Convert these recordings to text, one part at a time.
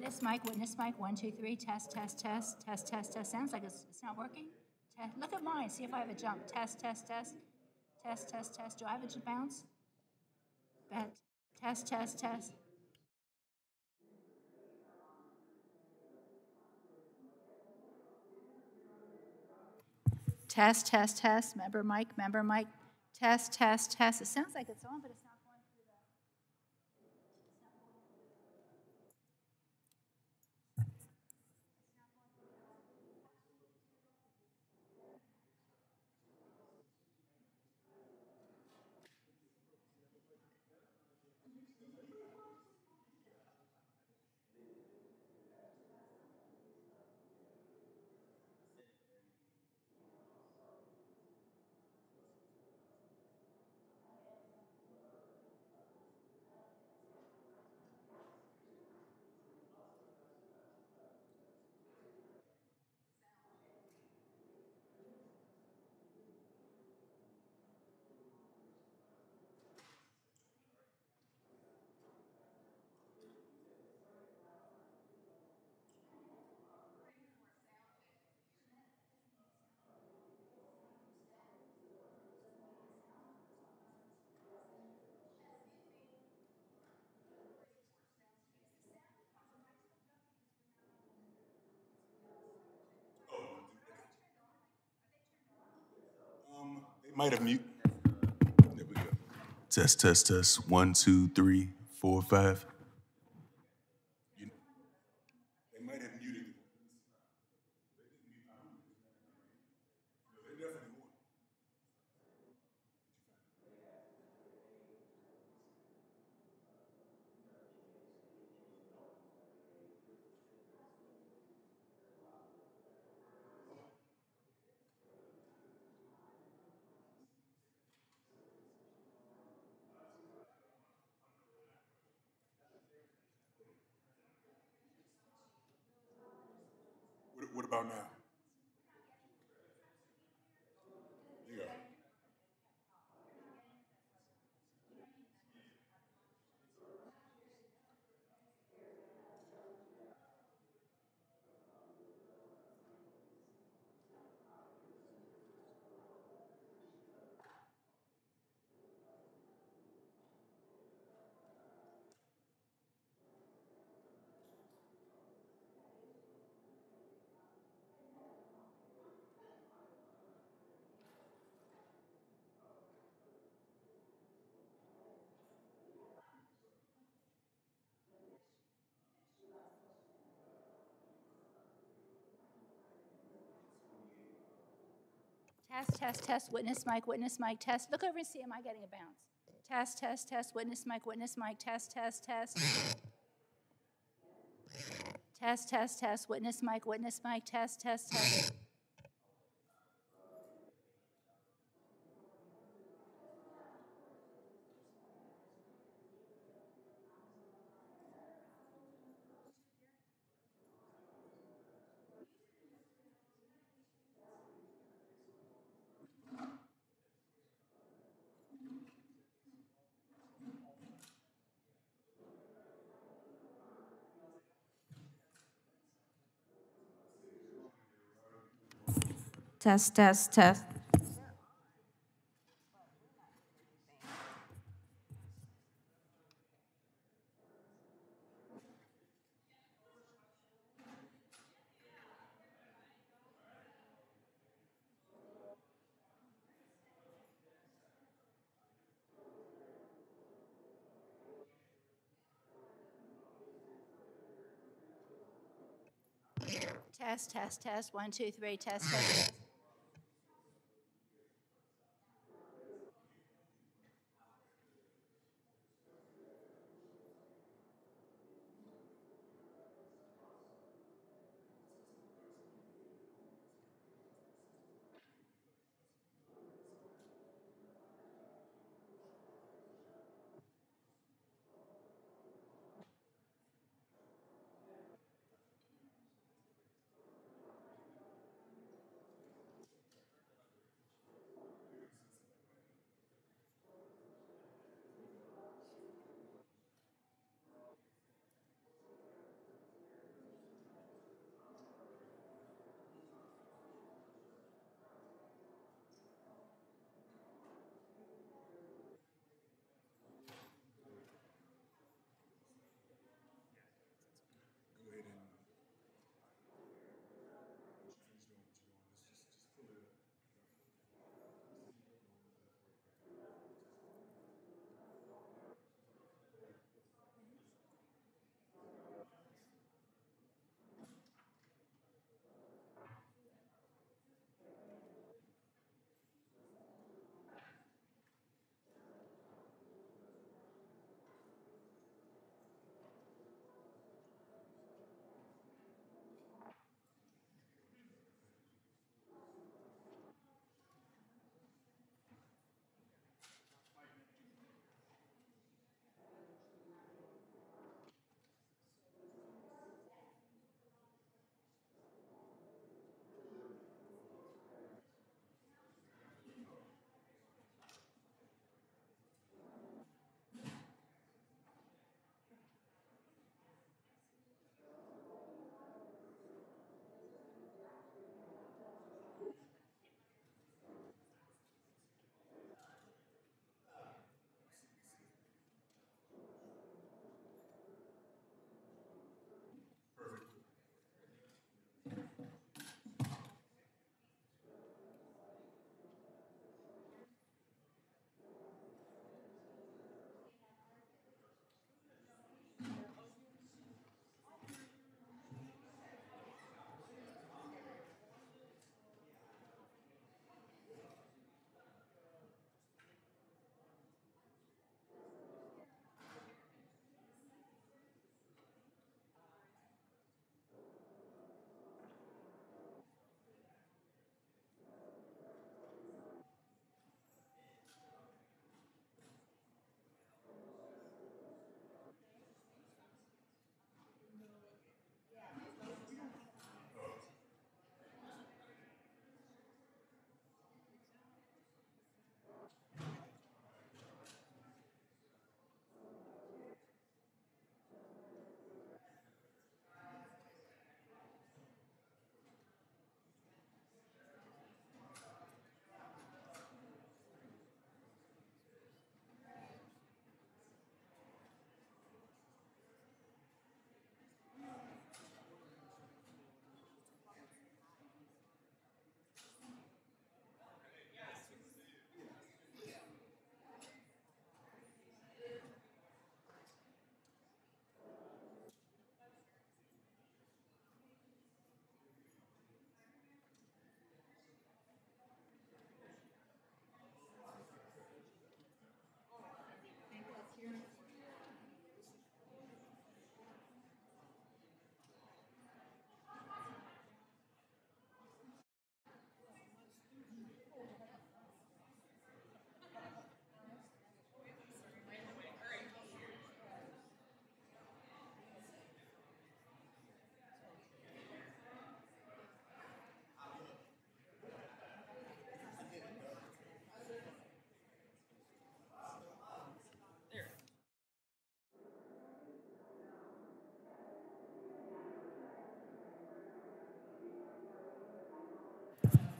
Witness mic, witness mic, one, two, three, test, test, test, test, test, test. Sounds like it's, it's not working. Test, look at mine, see if I have a jump. Test, test, test, test, test, test. Do I have a bounce? Bet. Test, test, test. Test, test, test. Member mic, member mic. Test, test, test. It sounds like it's on, but it's not might have mute. There we go. Test, test, test. One, two, three, four, five. Test, test, test, witness mic, witness mic, test. Look over and see, am I getting a bounce? Test, test, test, witness mic, witness mic, test, test, test. Test, test, test, witness mic, witness mic, test, test, test. Test, test, test. Test, test, test, one, two, three, test, test, test.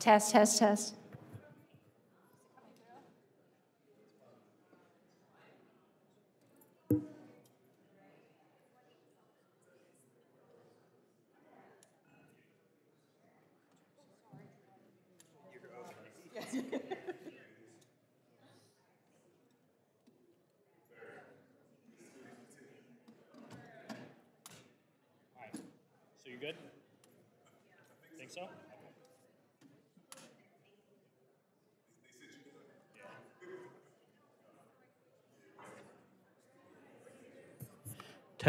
Test, test, test.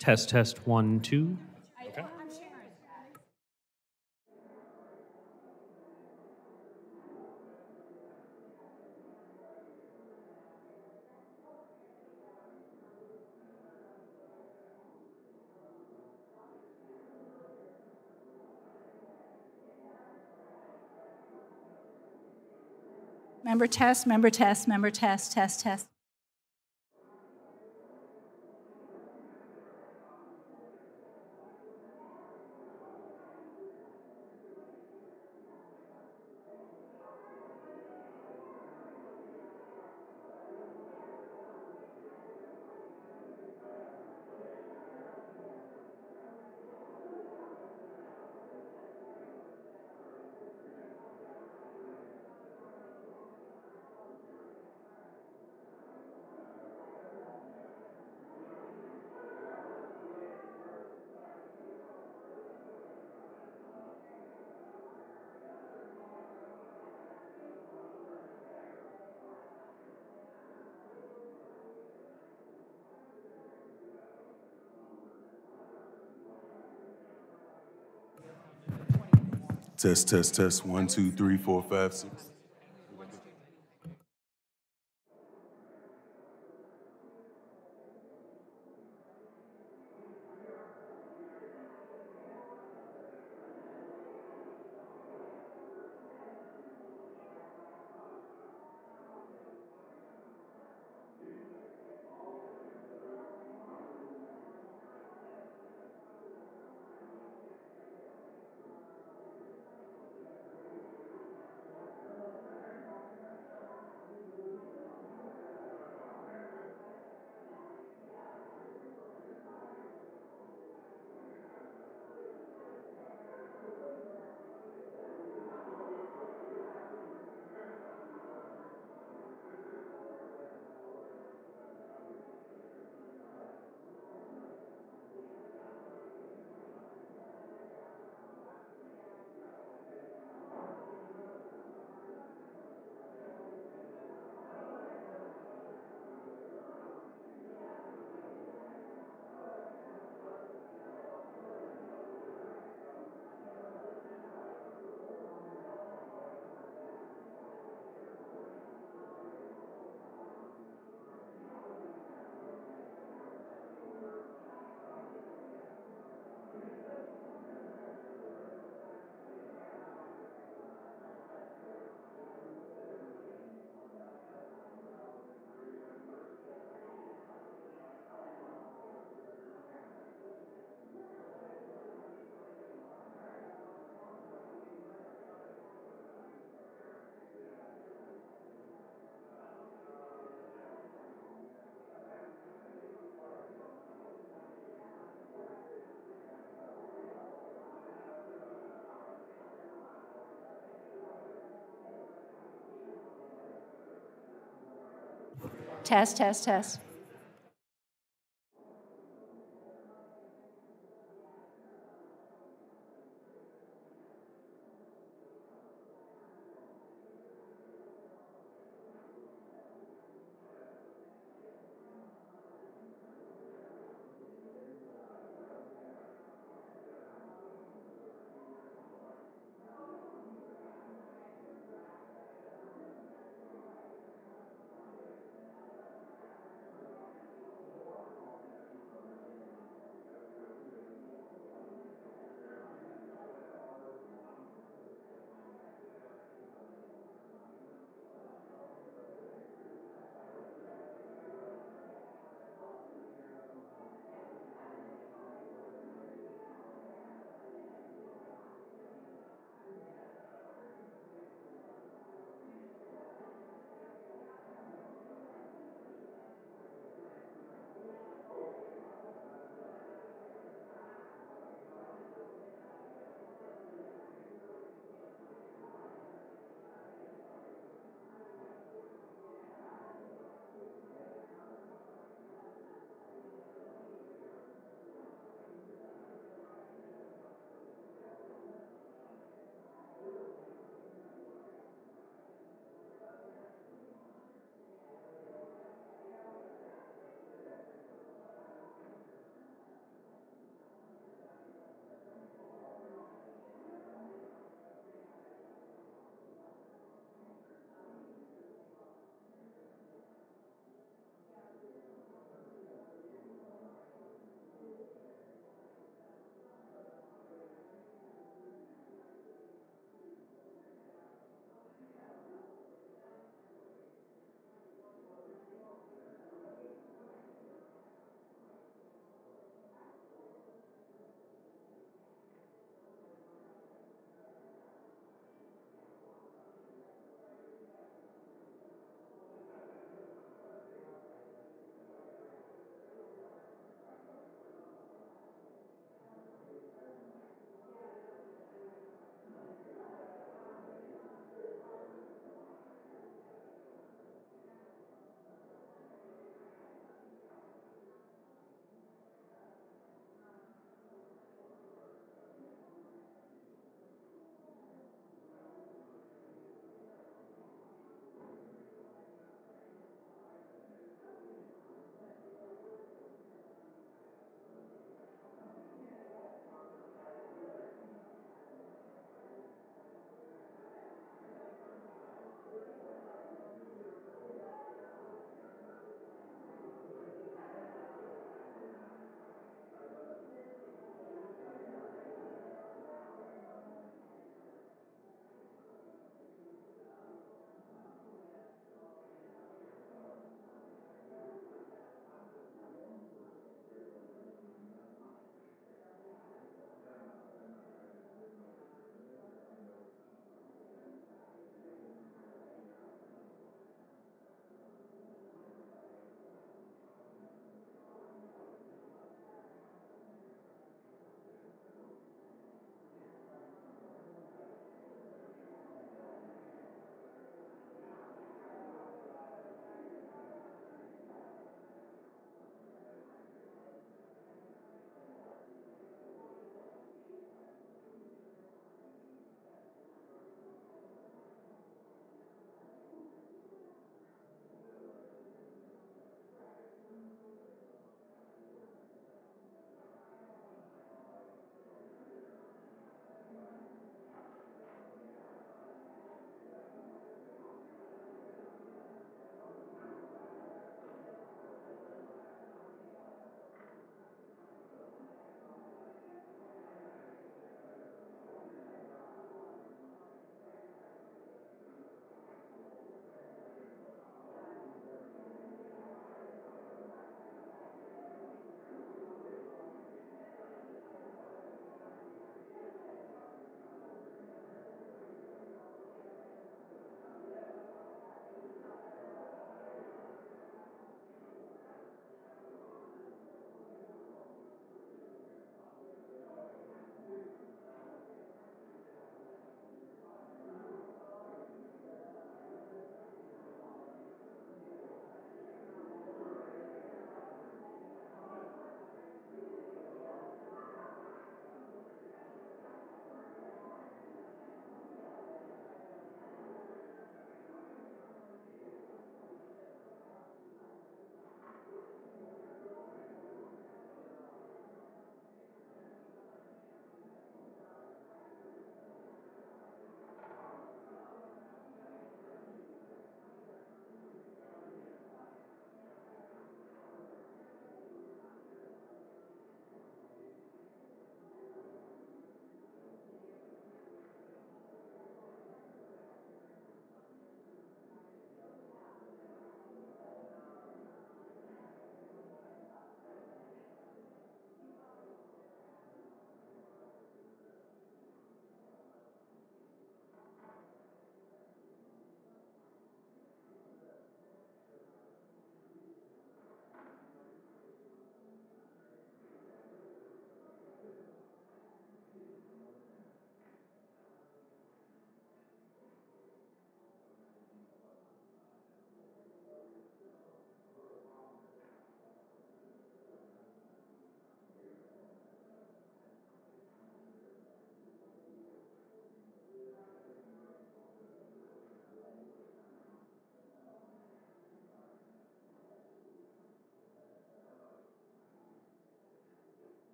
Test, test, one, two. Okay. Member test, member test, member test, test, test. Test, test, test. One, two, three, four, five, six. Test, test, test.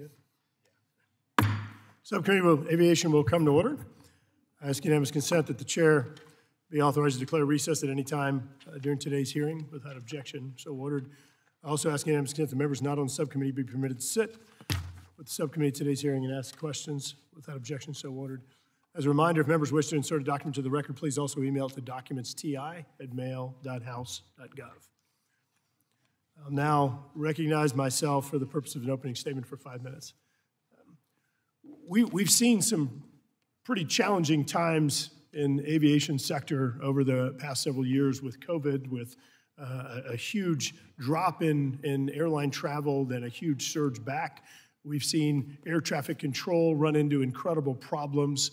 Good? Subcommittee will- Aviation will come to order. I ask unanimous consent that the chair be authorized to declare recess at any time uh, during today's hearing without objection, so ordered. I also ask unanimous consent that members not on the subcommittee be permitted to sit with the subcommittee today's hearing and ask questions without objection, so ordered. As a reminder, if members wish to insert a document to the record, please also email it to documentsti@mail.house.gov. I'll now recognize myself for the purpose of an opening statement for five minutes. We, we've seen some pretty challenging times in aviation sector over the past several years with COVID, with uh, a, huge drop in, in airline travel, then a huge surge back. We've seen air traffic control run into incredible problems.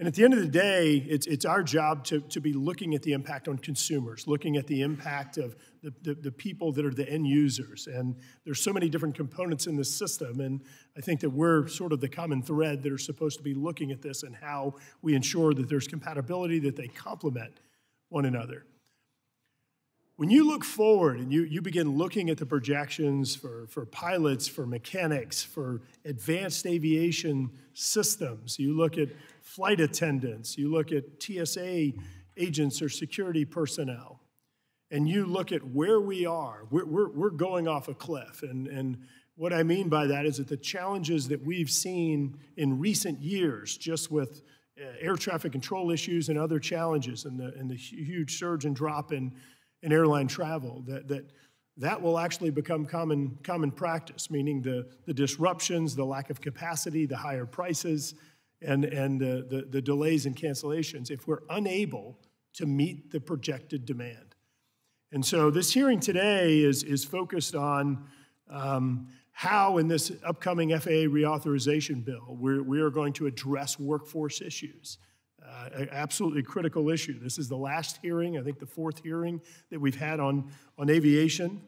And at the end of the day, it's, it's our job to, to be looking at the impact on consumers, looking at the impact of the, the, the people that are the end users. And there's so many different components in this system. And I think that we're sort of the common thread that are supposed to be looking at this and how we ensure that there's compatibility, that they complement one another. When you look forward and you, you begin looking at the projections for, for pilots, for mechanics, for advanced aviation systems, you look at flight attendants, you look at TSA agents or security personnel, and you look at where we are, we're, we're, we're going off a cliff. And, and what I mean by that is that the challenges that we've seen in recent years, just with uh, air traffic control issues and other challenges, and the, and the huge surge and drop in, in airline travel, that, that that will actually become common, common practice, meaning the, the disruptions, the lack of capacity, the higher prices, and, and the, the, the delays and cancellations if we're unable to meet the projected demand. And so this hearing today is, is focused on um, how, in this upcoming FAA reauthorization bill, we're, we are going to address workforce issues. Uh, absolutely critical issue. This is the last hearing, I think the fourth hearing that we've had on, on aviation.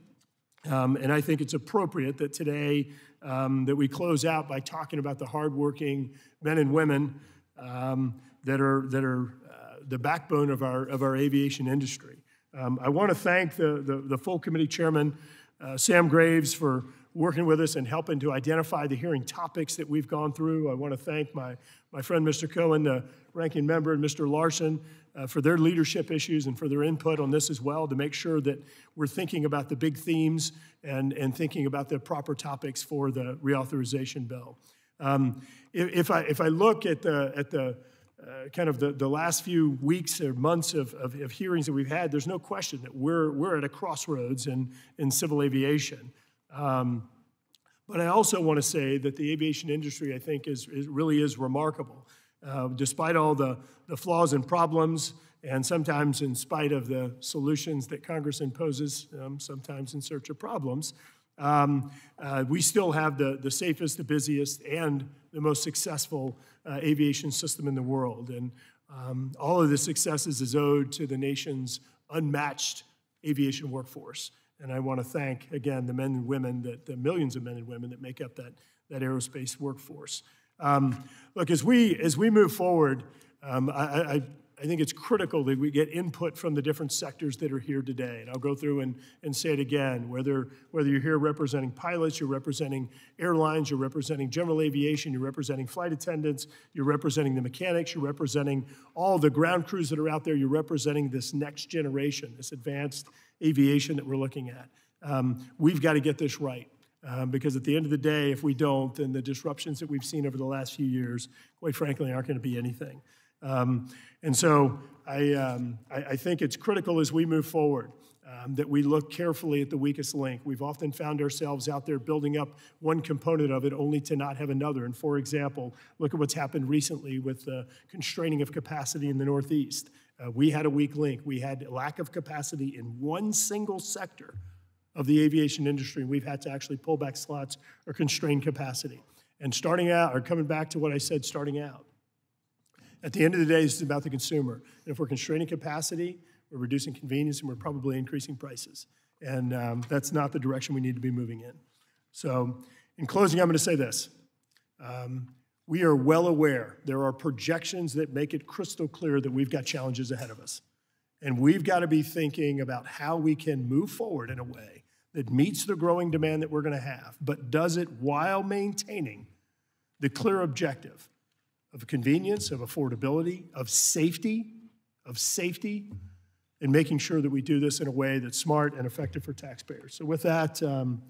Um, and I think it's appropriate that today um, that we close out by talking about the hardworking men and women um, that are, that are uh, the backbone of our, of our aviation industry. Um, I want to thank the, the, the, full committee chairman, uh, Sam Graves, for working with us and helping to identify the hearing topics that we've gone through. I want to thank my, my friend, Mr. Cohen, the ranking member, and Mr. Larsen uh, for their leadership issues and for their input on this as well to make sure that we're thinking about the big themes and, and thinking about the proper topics for the reauthorization bill. Um, if, I, if I look at the, at the uh, kind of the, the last few weeks or months of, of, of, hearings that we've had, there's no question that we're, we're at a crossroads in, in civil aviation. Um, but I also want to say that the aviation industry, I think, is, is really is remarkable. Uh, despite all the, the flaws and problems, and sometimes in spite of the solutions that Congress imposes, um, sometimes in search of problems, um, uh, we still have the, the safest, the busiest, and the most successful uh, aviation system in the world. And um, all of the successes is owed to the nation's unmatched aviation workforce. And I want to thank, again, the men and women, that, the millions of men and women that make up that, that aerospace workforce. Um, look, as we, as we move forward, um, I, I, I, think it's critical that we get input from the different sectors that are here today. And I'll go through and, and say it again. Whether, whether you're here representing pilots, you're representing airlines, you're representing general aviation, you're representing flight attendants, you're representing the mechanics, you're representing all the ground crews that are out there, you're representing this next generation, this advanced aviation that we're looking at. Um, we've got to get this right. Um, because at the end of the day, if we don't, then the disruptions that we've seen over the last few years, quite frankly, aren't going to be anything. Um, and so I, um, I, I, think it's critical as we move forward um, that we look carefully at the weakest link. We've often found ourselves out there building up one component of it only to not have another. And for example, look at what's happened recently with the constraining of capacity in the Northeast. Uh, we had a weak link. We had lack of capacity in one single sector of the aviation industry. We've had to actually pull back slots or constrain capacity. And starting out, or coming back to what I said starting out, at the end of the day, this is about the consumer. And if we're constraining capacity, we're reducing convenience and we're probably increasing prices. And um, that's not the direction we need to be moving in. So, in closing, I'm going to say this. Um, we are well aware there are projections that make it crystal clear that we've got challenges ahead of us. And we've got to be thinking about how we can move forward in a way that meets the growing demand that we're going to have, but does it while maintaining the clear objective of convenience, of affordability, of safety, of safety, and making sure that we do this in a way that's smart and effective for taxpayers. So with that, um,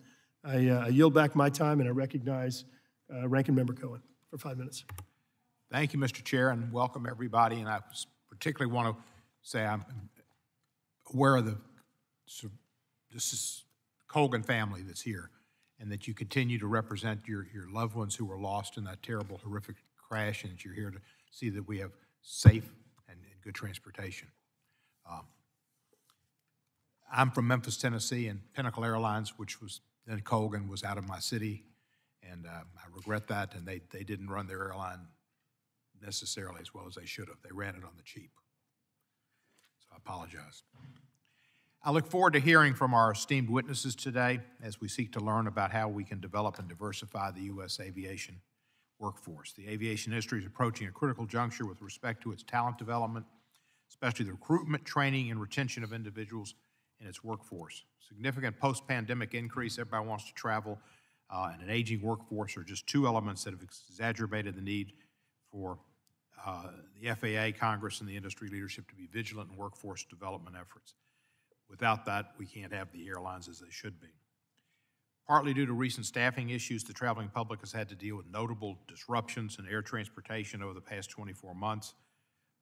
I uh, I yield back my time and I recognize uh, Ranking Member Cohen for five minutes. Thank you, Mr. Chair, and welcome everybody. And I particularly want to say I'm aware of the, this is Colgan family that's here, and that you continue to represent your, your loved ones who were lost in that terrible, horrific crash, and that you're here to see that we have safe and, and good transportation. Um, I'm from Memphis, Tennessee, and Pinnacle Airlines, which was then Colgan, was out of my city, and uh, I regret that. And they, they didn't run their airline necessarily as well as they should have. They ran it on the cheap. So I apologize. I look forward to hearing from our esteemed witnesses today as we seek to learn about how we can develop and diversify the U.S. aviation workforce. The aviation industry is approaching a critical juncture with respect to its talent development, especially the recruitment, training, and retention of individuals in its workforce. Significant post-pandemic increase, everybody wants to travel, uh, and an aging workforce are just two elements that have exacerbated the need for uh, the FAA, Congress, and the industry leadership to be vigilant in workforce development efforts. Without that, we can't have the airlines as they should be. Partly due to recent staffing issues, the traveling public has had to deal with notable disruptions in air transportation over the past 24 months,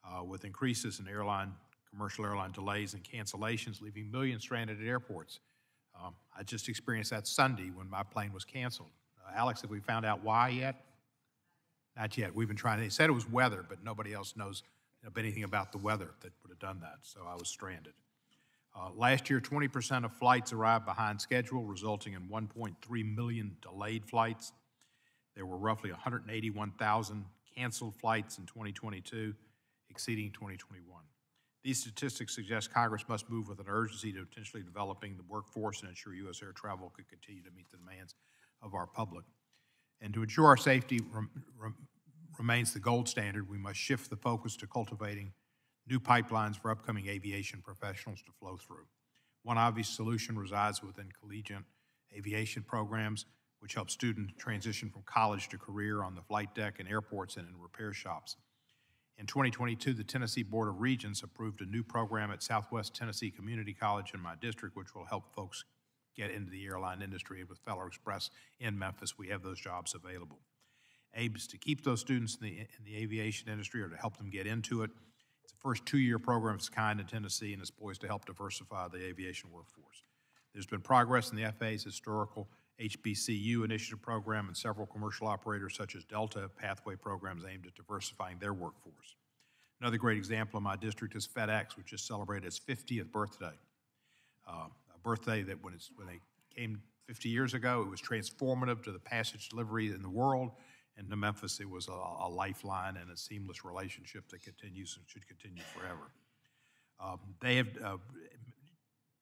uh, with increases in airline, commercial airline delays and cancellations, leaving millions stranded at airports. Um, I just experienced that Sunday when my plane was canceled. Uh, Alex, have we found out why yet? Not yet. We've been trying. They said it was weather, but nobody else knows anything about the weather that would have done that. So I was stranded. Uh, last year, 20% of flights arrived behind schedule, resulting in 1.3 million delayed flights. There were roughly 181,000 canceled flights in 2022, exceeding 2021. These statistics suggest Congress must move with an urgency to intentionally developing the workforce and ensure U.S. air travel could continue to meet the demands of our public. And to ensure our safety rem rem remains the gold standard, we must shift the focus to cultivating new pipelines for upcoming aviation professionals to flow through. One obvious solution resides within collegiate aviation programs, which help students transition from college to career on the flight deck in airports and in repair shops. In 2022, the Tennessee Board of Regents approved a new program at Southwest Tennessee Community College in my district, which will help folks get into the airline industry. With Federal Express in Memphis, we have those jobs available. Aims to keep those students in the, in the aviation industry or to help them get into it. It's the first two-year program of its kind in Tennessee and is poised to help diversify the aviation workforce. There's been progress in the FAA's historical HBCU initiative program, and several commercial operators such as Delta pathway programs aimed at diversifying their workforce. Another great example in my district is FedEx, which just celebrated its 50th birthday. Uh, a birthday that when, it's, when they came 50 years ago, it was transformative to the passage delivery in the world, and to Memphis, it was a, a lifeline and a seamless relationship that continues and should continue forever. Um, they have uh,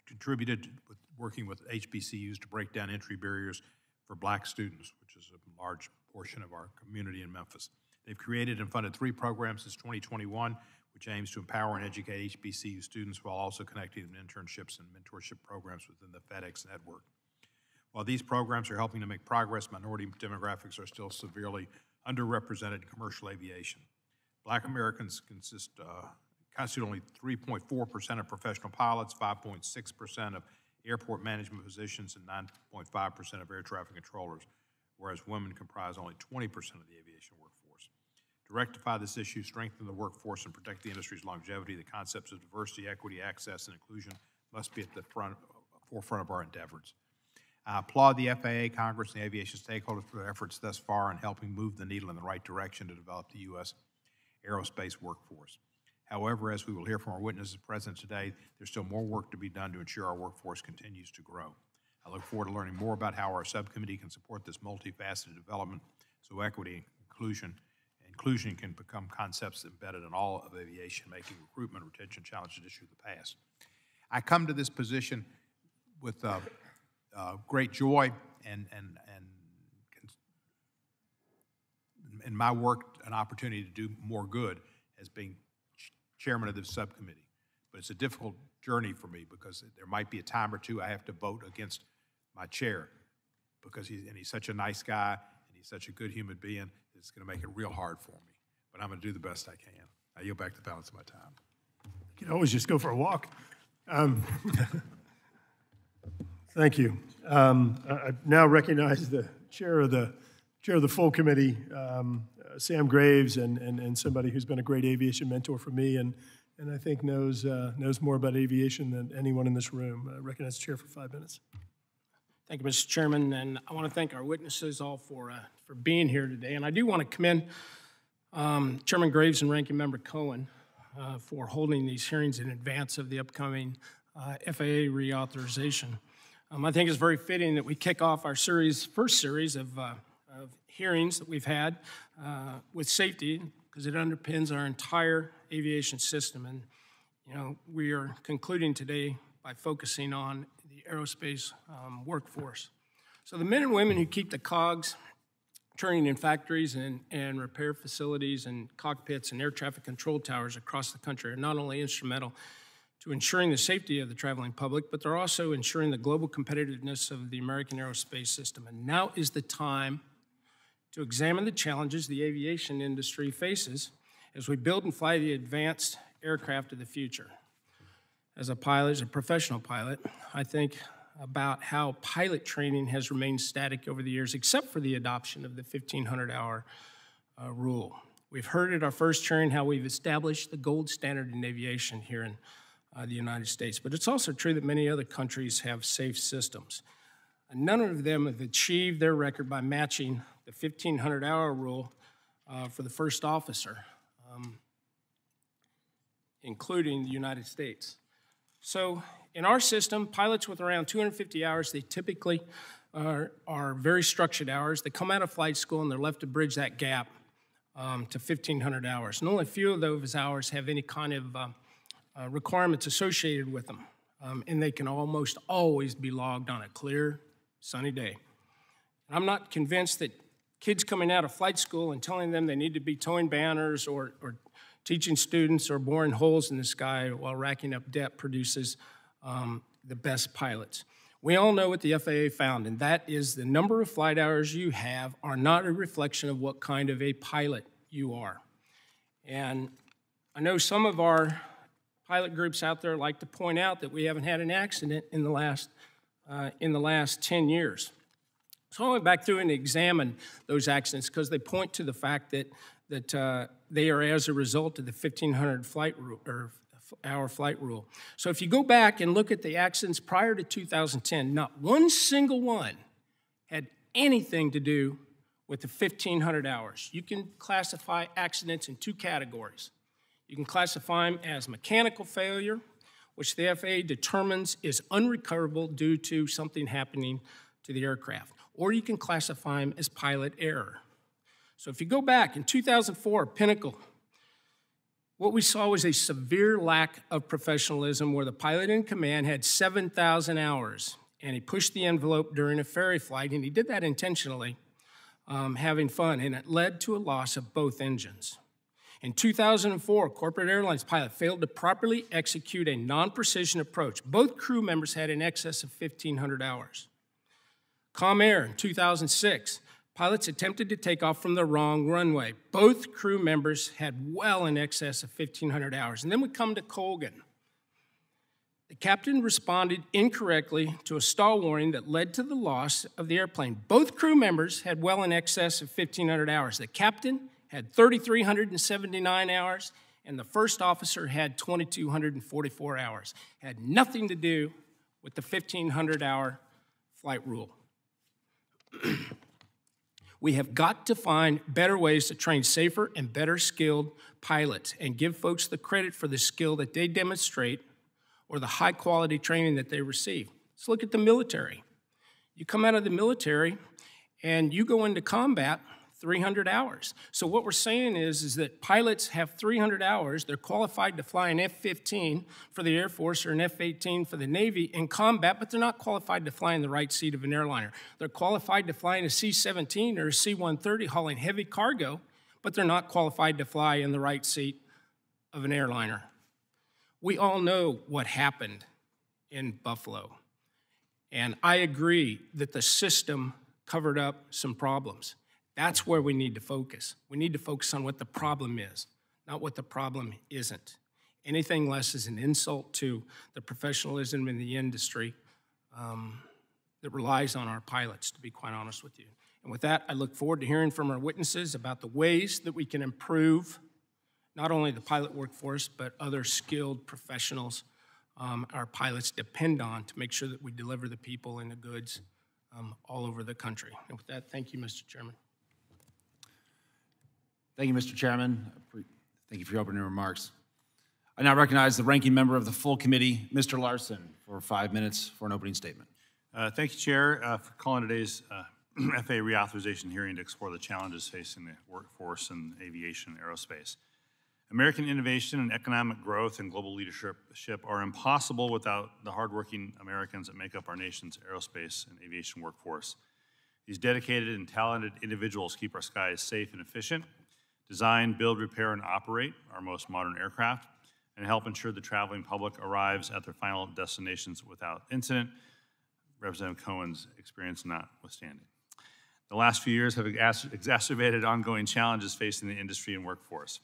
contributed with working with HBCUs to break down entry barriers for black students, which is a large portion of our community in Memphis. They've created and funded three programs since 2021, which aims to empower and educate HBCU students while also connecting them to internships and mentorship programs within the FedEx network. While these programs are helping to make progress, minority demographics are still severely underrepresented in commercial aviation. Black Americans consist, uh, constitute only 3.4% of professional pilots, 5.6% of airport management positions, and 9.5% of air traffic controllers, whereas women comprise only 20% of the aviation workforce. To rectify this issue, strengthen the workforce, and protect the industry's longevity, the concepts of diversity, equity, access, and inclusion must be at the front, forefront of our endeavors. I applaud the FAA, Congress, and the aviation stakeholders for their efforts thus far in helping move the needle in the right direction to develop the U.S. aerospace workforce. However, as we will hear from our witnesses present today, there's still more work to be done to ensure our workforce continues to grow. I look forward to learning more about how our subcommittee can support this multifaceted development so equity, inclusion, inclusion can become concepts embedded in all of aviation, making recruitment, retention challenges issue of the past. I come to this position with uh, uh, great joy and, and, and in my work, an opportunity to do more good as being chairman of this subcommittee. But it's a difficult journey for me because there might be a time or two I have to vote against my chair, because he's, and he's such a nice guy, and he's such a good human being, it's gonna make it real hard for me. But I'm gonna do the best I can. I yield back the balance of my time. You can always just go for a walk. Um, Thank you. Um, I now recognize the chair of the, chair of the full committee, um, uh, Sam Graves, and, and, and somebody who's been a great aviation mentor for me and, and I think knows, uh, knows more about aviation than anyone in this room. I recognize the chair for five minutes. Thank you, Mr. Chairman, and I want to thank our witnesses all for, uh, for being here today. And I do want to commend um, Chairman Graves and Ranking Member Cohen uh, for holding these hearings in advance of the upcoming uh, FAA reauthorization. Um, I think it's very fitting that we kick off our series, first series of, uh, of hearings that we've had uh, with safety, because it underpins our entire aviation system. And, you know, we are concluding today by focusing on the aerospace um, workforce. So the men and women who keep the cogs turning in factories and, and repair facilities and cockpits and air traffic control towers across the country are not only instrumental to ensuring the safety of the traveling public, but they're also ensuring the global competitiveness of the American aerospace system. And now is the time to examine the challenges the aviation industry faces as we build and fly the advanced aircraft of the future. As a pilot, as a professional pilot, I think about how pilot training has remained static over the years, except for the adoption of the 1500 hour uh, rule. We've heard at our first hearing how we've established the gold standard in aviation here in uh, the United States, but it's also true that many other countries have safe systems. None of them have achieved their record by matching the 1500 hour rule uh, for the first officer, um, including the United States. So, in our system, pilots with around 250 hours, they typically are, are very structured hours. They come out of flight school and they're left to bridge that gap um, to 1,500 hours. And only a few of those hours have any kind of uh, uh, requirements associated with them. Um, and they can almost always be logged on a clear, sunny day. And I'm not convinced that kids coming out of flight school and telling them they need to be towing banners or, or teaching students or boring holes in the sky while racking up debt produces um, the best pilots. We all know what the FAA found, and that is the number of flight hours you have are not a reflection of what kind of a pilot you are. And I know some of our pilot groups out there like to point out that we haven't had an accident in the last, uh, in the last 10 years. So I went back through and examined those accidents because they point to the fact that, that uh, they are as a result of the 1500 flight rule, or hour flight rule. So if you go back and look at the accidents prior to 2010, not one single one had anything to do with the 1500 hours. You can classify accidents in two categories. You can classify them as mechanical failure, which the FAA determines is unrecoverable due to something happening to the aircraft, or you can classify them as pilot error. So if you go back in 2004, Pinnacle, what we saw was a severe lack of professionalism where the pilot in command had 7,000 hours and he pushed the envelope during a ferry flight, and he did that intentionally, um, having fun, and it led to a loss of both engines. In 2004, corporate airlines pilot failed to properly execute a non precision approach. Both crew members had in excess of 1,500 hours. Comair in 2006, pilots attempted to take off from the wrong runway. Both crew members had well in excess of 1,500 hours. And then we come to Colgan. The captain responded incorrectly to a stall warning that led to the loss of the airplane. Both crew members had well in excess of 1,500 hours. The captain had 3,379 hours, and the first officer had 2,244 hours. Had nothing to do with the 1,500 hour flight rule. we have got to find better ways to train safer and better skilled pilots and give folks the credit for the skill that they demonstrate or the high quality training that they receive. Let's look at the military. You come out of the military and you go into combat 300 hours. So what we're saying is, is that pilots have 300 hours. They're qualified to fly an F-15 for the Air Force or an F-18 for the Navy in combat, but they're not qualified to fly in the right seat of an airliner. They're qualified to fly in a C-17 or a C-130 hauling heavy cargo, but they're not qualified to fly in the right seat of an airliner. We all know what happened in Buffalo. And I agree that the system covered up some problems. That's where we need to focus. We need to focus on what the problem is, not what the problem isn't. Anything less is an insult to the professionalism in the industry um, that relies on our pilots, to be quite honest with you. And with that, I look forward to hearing from our witnesses about the ways that we can improve not only the pilot workforce, but other skilled professionals um, our pilots depend on to make sure that we deliver the people and the goods um, all over the country. And with that, thank you, Mr. Chairman. Thank you, Mr. Chairman. Thank you for your opening remarks. I now recognize the ranking member of the full committee, Mr. Larsen, for five minutes for an opening statement. Uh, Thank you, Chair, uh, for calling today's uh, FAA reauthorization hearing to explore the challenges facing the workforce in aviation and aerospace. American innovation and economic growth and global leadership are impossible without the hardworking Americans that make up our nation's aerospace and aviation workforce. These dedicated and talented individuals keep our skies safe and efficient, design, build, repair, and operate our most modern aircraft, and help ensure the traveling public arrives at their final destinations without incident, Representative Cohen's experience notwithstanding. The last few years have exacerbated ongoing challenges facing the industry and workforce.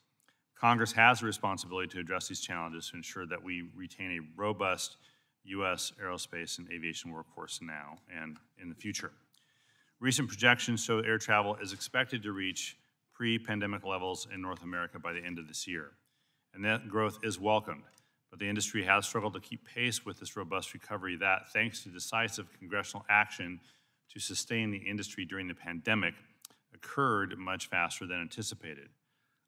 Congress has a responsibility to address these challenges to ensure that we retain a robust U.S. aerospace and aviation workforce now and in the future. Recent projections show air travel is expected to reach pre-pandemic levels in North America by the end of this year. And that growth is welcomed, but the industry has struggled to keep pace with this robust recovery that, thanks to decisive congressional action to sustain the industry during the pandemic, occurred much faster than anticipated.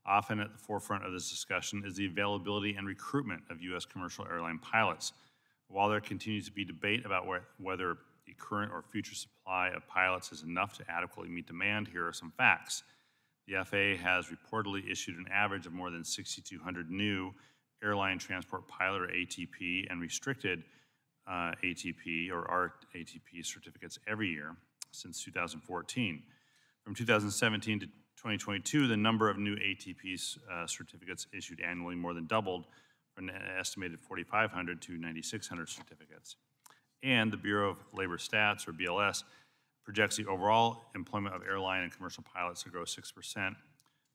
Often at the forefront of this discussion is the availability and recruitment of U.S. commercial airline pilots. While there continues to be debate about whether the current or future supply of pilots is enough to adequately meet demand, here are some facts. The FAA has reportedly issued an average of more than 6,200 new airline transport pilot or ATP and restricted uh, ATP or RATP certificates every year since 2014. From 2017 to 2022, the number of new ATP uh, certificates issued annually more than doubled from an estimated 4,500 to 9,600 certificates. And the Bureau of Labor Stats, or BLS, projects the overall employment of airline and commercial pilots to grow 6%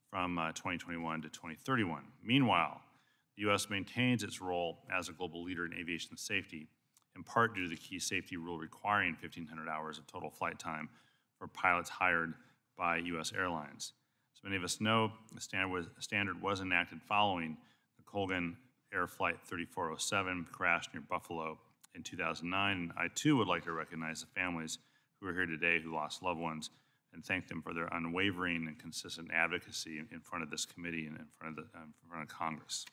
from uh, 2021 to 2031. Meanwhile, the U.S. maintains its role as a global leader in aviation safety, in part due to the key safety rule requiring 1,500 hours of total flight time for pilots hired by U.S. airlines. As many of us know, the standard was, standard was enacted following the Colgan Air Flight 3407 crash near Buffalo in 2009. And I too would like to recognize the families who are here today who lost loved ones and thank them for their unwavering and consistent advocacy in front of this committee and in front of, the, um, in front of Congress.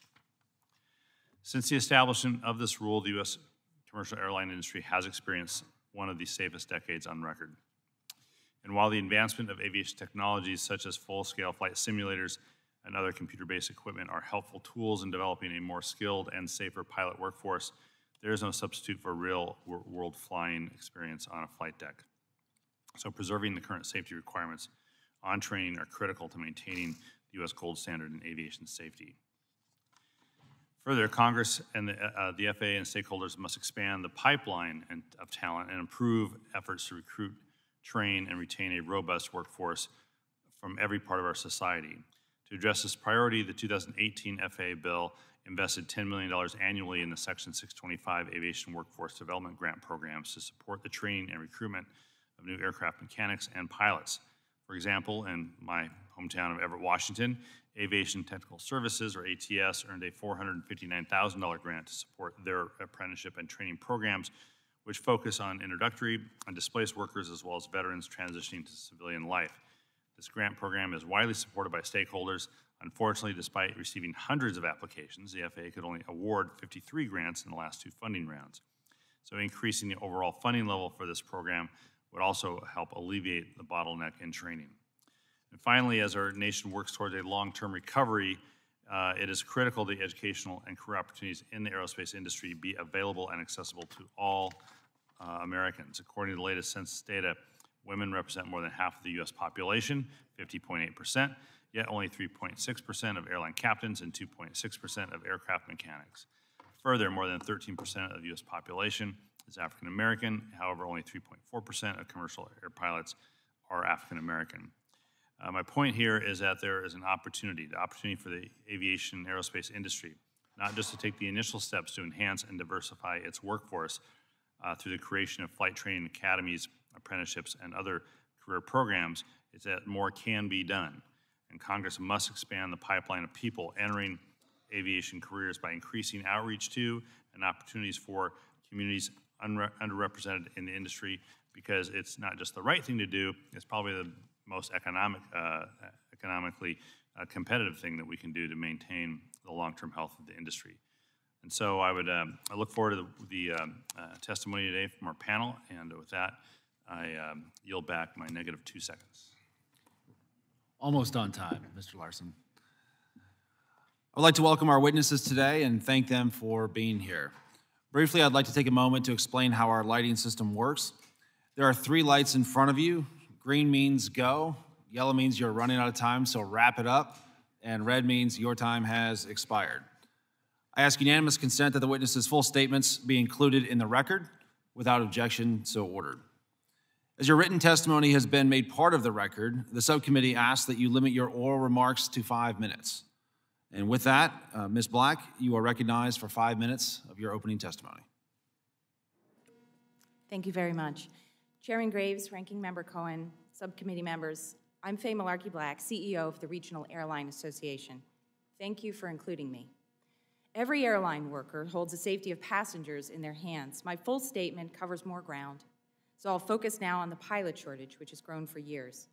Since the establishment of this rule, the U.S. commercial airline industry has experienced one of the safest decades on record. And while the advancement of aviation technologies such as full-scale flight simulators and other computer-based equipment are helpful tools in developing a more skilled and safer pilot workforce, there is no substitute for real-world flying experience on a flight deck. So preserving the current safety requirements on training are critical to maintaining the U.S. gold standard in aviation safety. Further, Congress and the, uh, the FAA and stakeholders must expand the pipeline and, of talent and improve efforts to recruit train, and retain a robust workforce from every part of our society. To address this priority, the 2018 FAA bill invested $10 million annually in the Section 625 Aviation Workforce Development Grant programs to support the training and recruitment of new aircraft mechanics and pilots. For example, in my hometown of Everett, Washington, Aviation Technical Services, or ATS, earned a $459,000 grant to support their apprenticeship and training programs which focus on introductory and displaced workers as well as veterans transitioning to civilian life. This grant program is widely supported by stakeholders. Unfortunately, despite receiving hundreds of applications, the FAA could only award 53 grants in the last two funding rounds. So increasing the overall funding level for this program would also help alleviate the bottleneck in training. And finally, as our nation works towards a long-term recovery, uh, it is critical that educational and career opportunities in the aerospace industry be available and accessible to all uh, Americans. According to the latest census data, women represent more than half of the U.S. population, 50.8%, yet only 3.6% of airline captains and 2.6% of aircraft mechanics. Further, more than 13% of the U.S. population is African American. However, only 3.4% of commercial air pilots are African American. Uh, my point here is that there is an opportunity, the opportunity for the aviation and aerospace industry, not just to take the initial steps to enhance and diversify its workforce uh, through the creation of flight training academies, apprenticeships, and other career programs, is that more can be done. And Congress must expand the pipeline of people entering aviation careers by increasing outreach to and opportunities for communities unre- underrepresented in the industry because it's not just the right thing to do, it's probably the most economic, uh, economically uh, competitive thing that we can do to maintain the long-term health of the industry. And so I would, um, I look forward to the, the um, uh, testimony today from our panel, and with that, I um, yield back my negative two seconds. Almost on time, Mr. Larsen. I'd like to welcome our witnesses today and thank them for being here. Briefly, I'd like to take a moment to explain how our lighting system works. There are three lights in front of you. Green means go, yellow means you're running out of time, so wrap it up, and red means your time has expired. I ask unanimous consent that the witness's full statements be included in the record. Without objection, so ordered. As your written testimony has been made part of the record, the subcommittee asks that you limit your oral remarks to five minutes. And with that, uh, Ms. Black, you are recognized for five minutes of your opening testimony. Thank you very much. Chairman Graves, Ranking Member Cohen, subcommittee members, I'm Faye Malarkey Black, CEO of the Regional Airline Association. Thank you for including me. Every airline worker holds the safety of passengers in their hands. My full statement covers more ground, so I'll focus now on the pilot shortage, which has grown for years.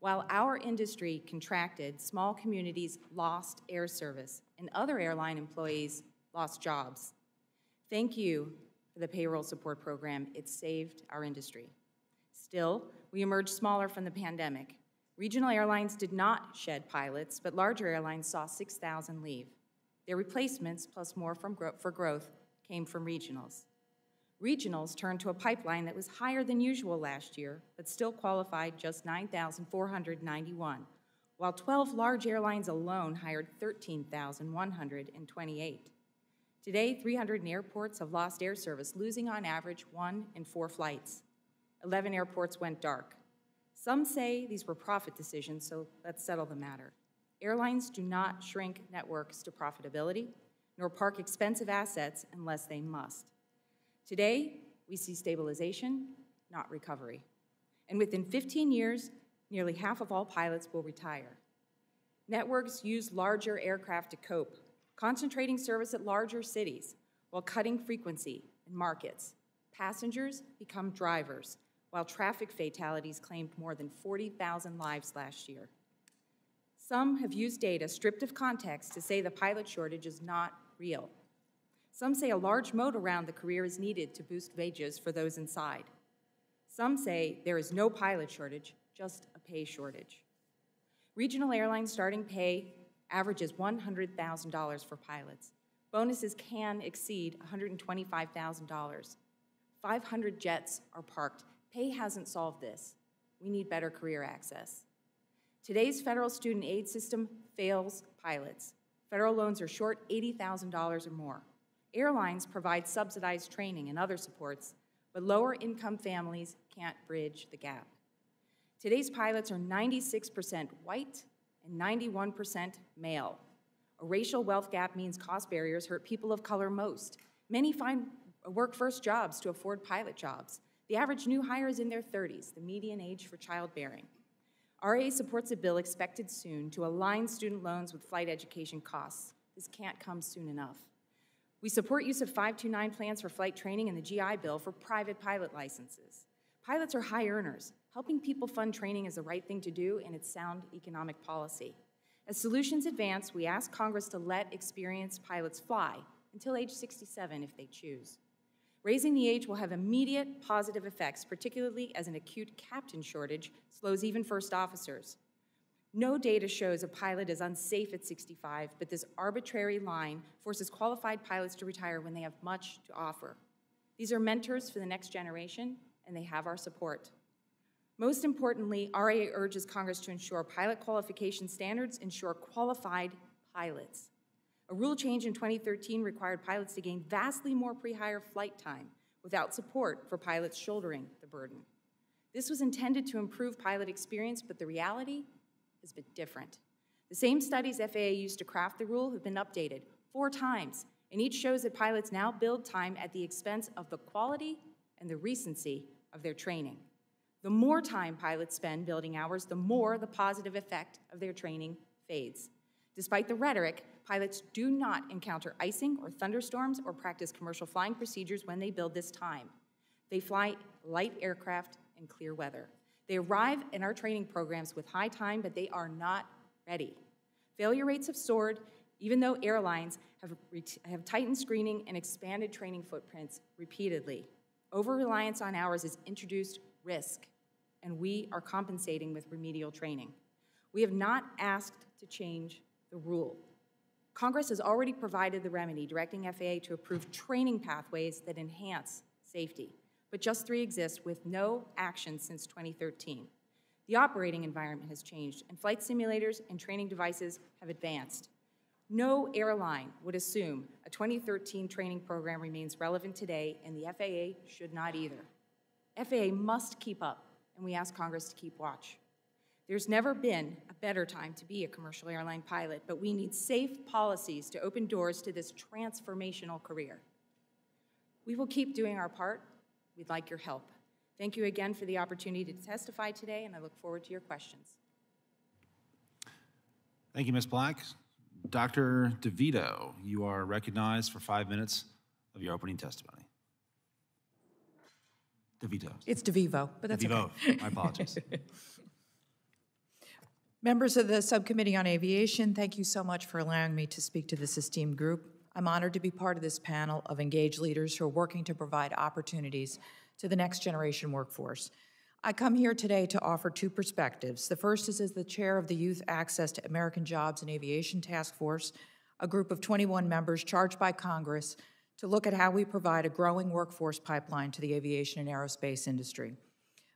While our industry contracted, small communities lost air service, and other airline employees lost jobs. Thank you for the payroll support program. It saved our industry. Still, we emerged smaller from the pandemic. Regional airlines did not shed pilots, but larger airlines saw 6,000 leave. Their replacements, plus more from gro for growth, came from regionals. Regionals turned to a pipeline that was higher than usual last year, but still qualified just 9,491, while 12 large airlines alone hired 13,128. Today, 300 airports have lost air service, losing on average one in four flights. 11 airports went dark. Some say these were profit decisions, so let's settle the matter. Airlines do not shrink networks to profitability, nor park expensive assets unless they must. Today, we see stabilization, not recovery. And within 15 years, nearly half of all pilots will retire. Networks use larger aircraft to cope, concentrating service at larger cities while cutting frequency in markets. Passengers become drivers, while traffic fatalities claimed more than 40,000 lives last year. Some have used data stripped of context to say the pilot shortage is not real. Some say a large moat around the career is needed to boost wages for those inside. Some say there is no pilot shortage, just a pay shortage. Regional airlines starting pay averages $100,000 for pilots. Bonuses can exceed $125,000. 500 jets are parked. Pay hasn't solved this. We need better career access. Today's federal student aid system fails pilots. Federal loans are short $80,000 or more. Airlines provide subsidized training and other supports, but lower income families can't bridge the gap. Today's pilots are 96% white and 91% male. A racial wealth gap means cost barriers hurt people of color most. Many find work first jobs to afford pilot jobs. The average new hire is in their 30s, the median age for childbearing. RAA supports a bill expected soon to align student loans with flight education costs. This can't come soon enough. We support use of 529 plans for flight training in the GI Bill for private pilot licenses. Pilots are high earners. Helping people fund training is the right thing to do, and it's sound economic policy. As solutions advance, we ask Congress to let experienced pilots fly until age 67 if they choose. Raising the age will have immediate positive effects, particularly as an acute captain shortage slows even first officers. No data shows a pilot is unsafe at 65, but this arbitrary line forces qualified pilots to retire when they have much to offer. These are mentors for the next generation, and they have our support. Most importantly, RAA urges Congress to ensure pilot qualification standards ensure qualified pilots. A rule change in 2013 required pilots to gain vastly more pre hire flight time, without support for pilots shouldering the burden. This was intended to improve pilot experience, but the reality has been different. The same studies FAA used to craft the rule have been updated four times, and each shows that pilots now build time at the expense of the quality and the recency of their training. The more time pilots spend building hours, the more the positive effect of their training fades. Despite the rhetoric, pilots do not encounter icing or thunderstorms or practice commercial flying procedures when they build this time. They fly light aircraft in clear weather. They arrive in our training programs with high time, but they are not ready. Failure rates have soared, even though airlines have, have tightened screening and expanded training footprints repeatedly. Over reliance on hours has introduced risk, and we are compensating with remedial training. We have not asked to change the rule. Congress has already provided the remedy, directing FAA to approve training pathways that enhance safety, but just three exist with no action since 2013. The operating environment has changed, and flight simulators and training devices have advanced. No airline would assume a 2013 training program remains relevant today, and the FAA should not either. FAA must keep up, and we ask Congress to keep watch. There's never been a better time to be a commercial airline pilot, but we need safe policies to open doors to this transformational career. We will keep doing our part. We'd like your help. Thank you again for the opportunity to testify today, and I look forward to your questions. Thank you, Ms. Black. Dr. DeVito, you are recognized for five minutes of your opening testimony. DeVito. It's DeVivo, but that's DeVivo, okay. my apologies. Members of the Subcommittee on Aviation, thank you so much for allowing me to speak to this esteemed group. I'm honored to be part of this panel of engaged leaders who are working to provide opportunities to the next generation workforce. I come here today to offer two perspectives. The first is as the chair of the Youth Access to American Jobs and Aviation Task Force, a group of 21 members charged by Congress to look at how we provide a growing workforce pipeline to the aviation and aerospace industry.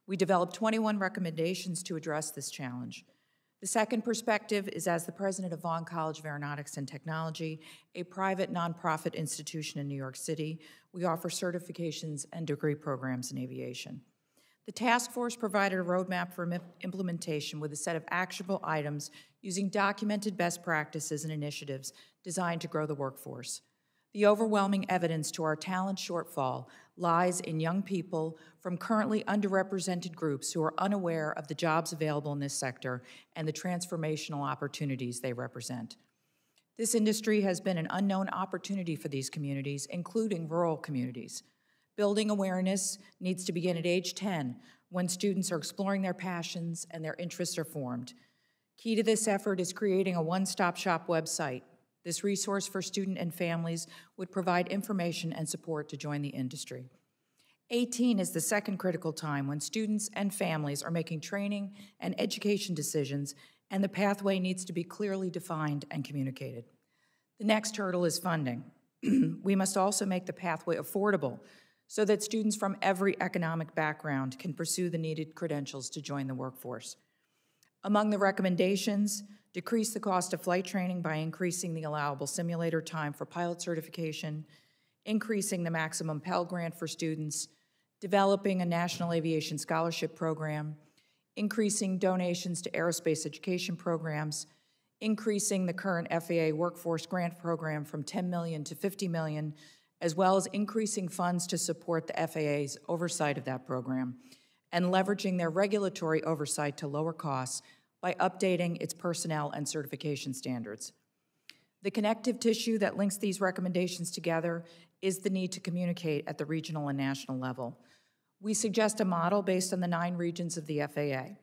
We developed 21 recommendations to address this challenge. The second perspective is as the president of Vaughn College of Aeronautics and Technology, a private nonprofit institution in New York City. We offer certifications and degree programs in aviation. The task force provided a roadmap for implementation with a set of actionable items using documented best practices and initiatives designed to grow the workforce. The overwhelming evidence to our talent shortfall lies in young people from currently underrepresented groups who are unaware of the jobs available in this sector and the transformational opportunities they represent. This industry has been an unknown opportunity for these communities, including rural communities. Building awareness needs to begin at age 10 when students are exploring their passions and their interests are formed. Key to this effort is creating a one stop shop website. This resource for student and families would provide information and support to join the industry. 18 is the second critical time when students and families are making training and education decisions, and the pathway needs to be clearly defined and communicated. The next hurdle is funding. we must also make the pathway affordable so that students from every economic background can pursue the needed credentials to join the workforce. Among the recommendations, decrease the cost of flight training by increasing the allowable simulator time for pilot certification, increasing the maximum Pell Grant for students, developing a National Aviation Scholarship Program, increasing donations to aerospace education programs, increasing the current FAA Workforce Grant Program from 10 million to 50 million as well as increasing funds to support the FAA's oversight of that program, and leveraging their regulatory oversight to lower costs by updating its personnel and certification standards. The connective tissue that links these recommendations together is the need to communicate at the regional and national level. We suggest a model based on the nine regions of the FAA.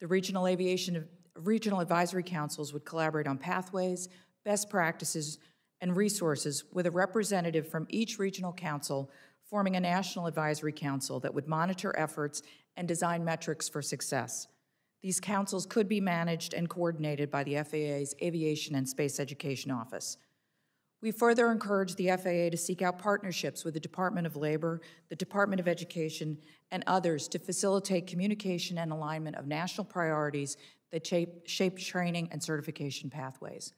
The regional aviation regional advisory councils would collaborate on pathways, best practices, and resources with a representative from each regional council forming a national advisory council that would monitor efforts and design metrics for success. These councils could be managed and coordinated by the FAA's Aviation and Space Education Office. We further encourage the FAA to seek out partnerships with the Department of Labor, the Department of Education, and others to facilitate communication and alignment of national priorities that shape, shape training and certification pathways.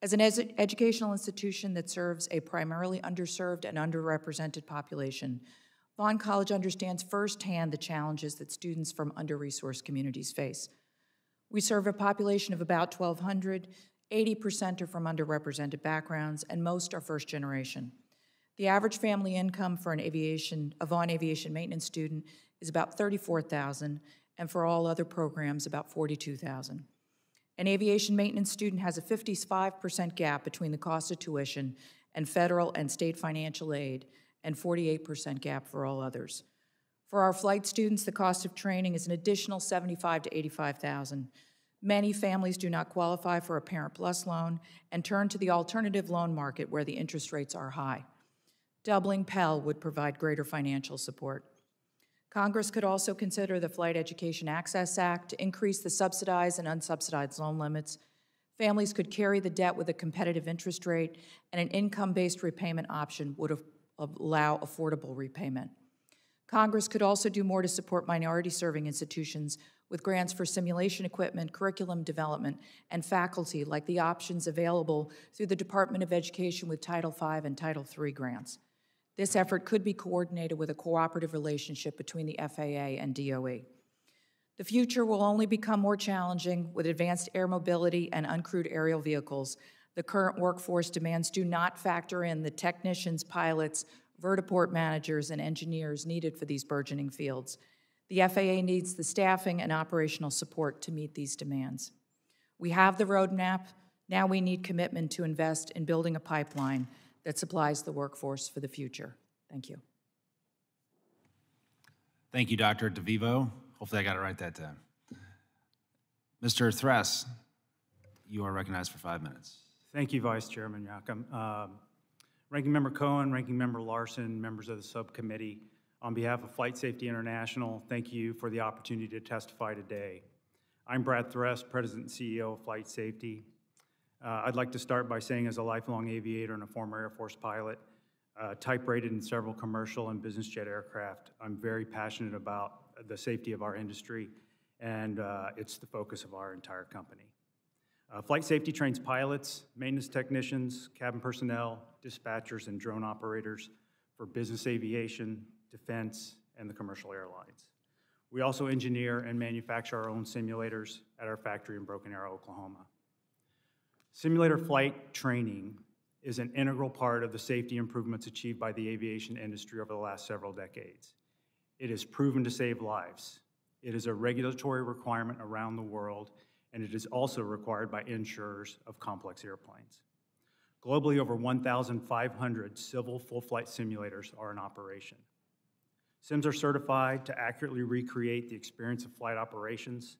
As an ed educational institution that serves a primarily underserved and underrepresented population, Vaughn College understands firsthand the challenges that students from under-resourced communities face. We serve a population of about 1,200. 80% are from underrepresented backgrounds, and most are first generation. The average family income for an aviation, a Vaughn aviation maintenance student is about 34,000, and for all other programs, about 42,000. An aviation maintenance student has a 55% gap between the cost of tuition and federal and state financial aid, and 48% gap for all others. For our flight students, the cost of training is an additional 75 to 85,000. Many families do not qualify for a Parent Plus loan and turn to the alternative loan market where the interest rates are high. Doubling Pell would provide greater financial support. Congress could also consider the Flight Education Access Act to increase the subsidized and unsubsidized loan limits. Families could carry the debt with a competitive interest rate, and an income-based repayment option would allow affordable repayment. Congress could also do more to support minority-serving institutions with grants for simulation equipment, curriculum development, and faculty, like the options available through the Department of Education with Title V and Title III grants. This effort could be coordinated with a cooperative relationship between the FAA and DOE. The future will only become more challenging with advanced air mobility and uncrewed aerial vehicles. The current workforce demands do not factor in the technicians, pilots, vertiport managers, and engineers needed for these burgeoning fields. The FAA needs the staffing and operational support to meet these demands. We have the roadmap. Now we need commitment to invest in building a pipeline that supplies the workforce for the future. Thank you. Thank you, Dr. DeVivo. Hopefully I got it right that time. Mr. Thress, you are recognized for five minutes. Thank you, Vice Chairman Yakym. Uh, Ranking Member Cohen, Ranking Member Larsen, members of the subcommittee, on behalf of Flight Safety International, thank you for the opportunity to testify today. I'm Brad Thress, President and CEO of Flight Safety. Uh, I'd like to start by saying as a lifelong aviator and a former Air Force pilot, uh, type rated in several commercial and business jet aircraft, I'm very passionate about the safety of our industry, and uh, it's the focus of our entire company. Uh, flight safety trains pilots, maintenance technicians, cabin personnel, dispatchers, and drone operators for business aviation, defense, and the commercial airlines. We also engineer and manufacture our own simulators at our factory in Broken Arrow, Oklahoma. Simulator flight training is an integral part of the safety improvements achieved by the aviation industry over the last several decades. It is proven to save lives. It is a regulatory requirement around the world, and it is also required by insurers of complex airplanes. Globally, over 1,500 civil full-flight simulators are in operation. Sims are certified to accurately recreate the experience of flight operations.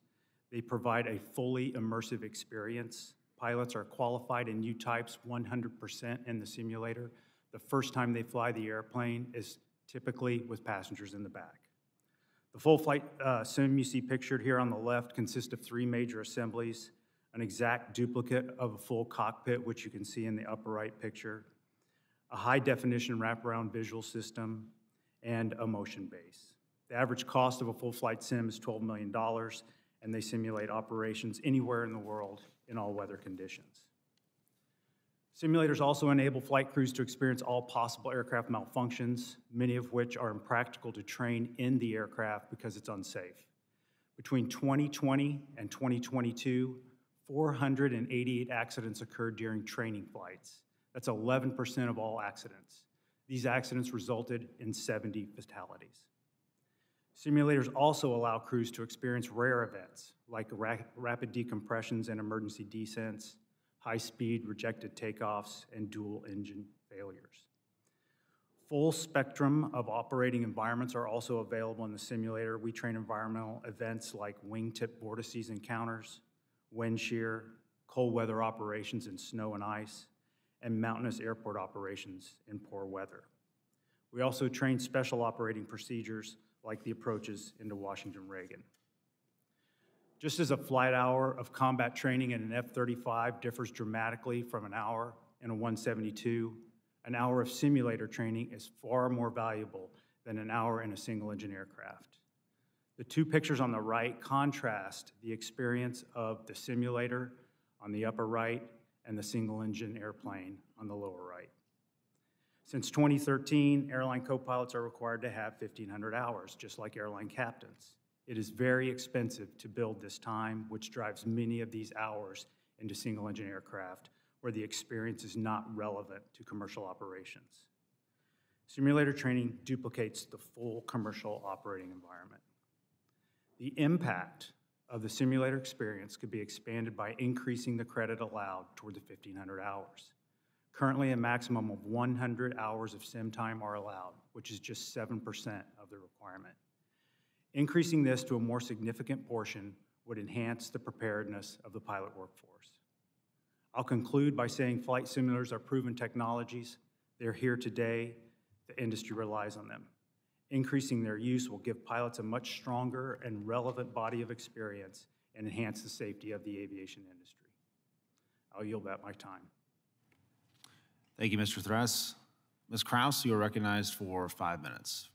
They provide a fully immersive experience Pilots are qualified in new types 100% in the simulator. The first time they fly the airplane is typically with passengers in the back. The full flight uh, sim you see pictured here on the left consists of three major assemblies, an exact duplicate of a full cockpit, which you can see in the upper right picture, a high definition wraparound visual system, and a motion base. The average cost of a full flight sim is $12 million, and they simulate operations anywhere in the world in all weather conditions. Simulators also enable flight crews to experience all possible aircraft malfunctions, many of which are impractical to train in the aircraft because it's unsafe. Between 2020 and 2022, 488 accidents occurred during training flights. That's 11% of all accidents. These accidents resulted in 70 fatalities. Simulators also allow crews to experience rare events like ra rapid decompressions and emergency descents, high-speed rejected takeoffs, and dual engine failures. Full spectrum of operating environments are also available in the simulator. We train environmental events like wingtip vortices encounters, wind shear, cold weather operations in snow and ice, and mountainous airport operations in poor weather. We also train special operating procedures like the approaches into Washington Reagan. Just as a flight hour of combat training in an F-35 differs dramatically from an hour in a 172, an hour of simulator training is far more valuable than an hour in a single engine aircraft. The two pictures on the right contrast the experience of the simulator on the upper right and the single engine airplane on the lower right. Since 2013, airline co-pilots are required to have 1,500 hours, just like airline captains. It is very expensive to build this time, which drives many of these hours into single-engine aircraft, where the experience is not relevant to commercial operations. Simulator training duplicates the full commercial operating environment. The impact of the simulator experience could be expanded by increasing the credit allowed toward the 1,500 hours. Currently, a maximum of 100 hours of sim time are allowed, which is just 7% of the requirement. Increasing this to a more significant portion would enhance the preparedness of the pilot workforce. I'll conclude by saying flight simulators are proven technologies. They're here today. The industry relies on them. Increasing their use will give pilots a much stronger and relevant body of experience and enhance the safety of the aviation industry. I'll yield back my time. Thank you, Mr. Thress. Ms. Krause, you are recognized for five minutes.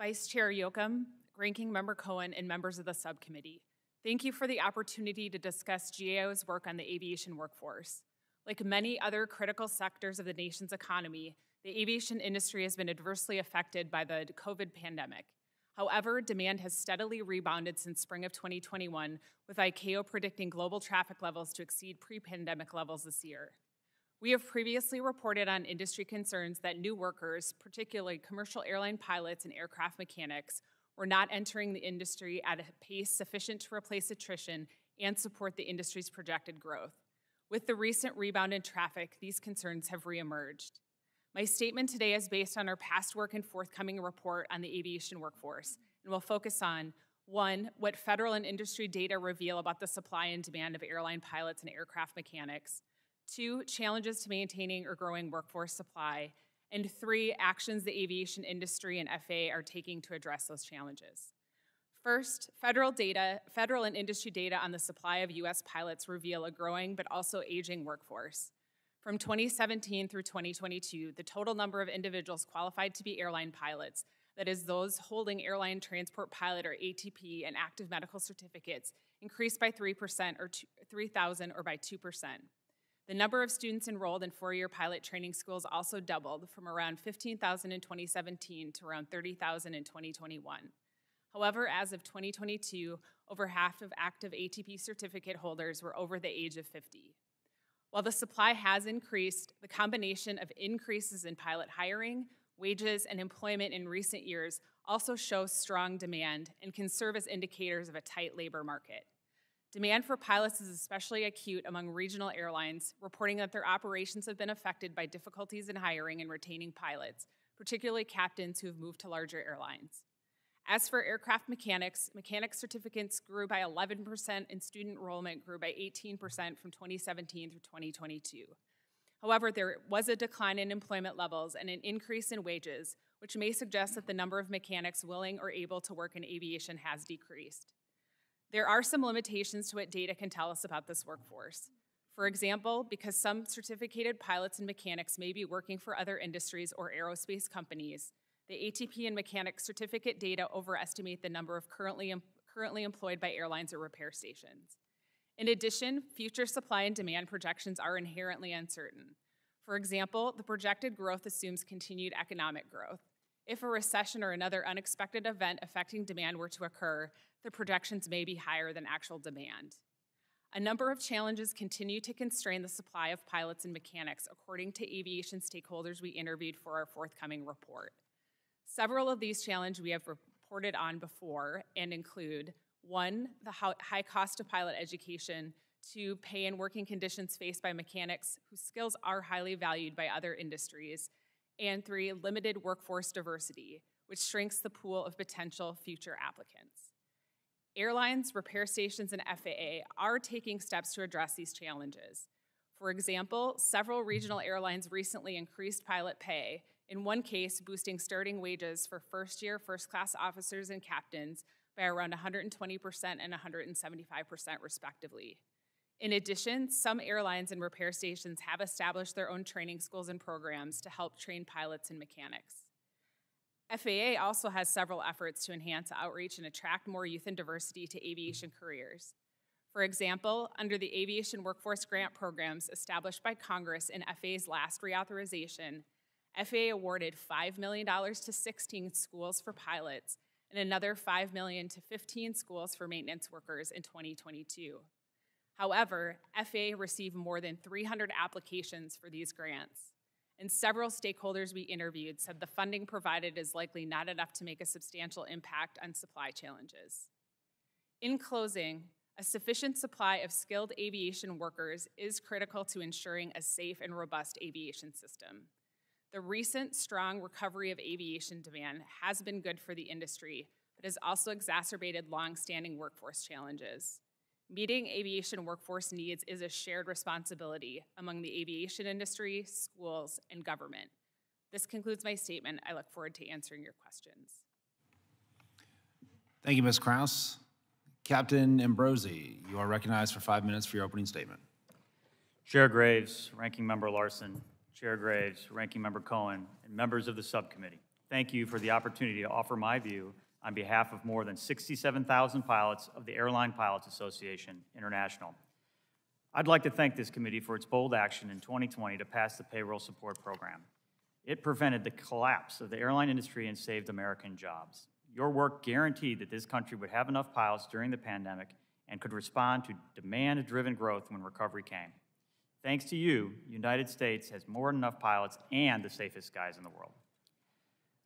Vice Chair Yakym, Ranking Member Cohen, and members of the subcommittee. Thank you for the opportunity to discuss GAO's work on the aviation workforce. Like many other critical sectors of the nation's economy, the aviation industry has been adversely affected by the COVID pandemic. However, demand has steadily rebounded since spring of 2021, with ICAO predicting global traffic levels to exceed pre pandemic levels this year. We have previously reported on industry concerns that new workers, particularly commercial airline pilots and aircraft mechanics, were not entering the industry at a pace sufficient to replace attrition and support the industry's projected growth. With the recent rebound in traffic, these concerns have reemerged. My statement today is based on our past work and forthcoming report on the aviation workforce, and will focus on one, what federal and industry data reveal about the supply and demand of airline pilots and aircraft mechanics, two, challenges to maintaining or growing workforce supply, and three, actions the aviation industry and FAA are taking to address those challenges. First, federal data, federal and industry data on the supply of US pilots reveal a growing but also aging workforce. From 2017 through 2022, the total number of individuals qualified to be airline pilots, that is, those holding airline transport pilot or ATP and active medical certificates, increased by 3% or 3,000 or by 2%. The number of students enrolled in four year pilot training schools also doubled from around 15,000 in 2017 to around 30,000 in 2021. However, as of 2022, over half of active ATP certificate holders were over the age of 50. While the supply has increased, the combination of increases in pilot hiring, wages, and employment in recent years also shows strong demand and can serve as indicators of a tight labor market. Demand for pilots is especially acute among regional airlines, reporting that their operations have been affected by difficulties in hiring and retaining pilots, particularly captains who have moved to larger airlines. As for aircraft mechanics, mechanic certificates grew by 11% and student enrollment grew by 18% from 2017 through 2022. However, there was a decline in employment levels and an increase in wages, which may suggest that the number of mechanics willing or able to work in aviation has decreased. There are some limitations to what data can tell us about this workforce. For example, because some certificated pilots and mechanics may be working for other industries or aerospace companies, the ATP and mechanic certificate data overestimate the number of currently, currently employed by airlines or repair stations. In addition, future supply and demand projections are inherently uncertain. For example, the projected growth assumes continued economic growth. If a recession or another unexpected event affecting demand were to occur, the projections may be higher than actual demand. A number of challenges continue to constrain the supply of pilots and mechanics, according to aviation stakeholders we interviewed for our forthcoming report. Several of these challenges we have reported on before and include one, the high cost of pilot education, two, pay and working conditions faced by mechanics whose skills are highly valued by other industries, and three, limited workforce diversity, which shrinks the pool of potential future applicants. Airlines, repair stations, and FAA are taking steps to address these challenges. For example, several regional airlines recently increased pilot pay, in one case, boosting starting wages for first year first class officers and captains by around 120% and 175%, respectively. In addition, some airlines and repair stations have established their own training schools and programs to help train pilots and mechanics. FAA also has several efforts to enhance outreach and attract more youth and diversity to aviation mm-hmm. careers. For example, under the Aviation Workforce Grant programs established by Congress in FAA's last reauthorization, FAA awarded $5 million to 16 schools for pilots and another 5 million to 15 schools for maintenance workers in 2022. However, FAA received more than 300 applications for these grants, and several stakeholders we interviewed said the funding provided is likely not enough to make a substantial impact on supply challenges. In closing, a sufficient supply of skilled aviation workers is critical to ensuring a safe and robust aviation system. The recent strong recovery of aviation demand has been good for the industry, but has also exacerbated long-standing workforce challenges. Meeting aviation workforce needs is a shared responsibility among the aviation industry, schools, and government. This concludes my statement. I look forward to answering your questions. Thank you, Ms. Krause. Captain Ambrosi, you are recognized for five minutes for your opening statement. Chair Graves, Ranking Member Larsen, Chair Graves, Ranking Member Cohen, and members of the subcommittee, thank you for the opportunity to offer my view on behalf of more than 67,000 pilots of the Airline Pilots Association International. I'd like to thank this committee for its bold action in 2020 to pass the payroll support program. It prevented the collapse of the airline industry and saved American jobs. Your work guaranteed that this country would have enough pilots during the pandemic and could respond to demand-driven growth when recovery came. Thanks to you, United States has more than enough pilots and the safest skies in the world.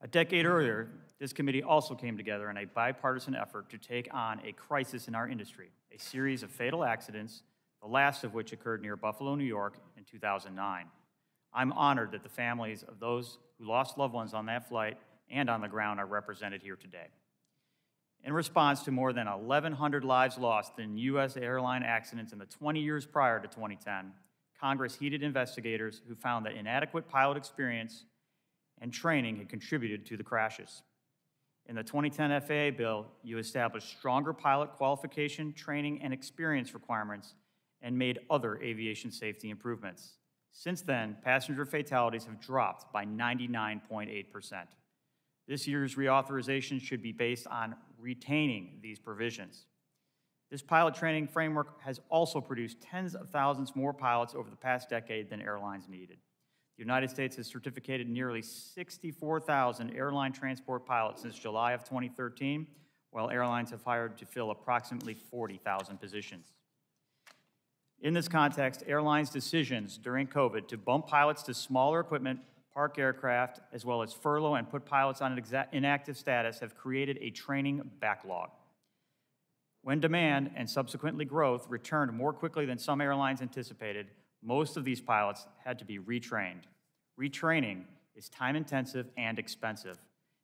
A decade earlier, this committee also came together in a bipartisan effort to take on a crisis in our industry, a series of fatal accidents, the last of which occurred near Buffalo, New York in 2009. I'm honored that the families of those who lost loved ones on that flight and on the ground are represented here today. In response to more than 1,100 lives lost in U.S. airline accidents in the 20 years prior to 2010, Congress heeded investigators who found that inadequate pilot experience and training had contributed to the crashes. In the 2010 FAA bill, you established stronger pilot qualification, training, and experience requirements and made other aviation safety improvements. Since then, passenger fatalities have dropped by 99.8%. This year's reauthorization should be based on retaining these provisions. This pilot training framework has also produced tens of thousands more pilots over the past decade than airlines needed. The United States has certificated nearly 64,000 airline transport pilots since July of 2013, while airlines have hired to fill approximately 40,000 positions. In this context, airlines' decisions during COVID to bump pilots to smaller equipment, park aircraft, as well as furlough and put pilots on inactive status have created a training backlog. When demand and subsequently growth returned more quickly than some airlines anticipated, most of these pilots had to be retrained. Retraining is time intensive and expensive.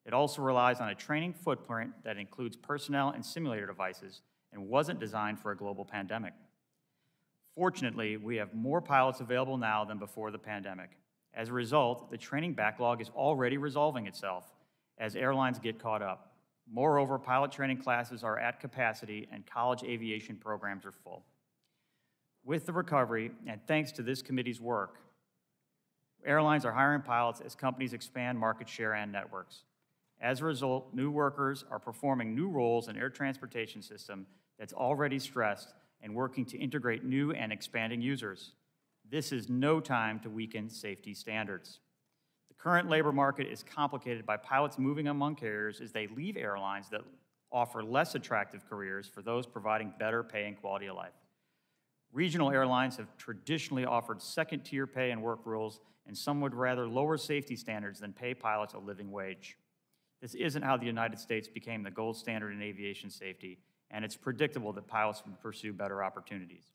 It also relies on a training footprint that includes personnel and simulator devices and wasn't designed for a global pandemic. Fortunately, we have more pilots available now than before the pandemic. As a result, the training backlog is already resolving itself as airlines get caught up. Moreover, pilot training classes are at capacity and college aviation programs are full. With the recovery, and thanks to this committee's work, airlines are hiring pilots as companies expand market share and networks. As a result, new workers are performing new roles in air transportation system that's already stressed and working to integrate new and expanding users. This is no time to weaken safety standards. The current labor market is complicated by pilots moving among carriers as they leave airlines that offer less attractive careers for those providing better pay and quality of life. Regional airlines have traditionally offered second-tier pay and work rules, and some would rather lower safety standards than pay pilots a living wage. This isn't how the United States became the gold standard in aviation safety, and it's predictable that pilots would pursue better opportunities.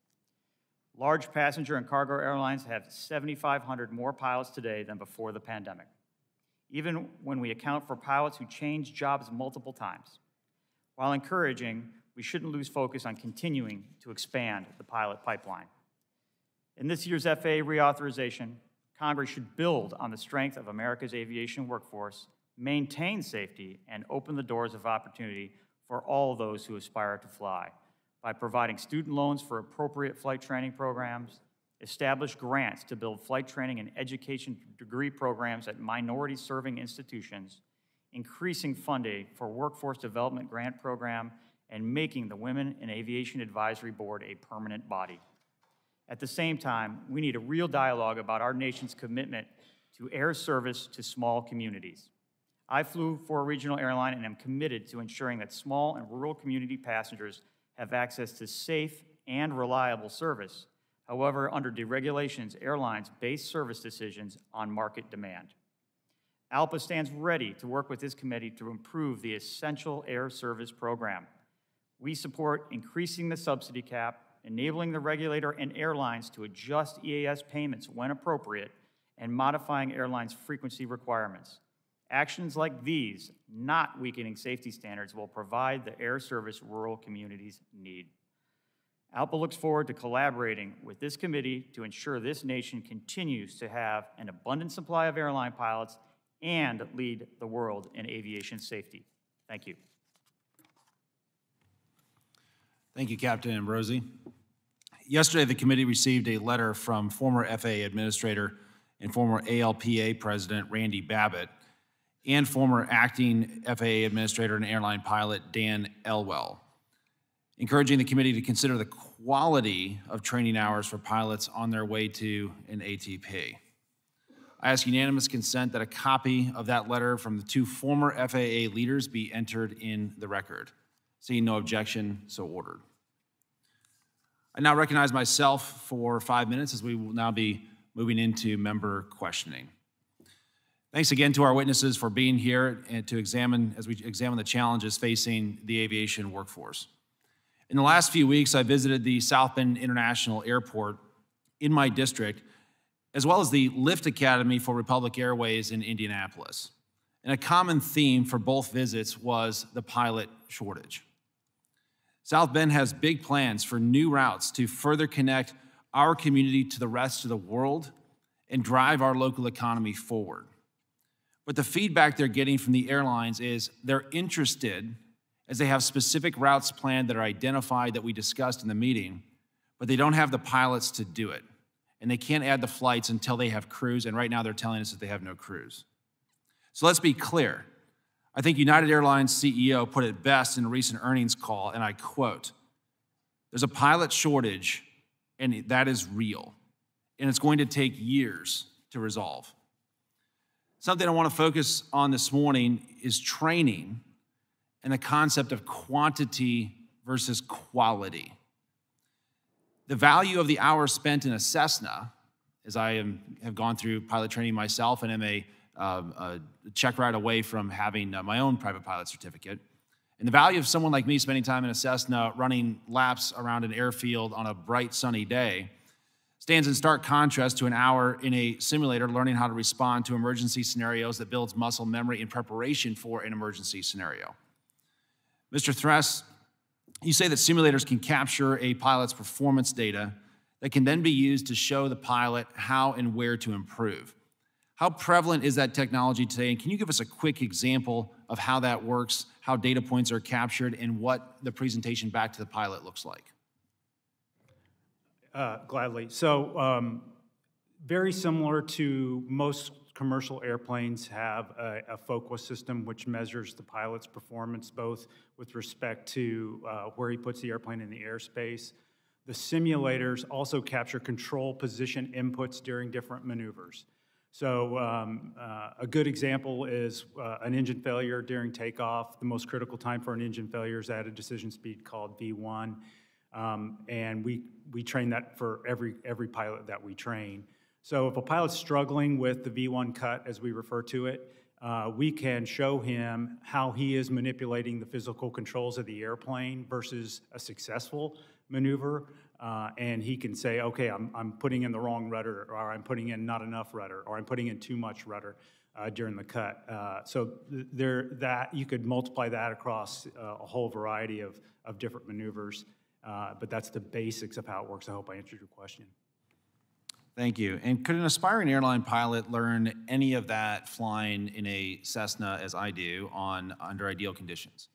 Large passenger and cargo airlines have 7,500 more pilots today than before the pandemic, even when we account for pilots who change jobs multiple times. While encouraging, we shouldn't lose focus on continuing to expand the pilot pipeline. In this year's FAA reauthorization, Congress should build on the strength of America's aviation workforce, maintain safety, and open the doors of opportunity for all those who aspire to fly by providing student loans for appropriate flight training programs, establish grants to build flight training and education degree programs at minority serving institutions, increasing funding for workforce development grant program, and making the Women in Aviation Advisory Board a permanent body. At the same time, we need a real dialogue about our nation's commitment to air service to small communities. I flew for a regional airline and am committed to ensuring that small and rural community passengers have access to safe and reliable service. However, under deregulations, airlines base service decisions on market demand. ALPA stands ready to work with this committee to improve the essential air service program. We support increasing the subsidy cap, enabling the regulator and airlines to adjust EAS payments when appropriate, and modifying airlines' frequency requirements. Actions like these, not weakening safety standards, will provide the air service rural communities need. ALPA looks forward to collaborating with this committee to ensure this nation continues to have an abundant supply of airline pilots and lead the world in aviation safety. Thank you. Thank you, Captain Ambrosi. Yesterday, the committee received a letter from former FAA Administrator and former ALPA President Randy Babbitt and former acting FAA Administrator and airline pilot Dan Elwell, encouraging the committee to consider the quality of training hours for pilots on their way to an ATP. I ask unanimous consent that a copy of that letter from the two former FAA leaders be entered in the record. Seeing no objection, so ordered. I now recognize myself for five minutes as we will now be moving into member questioning. Thanks again to our witnesses for being here and to examine, as we examine the challenges facing the aviation workforce. In the last few weeks, I visited the South Bend International Airport in my district, as well as the Lift Academy for Republic Airways in Indianapolis. And a common theme for both visits was the pilot shortage. South Bend has big plans for new routes to further connect our community to the rest of the world and drive our local economy forward. But the feedback they're getting from the airlines is they're interested as they have specific routes planned that are identified that we discussed in the meeting, but they don't have the pilots to do it. And they can't add the flights until they have crews, and right now they're telling us that they have no crews. So let's be clear. I think United Airlines CEO put it best in a recent earnings call, and I quote There's a pilot shortage, and that is real, and it's going to take years to resolve. Something I want to focus on this morning is training and the concept of quantity versus quality. The value of the hours spent in a Cessna, as I am, have gone through pilot training myself and am a, um, a check ride away from having uh, my own private pilot certificate, and the value of someone like me spending time in a Cessna running laps around an airfield on a bright sunny day stands in stark contrast to an hour in a simulator learning how to respond to emergency scenarios that builds muscle memory in preparation for an emergency scenario. Mr. Thress, you say that simulators can capture a pilot's performance data that can then be used to show the pilot how and where to improve. How prevalent is that technology today? And can you give us a quick example of how that works, how data points are captured, and what the presentation back to the pilot looks like? Uh, gladly. So, um, very similar to most commercial airplanes have a, a FOQA system which measures the pilot's performance both with respect to uh, where he puts the airplane in the airspace. The simulators also capture control position inputs during different maneuvers. So um, uh, a good example is uh, an engine failure during takeoff. The most critical time for an engine failure is at a decision speed called V1. Um, and we, we train that for every, every pilot that we train. So if a pilot's struggling with the V1 cut, as we refer to it, uh, we can show him how he is manipulating the physical controls of the airplane versus a successful maneuver. Uh, and he can say, okay, I'm, I'm putting in the wrong rudder, or I'm putting in not enough rudder, or I'm putting in too much rudder uh, during the cut. Uh, so th there, that you could multiply that across uh, a whole variety of, of different maneuvers. Uh, but that's the basics of how it works. I hope I answered your question. Thank you. And could an aspiring airline pilot learn any of that flying in a Cessna as I do on under ideal conditions?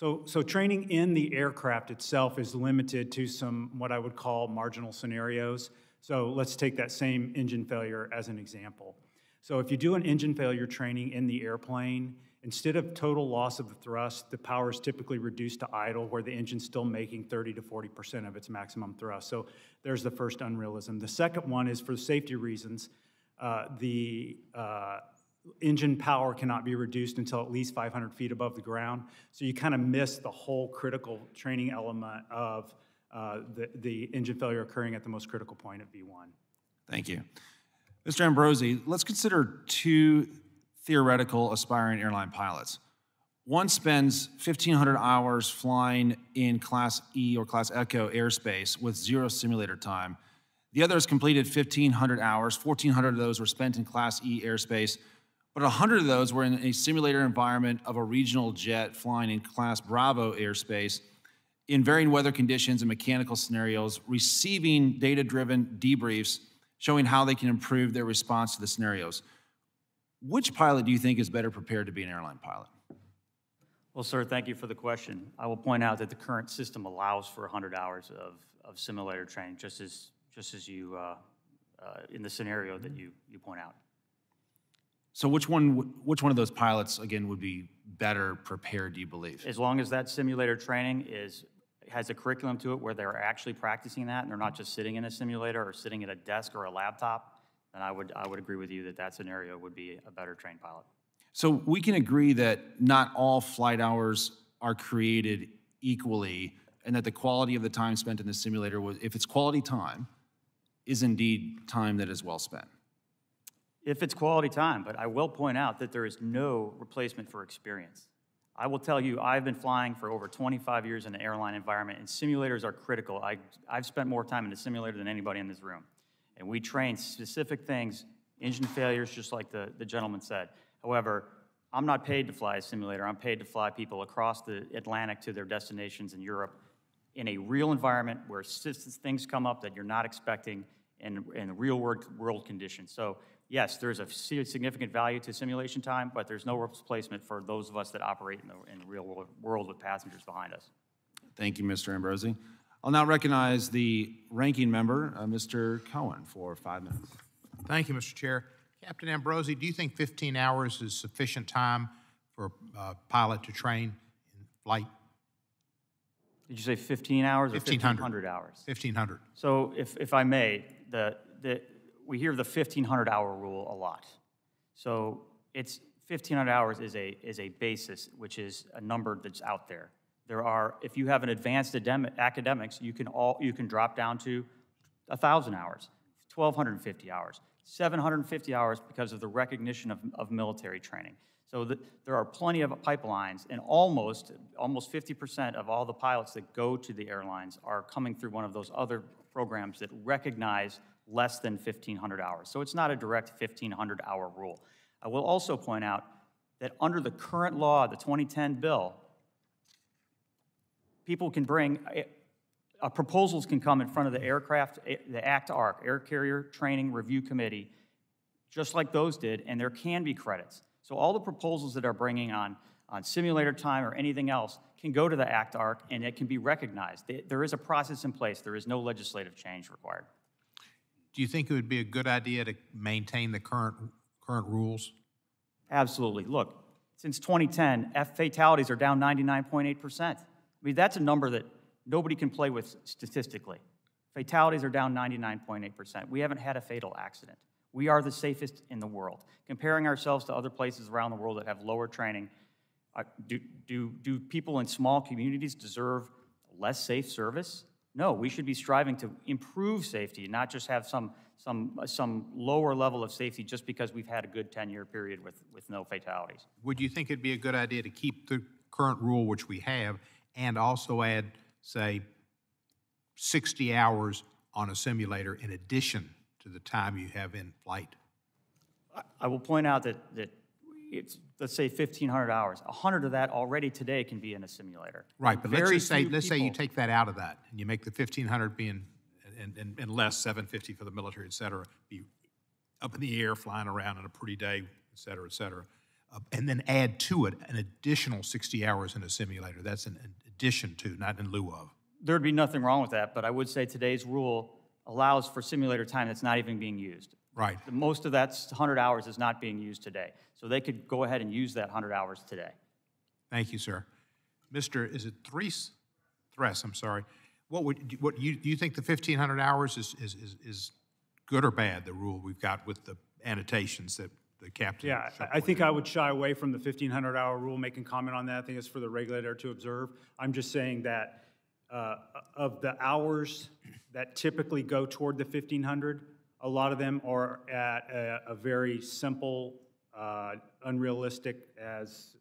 So, so training in the aircraft itself is limited to some what I would call marginal scenarios. So let's take that same engine failure as an example. So if you do an engine failure training in the airplane, instead of total loss of the thrust, the power is typically reduced to idle where the engine's still making 30 to 40% of its maximum thrust. So there's the first unrealism. The second one is for safety reasons. Uh, the uh, engine power cannot be reduced until at least 500 feet above the ground. So you kind of miss the whole critical training element of uh, the, the engine failure occurring at the most critical point at V1. Thank you. Mr. Ambrosi, let's consider two theoretical aspiring airline pilots. One spends 1,500 hours flying in Class E or Class Echo airspace with zero simulator time. The other has completed 1,500 hours. 1,400 of those were spent in Class E airspace, but 100 of those were in a simulator environment of a regional jet flying in Class Bravo airspace in varying weather conditions and mechanical scenarios, receiving data driven debriefs showing how they can improve their response to the scenarios. Which pilot do you think is better prepared to be an airline pilot? Well, sir, thank you for the question. I will point out that the current system allows for 100 hours of, of simulator training, just as, just as you, uh, uh, in the scenario that you, you point out. So which one, which one of those pilots, again, would be better prepared, do you believe? As long as that simulator training is, has a curriculum to it where they're actually practicing that and they're not just sitting in a simulator or sitting at a desk or a laptop, then I would, I would agree with you that that scenario would be a better trained pilot. So we can agree that not all flight hours are created equally and that the quality of the time spent in the simulator was, if it's quality time, is indeed time that is well spent. If it's quality time, but I will point out that there is no replacement for experience. I will tell you, I've been flying for over 25 years in an airline environment, and simulators are critical. I, I've spent more time in a simulator than anybody in this room. And we train specific things, engine failures, just like the, the gentleman said. However, I'm not paid to fly a simulator. I'm paid to fly people across the Atlantic to their destinations in Europe in a real environment where things come up that you're not expecting in, in real world, world conditions. So yes, there's a significant value to simulation time, but there's no replacement for those of us that operate in the, in the real world, world with passengers behind us. Thank you, Mr. Ambrosi. I'll now recognize the ranking member, uh, Mr. Cohen, for five minutes. Thank you, Mr. Chair. Captain Ambrosi, do you think 15 hours is sufficient time for a pilot to train in flight? Did you say 15 hours or 1,500. 1,500 hours? 1,500. So if, if I may, the, the, we hear the 1,500 hour rule a lot. So it's, 1,500 hours is a, is a basis, which is a number that's out there. There are, if you have an advanced academic, academics, you can all, you can drop down to 1,000 hours, 1,250 hours, 750 hours because of the recognition of, of military training. So the, there are plenty of pipelines, and almost, almost 50% of all the pilots that go to the airlines are coming through one of those other programs that recognize less than 1,500 hours. So it's not a direct 1,500 hour rule. I will also point out that under the current law, the 2010 bill, people can bring, uh, proposals can come in front of the aircraft, eh, the ACT-ARC, Air Carrier Training Review Committee, just like those did, and there can be credits. So all the proposals that are bringing on, on simulator time or anything else can go to the ACT-ARC and it can be recognized. There is a process in place. There is no legislative change required. Do you think it would be a good idea to maintain the current, current rules? Absolutely. Look, since 2010, F fatalities are down 99.8%. I mean, that's a number that nobody can play with statistically. Fatalities are down 99.8%. We haven't had a fatal accident. We are the safest in the world. Comparing ourselves to other places around the world that have lower training, uh, do, do, do people in small communities deserve less safe service? No, we should be striving to improve safety, not just have some, some, some lower level of safety just because we've had a good 10-year period with, with no fatalities. Would you think it'd be a good idea to keep the current rule, which we have, and also add, say, 60 hours on a simulator in addition to the time you have in flight? I will point out that, that it's, let's say 1,500 hours. 100 of that already today can be in a simulator. Right, but let's just say, let's say you take that out of that, and you make the 1,500 being, and, and, and less, 750 for the military, et cetera, be up in the air, flying around on a pretty day, et cetera, et cetera. Uh, And then add to it an additional 60 hours in a simulator. That's an addition to, not in lieu of. There'd be nothing wrong with that, but I would say today's rule allows for simulator time that's not even being used. Right. The- Most of that 100 hours is not being used today. So they could go ahead and use that 100 hours today. Thank you, sir. Mr., is it Threes? Thress, I'm sorry. What would, what, you, do you think the 1,500 hours is, is, is, is good or bad, the rule we've got with the annotations that the captain? Yeah, I- I think I would shy away from the 1,500-hour rule, making comment on that. I think it's for the regulator to observe. I'm just saying that uh, of the hours that typically go toward the 1,500, a lot of them are at a, a very simple, uh, unrealistic, as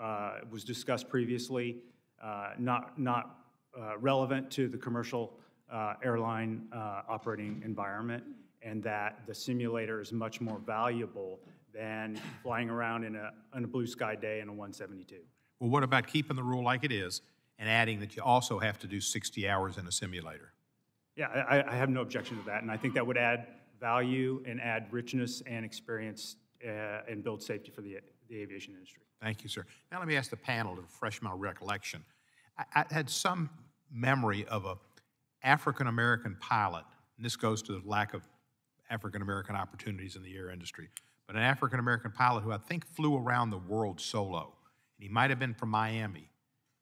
uh, was discussed previously, uh, not, not uh, relevant to the commercial uh, airline uh, operating environment, and that the simulator is much more valuable than flying around in a, on a blue sky day in a 172. Well, what about keeping the rule like it is and adding that you also have to do 60 hours in a simulator? Yeah, I, I have no objection to that, and I think that would add value and add richness and experience uh, and build safety for the, the aviation industry. Thank you, sir. Now let me ask the panel to refresh my recollection. I, I had some memory of a African-American pilot, and this goes to the lack of African-American opportunities in the air industry, but an African-American pilot who I think flew around the world solo. And he might have been from Miami,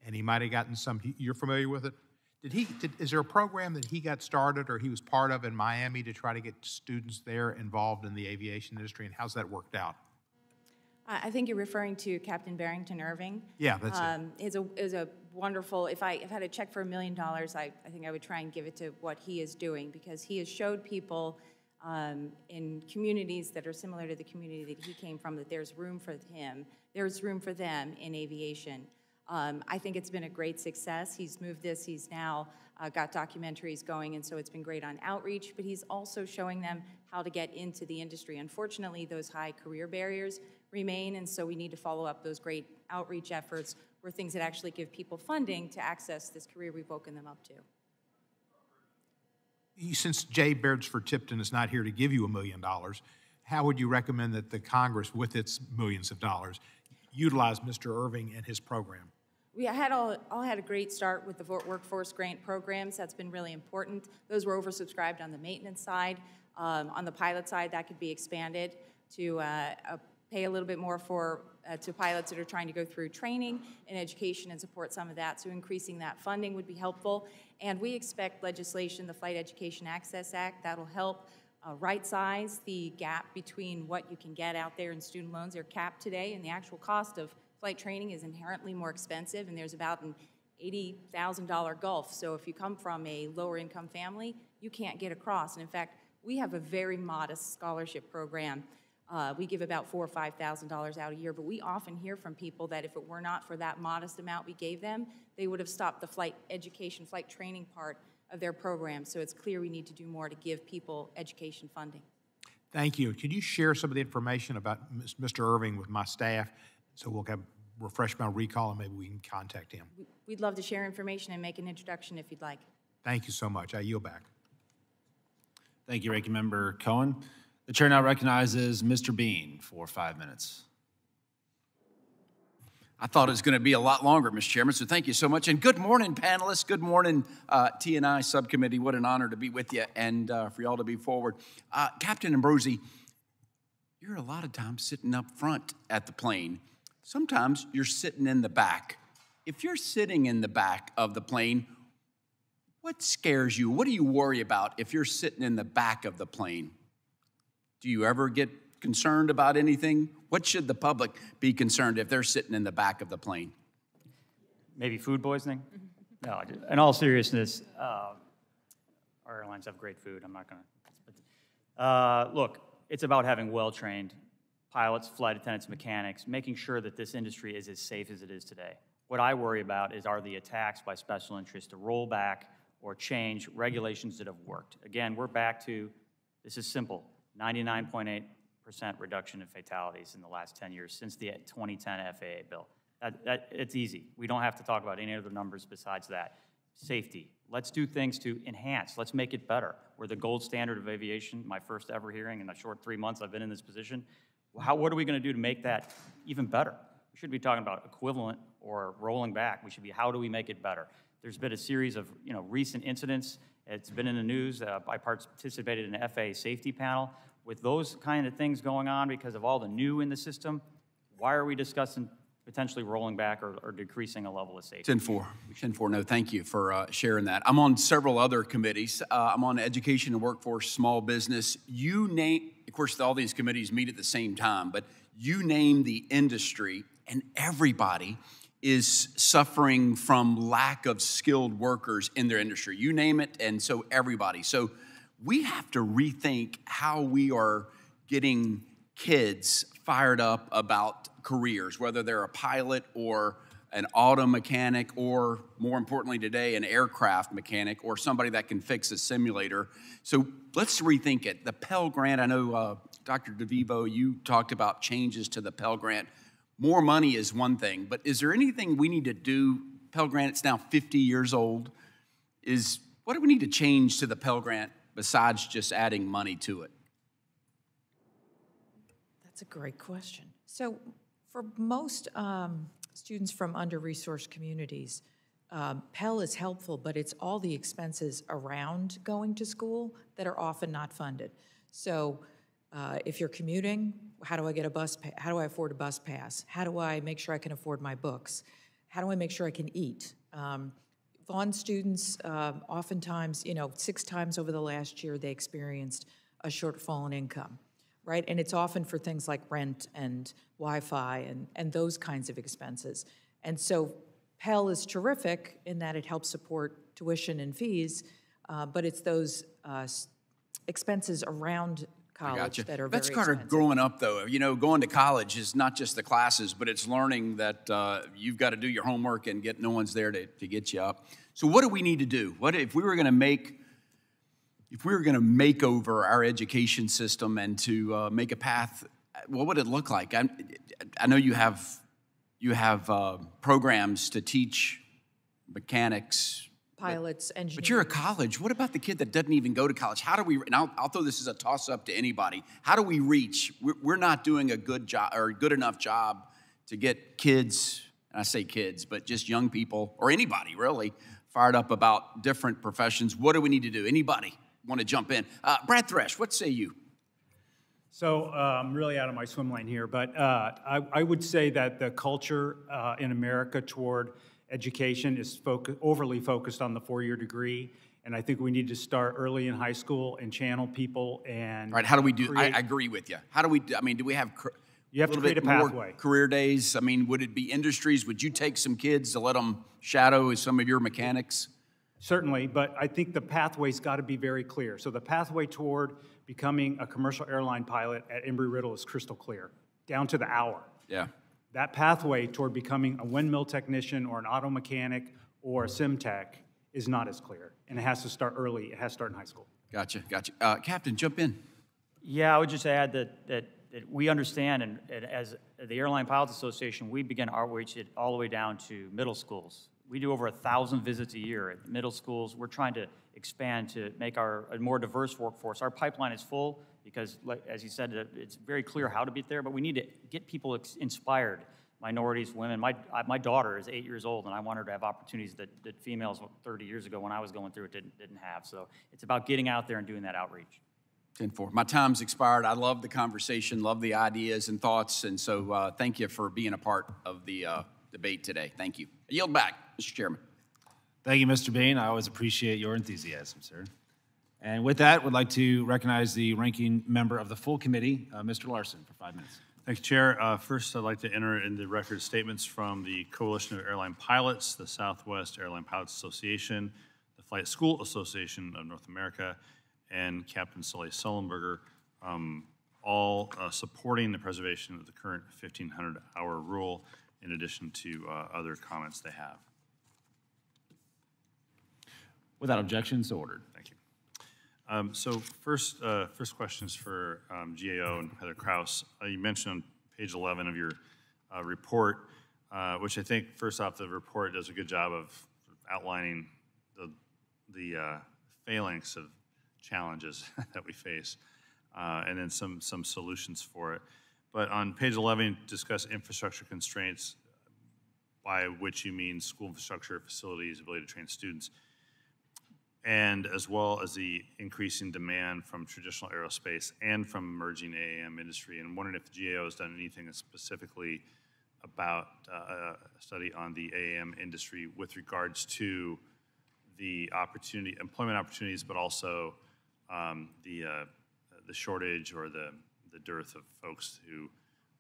and he might have gotten some, you're familiar with it? Did he, did, is there a program that he got started or he was part of in Miami to try to get students there involved in the aviation industry, and how's that worked out? I think you're referring to Captain Barrington Irving. Yeah, that's it. Um, Is a, is a wonderful, if I, if I had a check for a million dollars, I, I think I would try and give it to what he is doing, because he has showed people um, in communities that are similar to the community that he came from, that there's room for him, there's room for them in aviation. Um, I think it's been a great success. He's moved this, he's now uh, got documentaries going, and so it's been great on outreach, but he's also showing them how to get into the industry. Unfortunately, those high career barriers remain, and so we need to follow up those great outreach efforts where things that actually give people funding to access this career we've woken them up to. Since Jay Beresford Tipton is not here to give you a million dollars, how would you recommend that the Congress, with its millions of dollars, utilize Mr. Irving and his program? We had all, all had a great start with the workforce grant programs. That's been really important. Those were oversubscribed on the maintenance side. Um, on the pilot side, that could be expanded to uh, uh, pay a little bit more for uh, to pilots that are trying to go through training and education and support some of that. So increasing that funding would be helpful. And we expect legislation, the Flight Education Access Act, that'll help uh, right size the gap between what you can get out there in student loans. They're capped today, and the actual cost of flight training is inherently more expensive, and there's about an $80,000 gulf. So if you come from a lower income family, you can't get across. And in fact, we have a very modest scholarship program. Uh, we give about four or five thousand dollars out a year, but we often hear from people that if it were not for that modest amount we gave them, they would have stopped the flight education, flight training part of their program. So it's clear we need to do more to give people education funding. Thank you. Could you share some of the information about Mr. Irving with my staff? So we'll have, refresh my recall and maybe we can contact him. We'd love to share information and make an introduction if you'd like. Thank you so much. I yield back. Thank you, Ranking Member Cohen. The chair now recognizes Mr. Bean for five minutes. I thought it was going to be a lot longer, Mr. Chairman, so thank you so much. And good morning, panelists. Good morning, uh, T&I Subcommittee. What an honor to be with you and uh, for y'all to be forward. Uh, Captain Ambrosi, you're a lot of times sitting up front at the plane. Sometimes you're sitting in the back. If you're sitting in the back of the plane, what scares you? What do you worry about if you're sitting in the back of the plane? Do you ever get concerned about anything? What should the public be concerned if they're sitting in the back of the plane? Maybe food poisoning? No, in all seriousness, uh, our airlines have great food. I'm not going to. Uh, look, it's about having well-trained pilots, flight attendants, mechanics, making sure that this industry is as safe as it is today. What I worry about is are the attacks by special interests to roll back or change regulations that have worked. Again, we're back to this is simple: 99.8% reduction in fatalities in the last 10 years since the 2010 FAA bill. That, that, it's easy. We don't have to talk about any other numbers besides that. Safety. Let's do things to enhance. Let's make it better. We're the gold standard of aviation. My first ever hearing in the short three months I've been in this position. How, what are we going to do to make that even better? We shouldn't be talking about equivalent or rolling back. We should be how do we make it better? There's been a series of you know recent incidents. It's been in the news. Uh, I participated in an FAA safety panel With those kind of things going on because of all the new in the system, why are we discussing potentially rolling back or, or decreasing a level of safety? 10 4. 10 4. No, thank you for uh, sharing that. I'm on several other committees. Uh, I'm on Education and Workforce, Small Business. You name, of course, all these committees meet at the same time, but you name the industry, and everybody is suffering from lack of skilled workers in their industry. You name it, and so everybody. So we have to rethink how we are getting kids fired up about careers, whether they're a pilot or an auto mechanic, or more importantly today, an aircraft mechanic, or somebody that can fix a simulator. So let's rethink it. The Pell Grant, I know uh, Dr. DeVivo, you talked about changes to the Pell Grant. More money is one thing, but is there anything we need to do? Pell Grant, it's now 50 years old. Is what do we need to change to the Pell Grant besides just adding money to it? That's a great question. So, for most um, students from under-resourced communities, um, Pell is helpful, but it's all the expenses around going to school that are often not funded. So, uh, if you're commuting, how do I get a bus? Pa- how do I afford a bus pass? How do I make sure I can afford my books? How do I make sure I can eat? Um, Vaughn students, um, oftentimes, you know, six times over the last year, they experienced a shortfall in income, right? And it's often for things like rent and Wi-Fi and, and those kinds of expenses. And so Pell is terrific in that it helps support tuition and fees, uh, but it's those uh, expenses around college gotcha. that are very That's kind of growing up, though. You know, going to college is not just the classes, but it's learning that uh, you've got to do your homework and get no one's there to, to get you up. So, what do we need to do? What if we were going to make if we were going to make over our education system and to uh, make a path? What would it look like? I, I know you have you have uh, programs to teach mechanics, Pilots, engineers. but you're a college. What about the kid that doesn't even go to college? How do we, and I'll, I'll throw this as a toss up to anybody. How do we reach? We're, we're not doing a good job or good enough job to get kids, and I say kids, but just young people or anybody really, fired up about different professions. What do we need to do? Anybody want to jump in? Uh, Brad Thress, what say you? So uh, I'm really out of my swim lane here, but uh, I, I would say that the culture uh, in America toward education is overly focused on the four-year degree, and I think we need to start early in high school and channel people and. All right, how do we do? I, create- I agree with you. How do we? do- I mean, do we have? You have to create a pathway. Career days. I mean, would it be industries? Would you take some kids to let them shadow some of your mechanics? Certainly, but I think the pathway's got to be very clear. So the pathway toward becoming a commercial airline pilot at Embry-Riddle is crystal clear, down to the hour. Yeah. That pathway toward becoming a windmill technician or an auto mechanic or a sim tech is not as clear, and it has to start early. It has to start in high school. Gotcha, gotcha. Uh, Captain, jump in. Yeah, I would just add that, that, that we understand, and, and as the Airline Pilots Association, we begin our outreach all the way down to middle schools. We do over a thousand visits a year at middle schools. We're trying to expand to make our a more diverse workforce. Our pipeline is full because, like, as you said, it's very clear how to be there, but we need to get people inspired. Minorities, women. My, my daughter is eight years old, and I want her to have opportunities that, that females 30 years ago when I was going through it didn't, didn't have. So it's about getting out there and doing that outreach. 10 4. My time's expired. I love the conversation, love the ideas and thoughts. And so uh, thank you for being a part of the uh, debate today. Thank you. I yield back, Mr. Chairman. Thank you, Mr. Bain. I always appreciate your enthusiasm, sir. And with that, we'd like to recognize the ranking member of the full committee, uh, Mr. Larsen, for five minutes. Thank you, Chair. Uh, First, I'd like to enter into record statements from the Coalition of Airline Pilots, the Southwest Airline Pilots Association, the Flight School Association of North America, and Captain Sully Sullenberger, um, all uh, supporting the preservation of the current 1,500-hour rule, in addition to uh, other comments they have. Without objection, so ordered. Thank you. Um, So first, uh, first question is for um, GAO and Heather Krause. Uh, You mentioned on page 11 of your uh, report, uh, which I think, first off, the report does a good job of outlining the, the uh, phalanx of challenges that we face, uh, and then some, some solutions for it. But on page 11, discuss infrastructure constraints, by which you mean school infrastructure, facilities, ability to train students and as well as the increasing demand from traditional aerospace and from emerging AAM industry. And wondering if the GAO has done anything specifically about uh, a study on the AAM industry with regards to the opportunity, employment opportunities, but also um, the, uh, the shortage or the dearth of folks who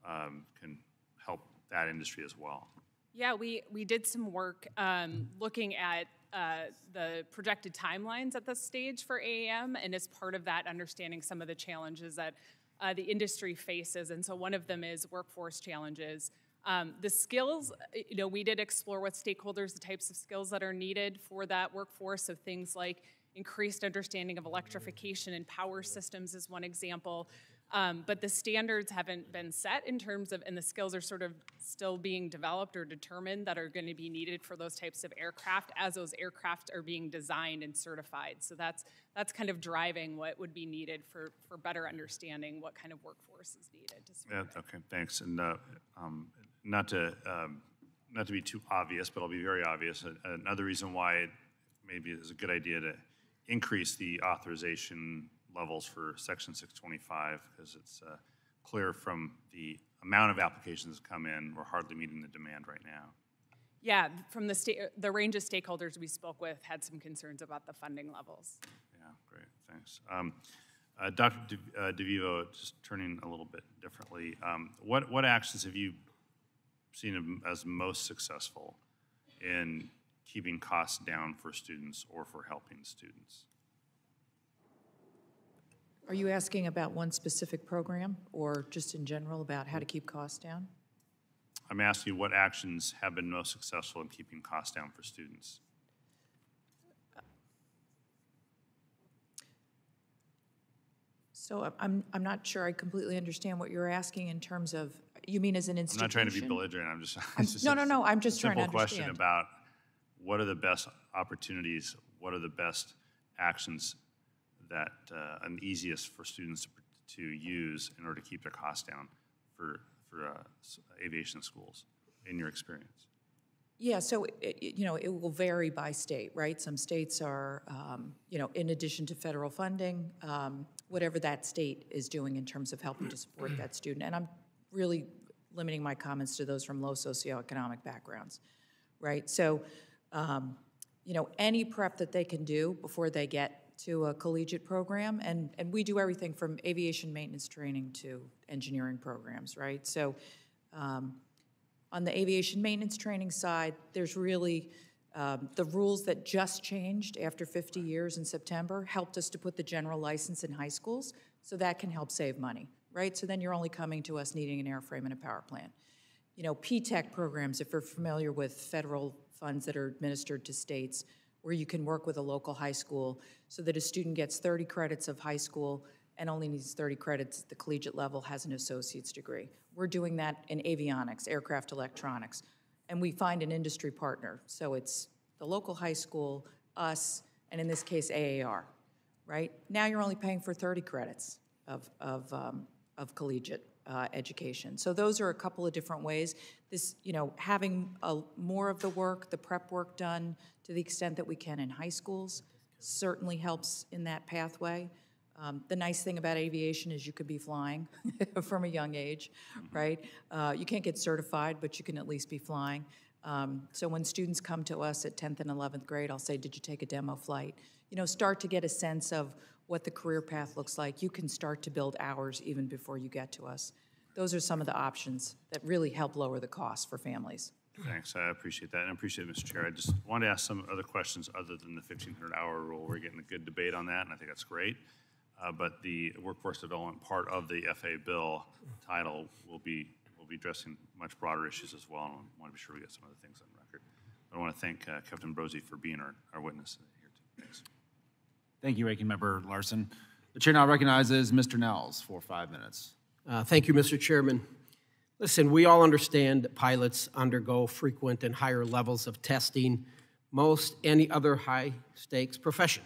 um, can help that industry as well. Yeah, we, we did some work um, looking at uh, the projected timelines at this stage for AAM, and as part of that, understanding some of the challenges that uh, the industry faces. And so one of them is workforce challenges. Um, the skills, you know, we did explore with stakeholders the types of skills that are needed for that workforce. So things like increased understanding of electrification and power systems is one example. Um, but the standards haven't been set in terms of, and the skills are sort of still being developed or determined that are going to be needed for those types of aircraft as those aircraft are being designed and certified. So that's that's kind of driving what would be needed for for better understanding what kind of workforce is needed. To yeah, okay, thanks. And uh, um, not to um, not to be too obvious, but I'll be very obvious. Another reason why it maybe is a good idea to increase the authorization levels for Section 625 because it's uh, clear from the amount of applications that come in, we're hardly meeting the demand right now. Yeah, from the state, the range of stakeholders we spoke with had some concerns about the funding levels. Yeah, great, thanks. Um, uh, Dr. De, uh, DeVivo, just turning a little bit differently, um, what, what actions have you seen as most successful in keeping costs down for students or for helping students? Are you asking about one specific program or just in general about how to keep costs down? I'm asking what actions have been most successful in keeping costs down for students? So I'm, I'm not sure I completely understand what you're asking in terms of, you mean as an institution? I'm not trying to be belligerent, I'm just. I'm- just no, no, no, I'm just trying to Simple question about what are the best opportunities, what are the best actions that, uh, and easiest for students to, to use in order to keep their costs down for, for uh, aviation schools, in your experience? Yeah, so, it- you know, it will vary by state, right? Some states are, um, you know, in addition to federal funding, um, whatever that state is doing in terms of helping to support that student. And I'm really limiting my comments to those from low socioeconomic backgrounds, right? So, um, you know, any prep that they can do before they get to a collegiate program, and, and we do everything from aviation maintenance training to engineering programs, right? So, um, on the aviation maintenance training side, there's really, um, the rules that just changed after 50 years in September helped us to put the general license in high schools, so that can help save money, right? So then you're only coming to us needing an airframe and a power plant. You know, P-TECH programs, if you're familiar with federal funds that are administered to states, where you can work with a local high school so that a student gets 30 credits of high school and only needs 30 credits at the collegiate level, has an associate's degree. We're doing that in avionics, aircraft electronics, and we find an industry partner. So it's the local high school, us, and in this case, AAR, right? Now you're only paying for 30 credits of, of, um, of collegiate uh, education. So those are a couple of different ways. This, you know, having a, more of the work, the prep work done to the extent that we can in high schools certainly helps in that pathway. Um, the nice thing about aviation is you could be flying from a young age, right? Uh, you can't get certified, but you can at least be flying. Um, so when students come to us at 10th and 11th grade, I'll say, Did you take a demo flight? You know, start to get a sense of what the career path looks like. You can start to build hours even before you get to us. Those are some of the options that really help lower the cost for families. Thanks, I appreciate that, and I appreciate it, Mr. Chair. I just wanted to ask some other questions other than the 1,500-hour rule. We're getting a good debate on that, and I think that's great. Uh, But the workforce development part of the FA bill title will be, be addressing much broader issues as well, and I want to be sure we get some other things on record. But I want to thank uh, Captain Brosey for being our, our witness here today. Thanks. Thank you, Ranking Member Larsen. The chair now recognizes Mr. Nehls for five minutes. Uh, Thank you, Mr. Chairman. Listen, we all understand that pilots undergo frequent and higher levels of testing most any other high-stakes profession.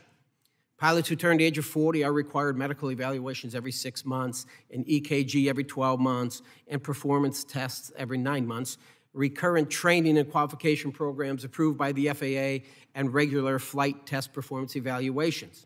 Pilots who turn the age of 40 are required medical evaluations every six months, an EKG every 12 months, and performance tests every nine months, recurrent training and qualification programs approved by the FAA, and regular flight test performance evaluations.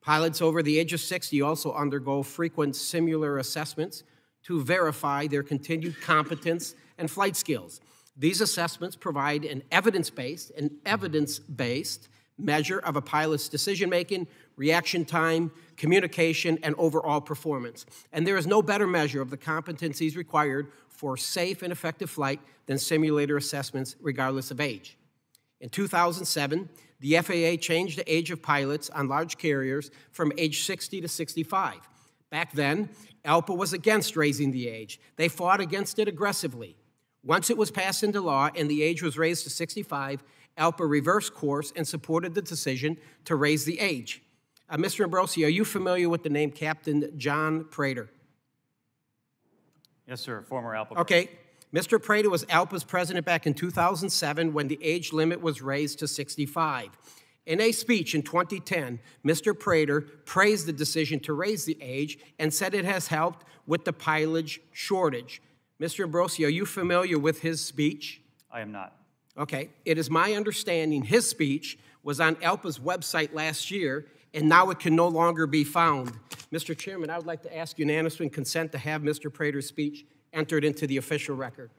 Pilots over the age of 60 also undergo frequent similar assessments to verify their continued competence and flight skills. These assessments provide an evidence-based and evidence-based measure of a pilot's decision-making, reaction time, communication, and overall performance. And there is no better measure of the competencies required for safe and effective flight than simulator assessments, regardless of age. In 2007, the FAA changed the age of pilots on large carriers from age 60 to 65. Back then, ALPA was against raising the age. They fought against it aggressively. Once it was passed into law and the age was raised to 65, ALPA reversed course and supported the decision to raise the age. Uh, Mr. Ambrosi, are you familiar with the name Captain John Prater? Yes, sir, former ALPA. Okay. Mr. Prater was ALPA's president back in 2007 when the age limit was raised to 65. In a speech in 2010, Mr. Prater praised the decision to raise the age and said it has helped with the pilot shortage. Mr. Ambrosi, are you familiar with his speech? I am not. Okay. It is my understanding his speech was on ALPA's website last year, and now it can no longer be found. Mr. Chairman, I would like to ask unanimous consent to have Mr. Prater's speech entered into the official record.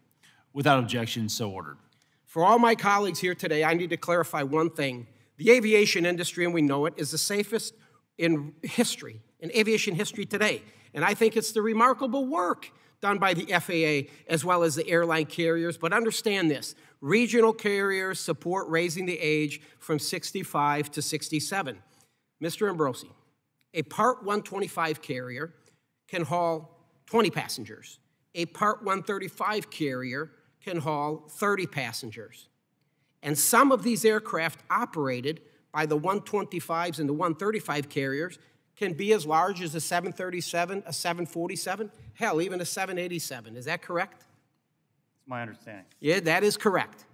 Without objection, so ordered. For all my colleagues here today, I need to clarify one thing. The aviation industry, and we know it, is the safest in history, in aviation history today. And I think it's the remarkable work done by the FAA as well as the airline carriers. But understand this regional carriers support raising the age from 65 to 67. Mr. Ambrosi, a Part 125 carrier can haul 20 passengers. A Part 135 carrier can haul 30 passengers. And some of these aircraft operated by the 125s and the 135 carriers can be as large as a 737, a 747, hell, even a 787. Is that correct? My understanding. Yeah, that is correct.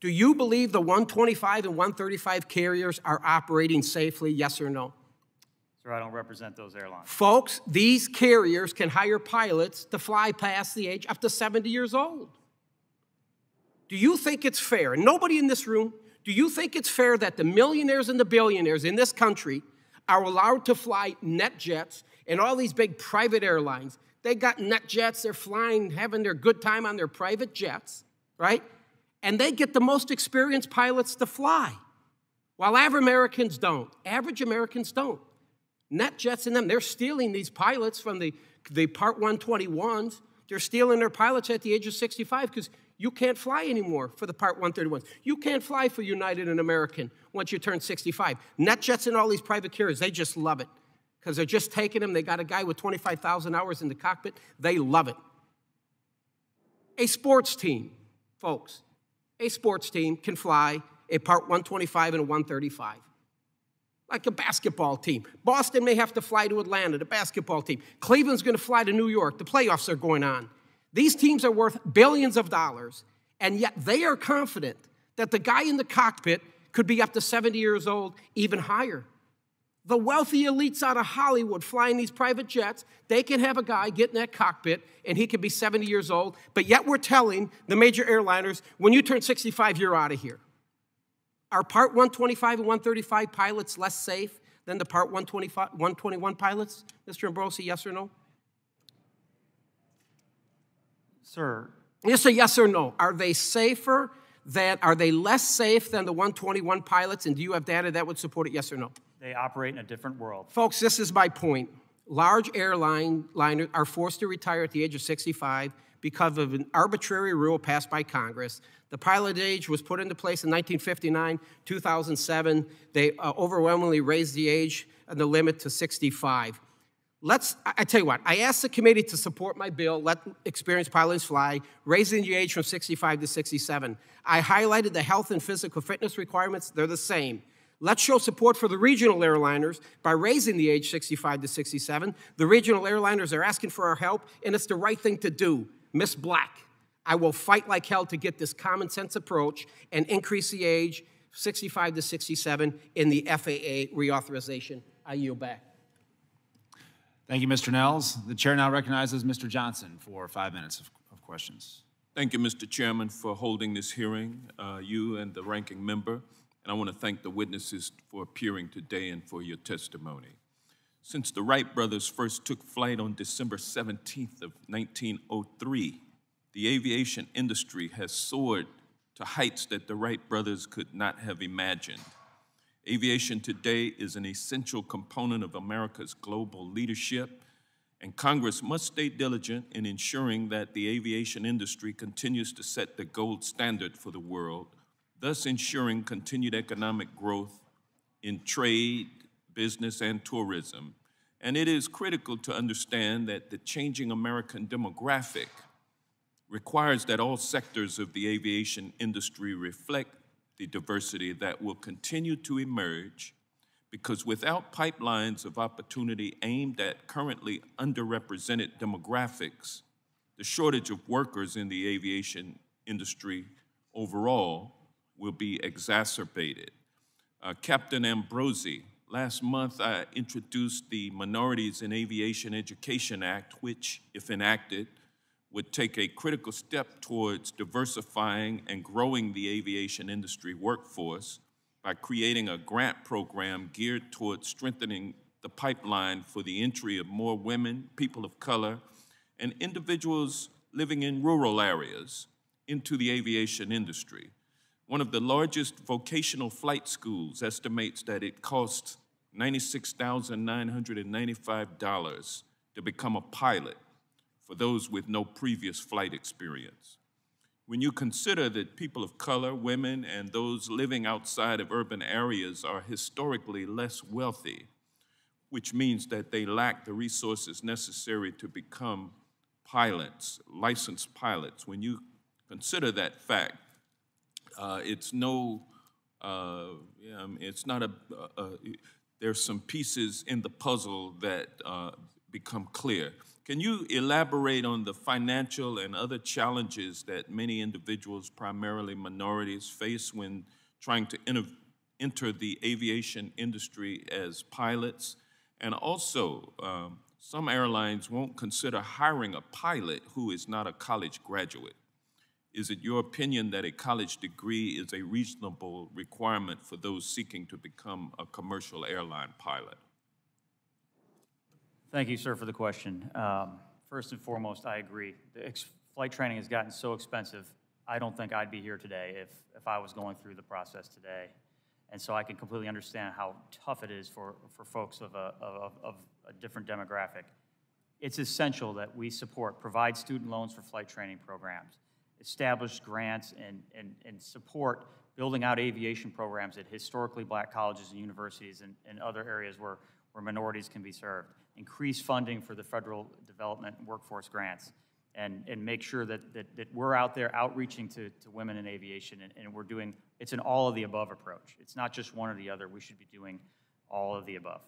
Do you believe the 125 and 135 carriers are operating safely, yes or no? Sir, I don't represent those airlines. Folks, these carriers can hire pilots to fly past the age up to 70 years old. Do you think it's fair? And nobody in this room, do you think it's fair that the millionaires and the billionaires in this country are allowed to fly NetJets and all these big private airlines? They got NetJets, they're flying, having their good time on their private jets, right? And they get the most experienced pilots to fly, while average Americans don't. Average Americans don't. NetJets in them, they're stealing these pilots from the, the Part 121s. They're stealing their pilots at the age of 65 because you can't fly anymore for the Part 131s. You can't fly for United and American once you turn 65. NetJets and all these private carriers, they just love it because they're just taking them. They got a guy with 25,000 hours in the cockpit. They love it. A sports team, folks, a sports team can fly a Part 125 and a 135 like a basketball team. Boston may have to fly to Atlanta, the basketball team. Cleveland's going to fly to New York. The playoffs are going on. These teams are worth billions of dollars, and yet they are confident that the guy in the cockpit could be up to 70 years old, even higher. The wealthy elites out of Hollywood flying these private jets, they can have a guy get in that cockpit and he could be 70 years old, but yet we're telling the major airliners when you turn 65, you're out of here. Are Part 125 and 135 pilots less safe than the Part 125, 121 pilots? Mr. Ambrosi, yes or no? Sir. Just a yes or no. Are they safer than, are they less safe than the 121 pilots? And do you have data that would support it, yes or no? They operate in a different world. Folks, this is my point. Large airline liners are forced to retire at the age of 65 because of an arbitrary rule passed by Congress. The pilot age was put into place in 1959, 2007. They uh, overwhelmingly raised the age and the limit to 65. Let's, I tell you what, I asked the committee to support my bill, let experienced pilots fly, raising the age from 65 to 67. I highlighted the health and physical fitness requirements, they're the same. Let's show support for the regional airliners by raising the age 65 to 67. The regional airliners are asking for our help, and it's the right thing to do. Miss Black, I will fight like hell to get this common sense approach and increase the age 65 to 67 in the FAA reauthorization. I yield back. Thank you, Mr. Nehls. The chair now recognizes Mr. Johnson for five minutes of, of questions. Thank you, Mr. Chairman, for holding this hearing, uh, you and the ranking member. And I want to thank the witnesses for appearing today and for your testimony. Since the Wright brothers first took flight on December 17th of 1903, the aviation industry has soared to heights that the Wright brothers could not have imagined. Aviation today is an essential component of America's global leadership, and Congress must stay diligent in ensuring that the aviation industry continues to set the gold standard for the world, thus ensuring continued economic growth in trade, business, and tourism. And it is critical to understand that the changing American demographic requires that all sectors of the aviation industry reflect the diversity that will continue to emerge because without pipelines of opportunity aimed at currently underrepresented demographics, the shortage of workers in the aviation industry overall will be exacerbated. Uh, Captain Ambrosi, last month I introduced the Minorities in Aviation Education Act, which, if enacted, would take a critical step towards diversifying and growing the aviation industry workforce by creating a grant program geared towards strengthening the pipeline for the entry of more women, people of color, and individuals living in rural areas into the aviation industry. One of the largest vocational flight schools estimates that it costs $96,995 to become a pilot for those with no previous flight experience. When you consider that people of color, women, and those living outside of urban areas are historically less wealthy, which means that they lack the resources necessary to become pilots, licensed pilots, when you consider that fact, uh, it's no, uh, it's not a, a, a, there's some pieces in the puzzle that uh, become clear. Can you elaborate on the financial and other challenges that many individuals, primarily minorities, face when trying to enter the aviation industry as pilots? And also, um, some airlines won't consider hiring a pilot who is not a college graduate. Is it your opinion that a college degree is a reasonable requirement for those seeking to become a commercial airline pilot? Thank you, sir, for the question. Um, first and foremost, I agree. Flight training has gotten so expensive. I don't think I'd be here today if, if I was going through the process today. And so I can completely understand how tough it is for, for folks of a, of, of a different demographic. It's essential that we support, provide student loans for flight training programs, establish grants, and, and, and support building out aviation programs at historically black colleges and universities and, and other areas where, where minorities can be served increase funding for the federal development workforce grants and, and make sure that, that, that we're out there outreaching to, to women in aviation and, and we're doing, it's an all of the above approach. It's not just one or the other. We should be doing all of the above.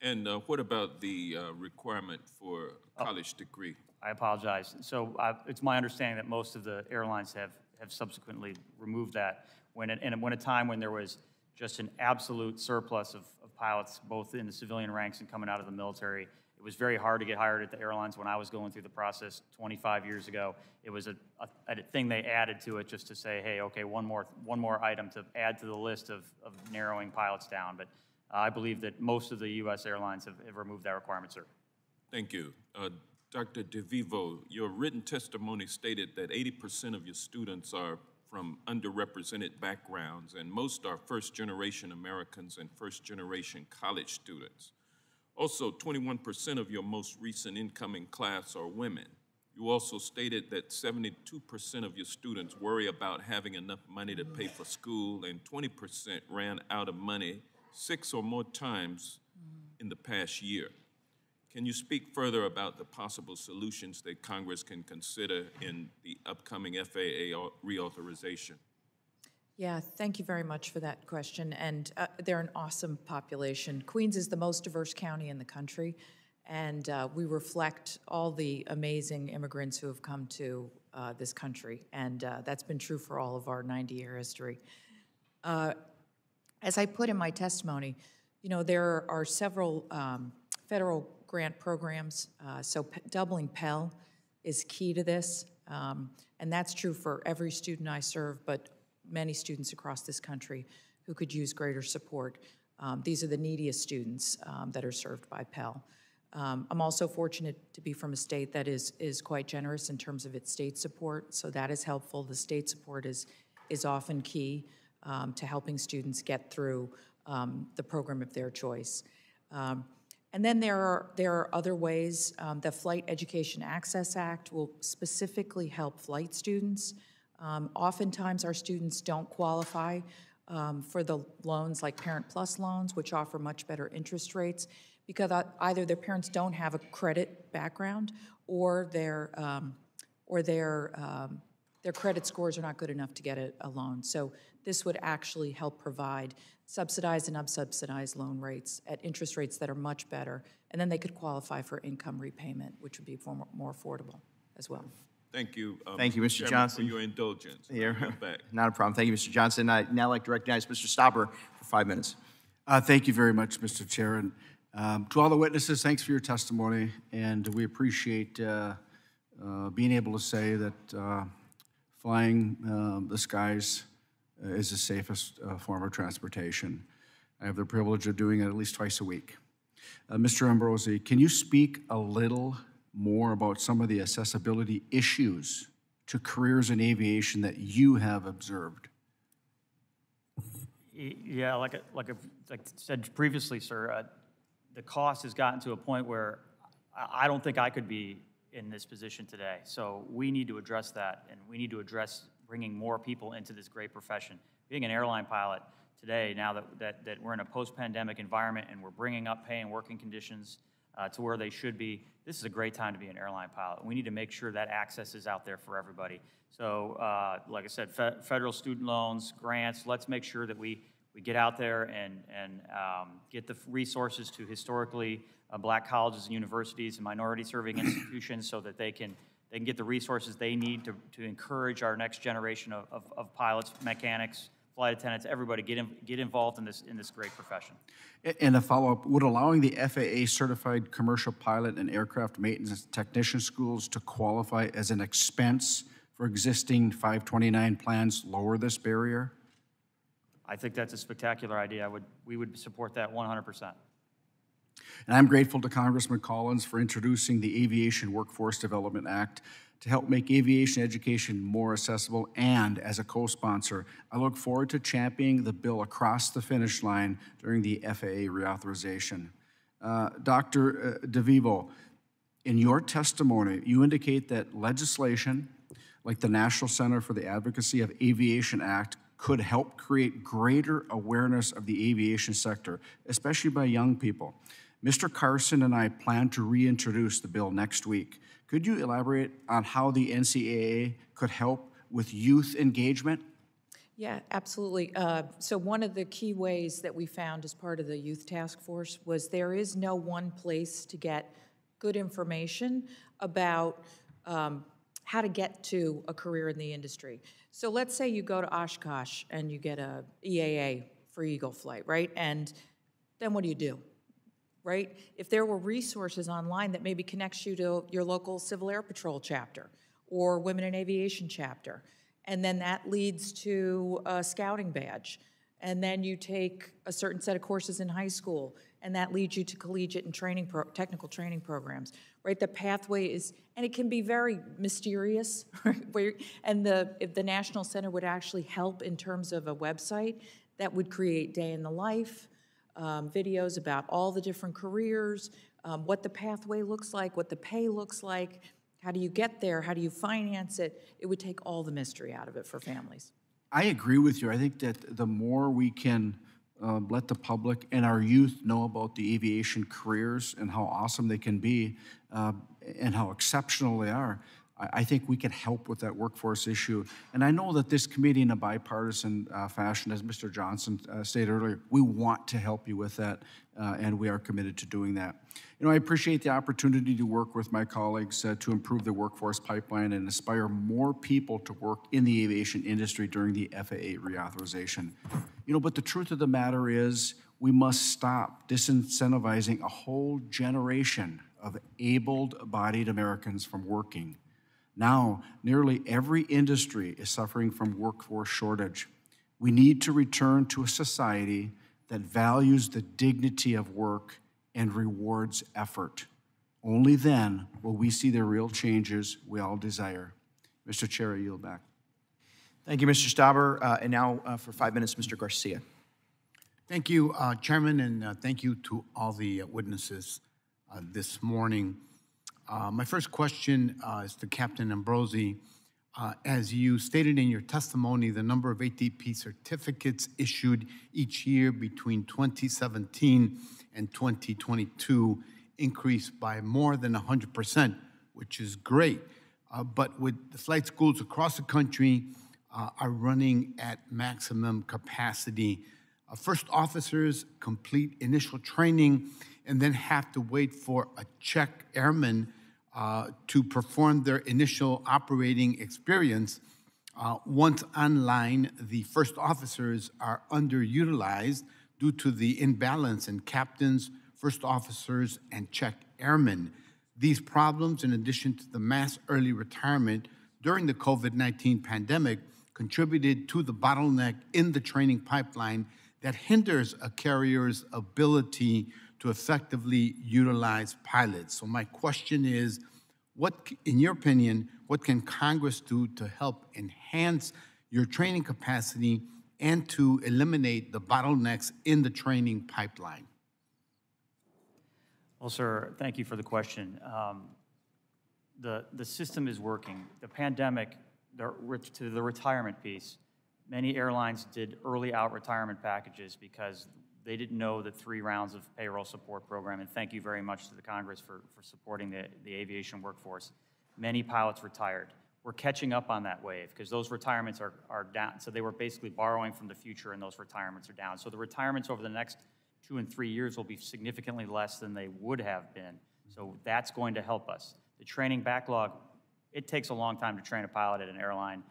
And uh, what about the uh, requirement for a oh. college oh, degree? I apologize. So uh, it's my understanding that most of the airlines have, have subsequently removed that when, and when a time when there was just an absolute surplus of, pilots, both in the civilian ranks and coming out of the military. It was very hard to get hired at the airlines when I was going through the process 25 years ago. It was a, a, a thing they added to it just to say, hey, okay, one more, one more item to add to the list of, of narrowing pilots down. But uh, I believe that most of the U.S. airlines have, have removed that requirement, sir. Thank you. Uh, Dr. DeVivo, your written testimony stated that 80% of your students are from underrepresented backgrounds, and most are first generation Americans and first generation college students. Also, 21% of your most recent incoming class are women. You also stated that 72% of your students worry about having enough money to pay for school, and 20% ran out of money six or more times in the past year. Can you speak further about the possible solutions that Congress can consider in the upcoming FAA reauthorization? Yeah, thank you very much for that question. And uh, they're an awesome population. Queens is the most diverse county in the country, and uh, we reflect all the amazing immigrants who have come to uh, this country. And uh, that's been true for all of our 90 year history. Uh, as I put in my testimony, you know, there are several um, federal grant programs. Uh, so doubling Pell is key to this. Um, And that's true for every student I serve, but many students across this country who could use greater support. Um, These are the neediest students um, that are served by Pell. Um, I'm also fortunate to be from a state that is, is quite generous in terms of its state support, so that is helpful. The state support is, is often key um, to helping students get through um, the program of their choice. And then there are, there are other ways. Um, The Flight Education Access Act will specifically help flight students. Um, Oftentimes, our students don't qualify um, for the loans like Parent Plus loans, which offer much better interest rates, because either their parents don't have a credit background, or their, um, or their, um, their credit scores are not good enough to get a, a loan. So this would actually help provide subsidized and unsubsidized loan rates at interest rates that are much better, and then they could qualify for income repayment, which would be more, more affordable as well. Thank you. uh, Thank you, Mr. Chairman, Johnson. For your indulgence. Here, You're back. not a problem. Thank you, Mr. Johnson. I'd now like to recognize Mr. Stauber for five minutes. Uh, Thank you very much, Mr. Chair. And um, to all the witnesses, thanks for your testimony, and we appreciate uh, uh, being able to say that uh, flying um, the skies uh, is the safest uh, form of transportation. I have the privilege of doing it at least twice a week. Uh, Mr. Ambrosi, can you speak a little more about some of the accessibility issues to careers in aviation that you have observed? Yeah, like, I- like I said previously, sir, uh, the cost has gotten to a point where I don't think I could be in this position today. So we need to address that, and we need to address bringing more people into this great profession. Being an airline pilot today, now that, that, that we're in a post-pandemic environment and we're bringing up pay and working conditions uh, to where they should be, this is a great time to be an airline pilot. We need to make sure that access is out there for everybody. So, uh, like I said, fe- federal student loans, grants, let's make sure that we, we get out there and, and um, get the resources to historically uh, black colleges and universities and minority serving institutions so that they can, they can get the resources they need to, to encourage our next generation of, of, of pilots, mechanics, flight attendants, everybody get, in, get involved in this, in this great profession. And a follow-up, would allowing the FAA-certified commercial pilot and aircraft maintenance technician schools to qualify as an expense for existing 529 plans lower this barrier? I think that's a spectacular idea. I would, we would support that 100%. And I'm grateful to Congressman Collins for introducing the Aviation Workforce Development Act to help make aviation education more accessible. And as a co-sponsor, I look forward to championing the bill across the finish line during the FAA reauthorization. Uh, Dr. DeVivo, in your testimony, you indicate that legislation like the National Center for the Advocacy of Aviation Act could help create greater awareness of the aviation sector, especially by young people. Mr. Carson and I plan to reintroduce the bill next week. Could you elaborate on how the NCAA could help with youth engagement? Yeah, absolutely. Uh, So one of the key ways that we found as part of the youth task force was there is no one place to get good information about um, how to get to a career in the industry. So let's say you go to Oshkosh and you get a EAA for Eagle Flight, right? And then what do you do? Right? If there were resources online that maybe connects you to your local Civil Air Patrol chapter or Women in Aviation chapter, and then that leads to a scouting badge, and then you take a certain set of courses in high school, and that leads you to collegiate and training pro- technical training programs, right? The pathway is, and it can be very mysterious, right? Where, and the if the National Center would actually help in terms of a website that would create day in the life um, videos about all the different careers, um, what the pathway looks like, what the pay looks like, how do you get there, how do you finance it. It would take all the mystery out of it for families. I agree with you. I think that the more we can um, let the public and our youth know about the aviation careers and how awesome they can be uh, and how exceptional they are, I, think we can help with that workforce issue. And I know that this committee, in a bipartisan uh, fashion, as Mr. Johnson uh, stated earlier, we want to help you with that, uh, and we are committed to doing that. You know, I appreciate the opportunity to work with my colleagues uh, to improve the workforce pipeline and inspire more people to work in the aviation industry during the FAA reauthorization. You know, but the truth of the matter is, we must stop disincentivizing a whole generation of able-bodied Americans from working. Now, nearly every industry is suffering from workforce shortage. We need to return to a society that values the dignity of work and rewards effort. Only then will we see the real changes we all desire. Mr. Chair, I yield back. Thank you, Mr. Stauber. Uh, and now uh, for five minutes, Mr. Garcia. Thank you, uh, Chairman, and uh, thank you to all the uh, witnesses uh, this morning. Uh, my first question uh, is to Captain Ambrosi. Uh, as you stated in your testimony, the number of ATP certificates issued each year between 2017 and 2022 increased by more than 100%, which is great. Uh, but with the flight schools across the country uh, are running at maximum capacity, first officers complete initial training and then have to wait for a check airman uh, to perform their initial operating experience. Uh, once online, the first officers are underutilized due to the imbalance in captains, first officers, and check airmen. These problems, in addition to the mass early retirement during the COVID 19 pandemic, contributed to the bottleneck in the training pipeline that hinders a carrier's ability to effectively utilize pilots. So my question is, what, in your opinion, what can Congress do to help enhance your training capacity and to eliminate the bottlenecks in the training pipeline? Well, sir, thank you for the question. Um, the, the system is working. The pandemic, the, to the retirement piece, many airlines did early out retirement packages because they didn't know the three rounds of payroll support program, and thank you very much to the Congress for, for supporting the, the aviation workforce. Many pilots retired. We're catching up on that wave because those retirements are, are down. So they were basically borrowing from the future, and those retirements are down. So the retirements over the next two and three years will be significantly less than they would have been. So that's going to help us. The training backlog, it takes a long time to train a pilot at an airline,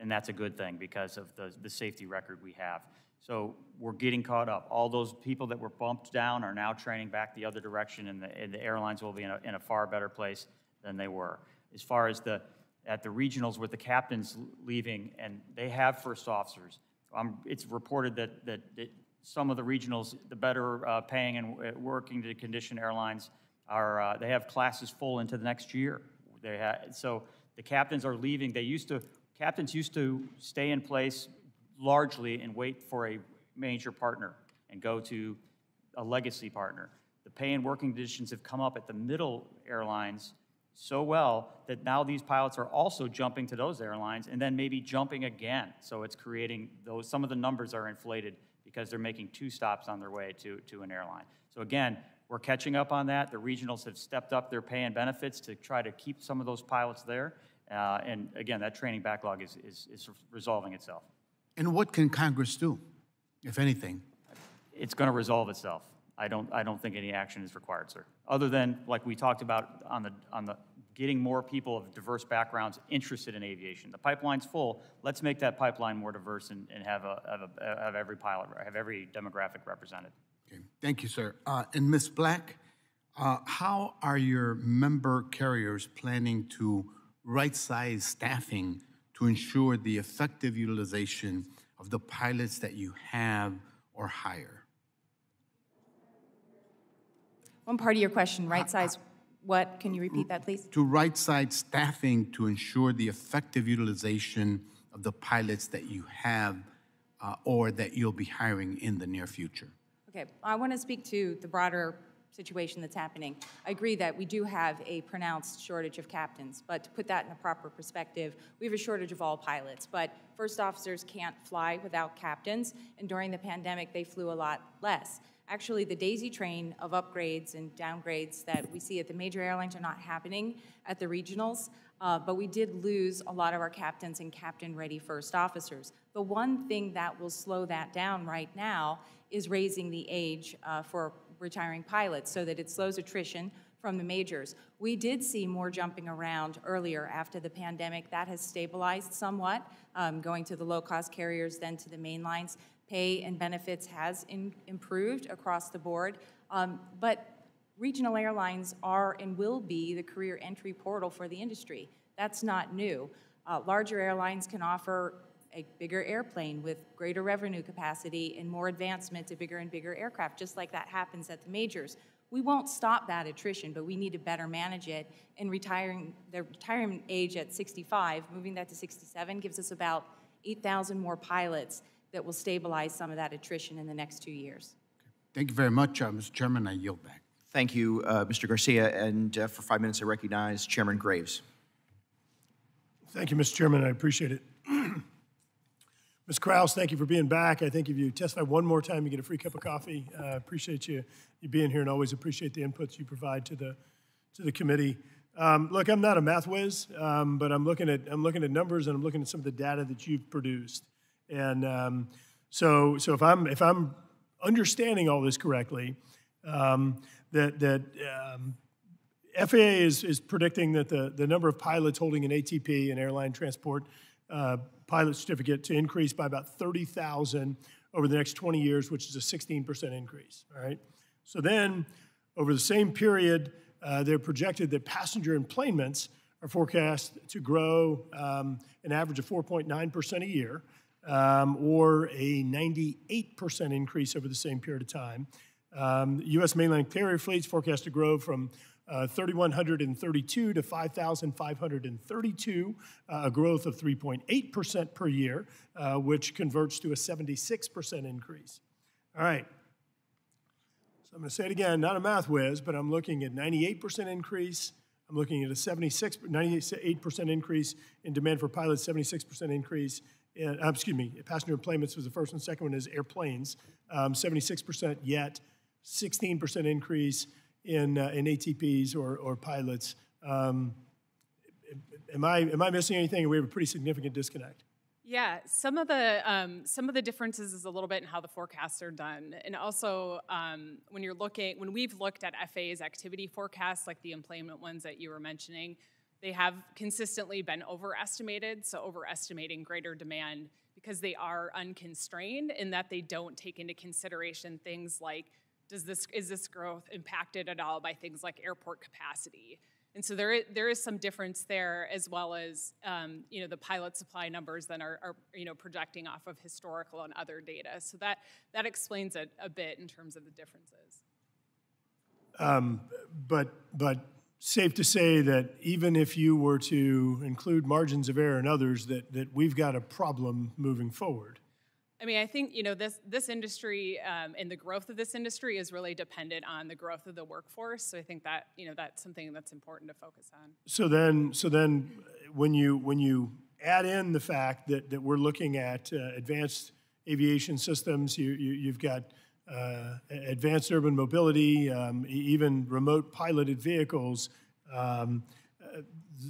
and that's a good thing because of the, the safety record we have. So we're getting caught up. All those people that were bumped down are now training back the other direction, and the, and the airlines will be in a, in a far better place than they were. As far as the at the regionals with the captains leaving, and they have first officers. Um, it's reported that, that, that, some of the regionals, the better uh, paying and uh, working to condition airlines, are uh, they have classes full into the next year. They ha- so the captains are leaving. They used to captains used to stay in place largely and wait for a major partner and go to a legacy partner. The pay and working conditions have come up at the middle airlines so well that now these pilots are also jumping to those airlines and then maybe jumping again. So it's creating those, some of the numbers are inflated because they're making two stops on their way to, to an airline. So again, we're catching up on that. The regionals have stepped up their pay and benefits to try to keep some of those pilots there. Uh, and again, that training backlog is, is, is resolving itself. And what can Congress do, if anything? It's going to resolve itself. I don't, I don't think any action is required, sir. Other than, like we talked about on the, on the getting more people of diverse backgrounds interested in aviation. The pipeline's full. Let's make that pipeline more diverse and, and have, a, have, a, have every pilot, have every demographic represented. Okay. Thank you, sir. Uh, and Ms. Black, uh, how are your member carriers planning to right-size staffing to ensure the effective utilization of the pilots that you have or hire? One part of your question, right size what? Can you repeat that, please? To right-size staffing to ensure the effective utilization of the pilots that you have uh, or that you'll be hiring in the near future. Okay, I want to speak to the broader situation that's happening. I agree that we do have a pronounced shortage of captains, but to put that in a proper perspective, we have a shortage of all pilots. But first officers can't fly without captains, and during the pandemic, they flew a lot less. Actually, the daisy train of upgrades and downgrades that we see at the major airlines are not happening at the regionals, uh, but we did lose a lot of our captains and captain-ready first officers. The one thing that will slow that down right now is raising the age uh, for retiring pilots so that it slows attrition from the majors. We did see more jumping around earlier after the pandemic. That has stabilized somewhat, um, going to the low-cost carriers, then to the main lines. Pay and benefits has in, improved across the board, um, but Regional airlines are and will be the career entry portal for the industry. That's not new. Uh, larger airlines can offer a bigger airplane with greater revenue capacity and more advancement to bigger and bigger aircraft, just like that happens at the majors. We won't stop that attrition, but we need to better manage it. And retiring the retirement age at 65, moving that to 67, gives us about 8,000 more pilots that will stabilize some of that attrition in the next two years. Thank you very much, uh, Mr. Chairman. I yield back. Thank you, uh, Mr. Garcia. And uh, for five minutes, I recognize Chairman Graves. Thank you, Mr. Chairman. I appreciate it. Ms. Krause, thank you for being back. I think if you testify one more time, you get a free cup of coffee. I uh, appreciate you, you being here and always appreciate the inputs you provide to the, to the committee. Um, look, I'm not a math whiz, um, but I'm looking, at, I'm looking at numbers and I'm looking at some of the data that you've produced. And um, so, so if, I'm, if I'm understanding all this correctly, um, that, that um, FAA is, is predicting that the, the number of pilots holding an ATP, an airline transport uh, pilot certificate, to increase by about 30,000 over the next 20 years, which is a 16% increase. All right. So then, over the same period, uh, they're projected that passenger enplanements are forecast to grow um, an average of 4.9% a year, um, or a 98% increase over the same period of time. Um, U.S. mainland carrier fleets forecast to grow from uh, 3,132 to 5,532, uh, a growth of 3.8% per year, uh, which converts to a 76% increase. All right. So I'm going to say it again, not a math whiz, but I'm looking at 98% increase. I'm looking at a 76, 98% increase in demand for pilots, 76% increase in, uh, excuse me, passenger enplanements was the first one. Second one is airplanes, um, 76% yet, 16% increase in, uh, in ATPs or, or pilots. Um, am, I, am I missing anything? We have a pretty significant disconnect. Yeah, some of the um, some of the differences is a little bit in how the forecasts are done, and also um, when you're looking when we've looked at FAA's activity forecasts, like the employment ones that you were mentioning, they have consistently been overestimated. So overestimating greater demand because they are unconstrained in that they don't take into consideration things like does this is this growth impacted at all by things like airport capacity? And so there is, there is some difference there, as well as um, you know the pilot supply numbers then are, are, you know projecting off of historical and other data. So that that explains it a bit in terms of the differences. Um, but but safe to say that even if you were to include margins of error and others, that that we've got a problem moving forward. I mean, I think you know this this industry um, and the growth of this industry is really dependent on the growth of the workforce. So I think that you know that's something that's important to focus on. So then, so then, when you when you add in the fact that that we're looking at uh, advanced aviation systems, you, you have got uh, advanced urban mobility, um, even remote piloted vehicles. Um, uh,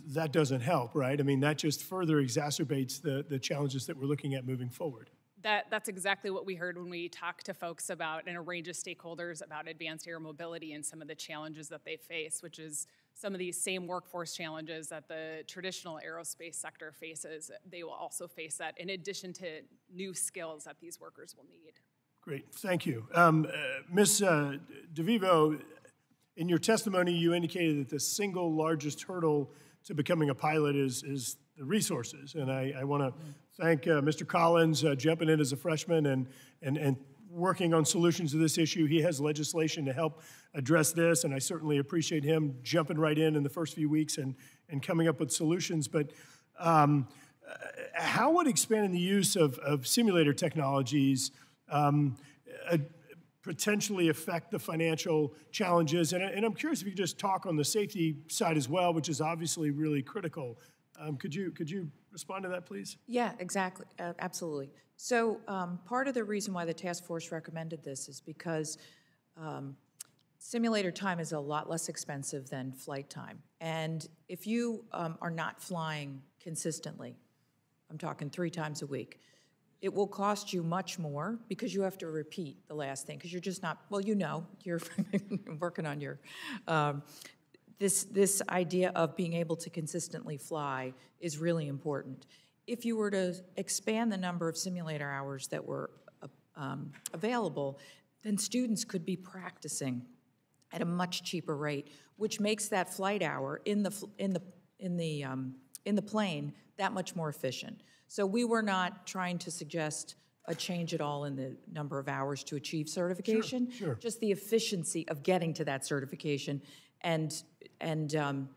that doesn't help, right? I mean, that just further exacerbates the, the challenges that we're looking at moving forward that that's exactly what we heard when we talked to folks about and a range of stakeholders about advanced air mobility and some of the challenges that they face, which is some of these same workforce challenges that the traditional aerospace sector faces. They will also face that in addition to new skills that these workers will need. Great, thank you. Um, uh, Ms. Uh, DeVivo, in your testimony, you indicated that the single largest hurdle to becoming a pilot is, is the resources. And I, I want to thank uh, Mr. Collins uh, jumping in as a freshman and, and, and working on solutions to this issue. He has legislation to help address this, and I certainly appreciate him jumping right in in the first few weeks and, and coming up with solutions. But um, uh, how would expanding the use of, of simulator technologies um, uh, potentially affect the financial challenges? And, and I'm curious if you could just talk on the safety side as well, which is obviously really critical. Um, could you could you respond to that, please? Yeah, exactly, uh, absolutely. So um, part of the reason why the task force recommended this is because um, simulator time is a lot less expensive than flight time, and if you um, are not flying consistently, I'm talking three times a week. It will cost you much more because you have to repeat the last thing because you're just not well. You know, you're working on your um, this, this idea of being able to consistently fly is really important. If you were to expand the number of simulator hours that were uh, um, available, then students could be practicing at a much cheaper rate, which makes that flight hour in the, in the, in the, um, in the plane that much more efficient. So we were not trying to suggest a change at all in the number of hours to achieve certification. sure, sure. Just the efficiency of getting to that certification and, and um,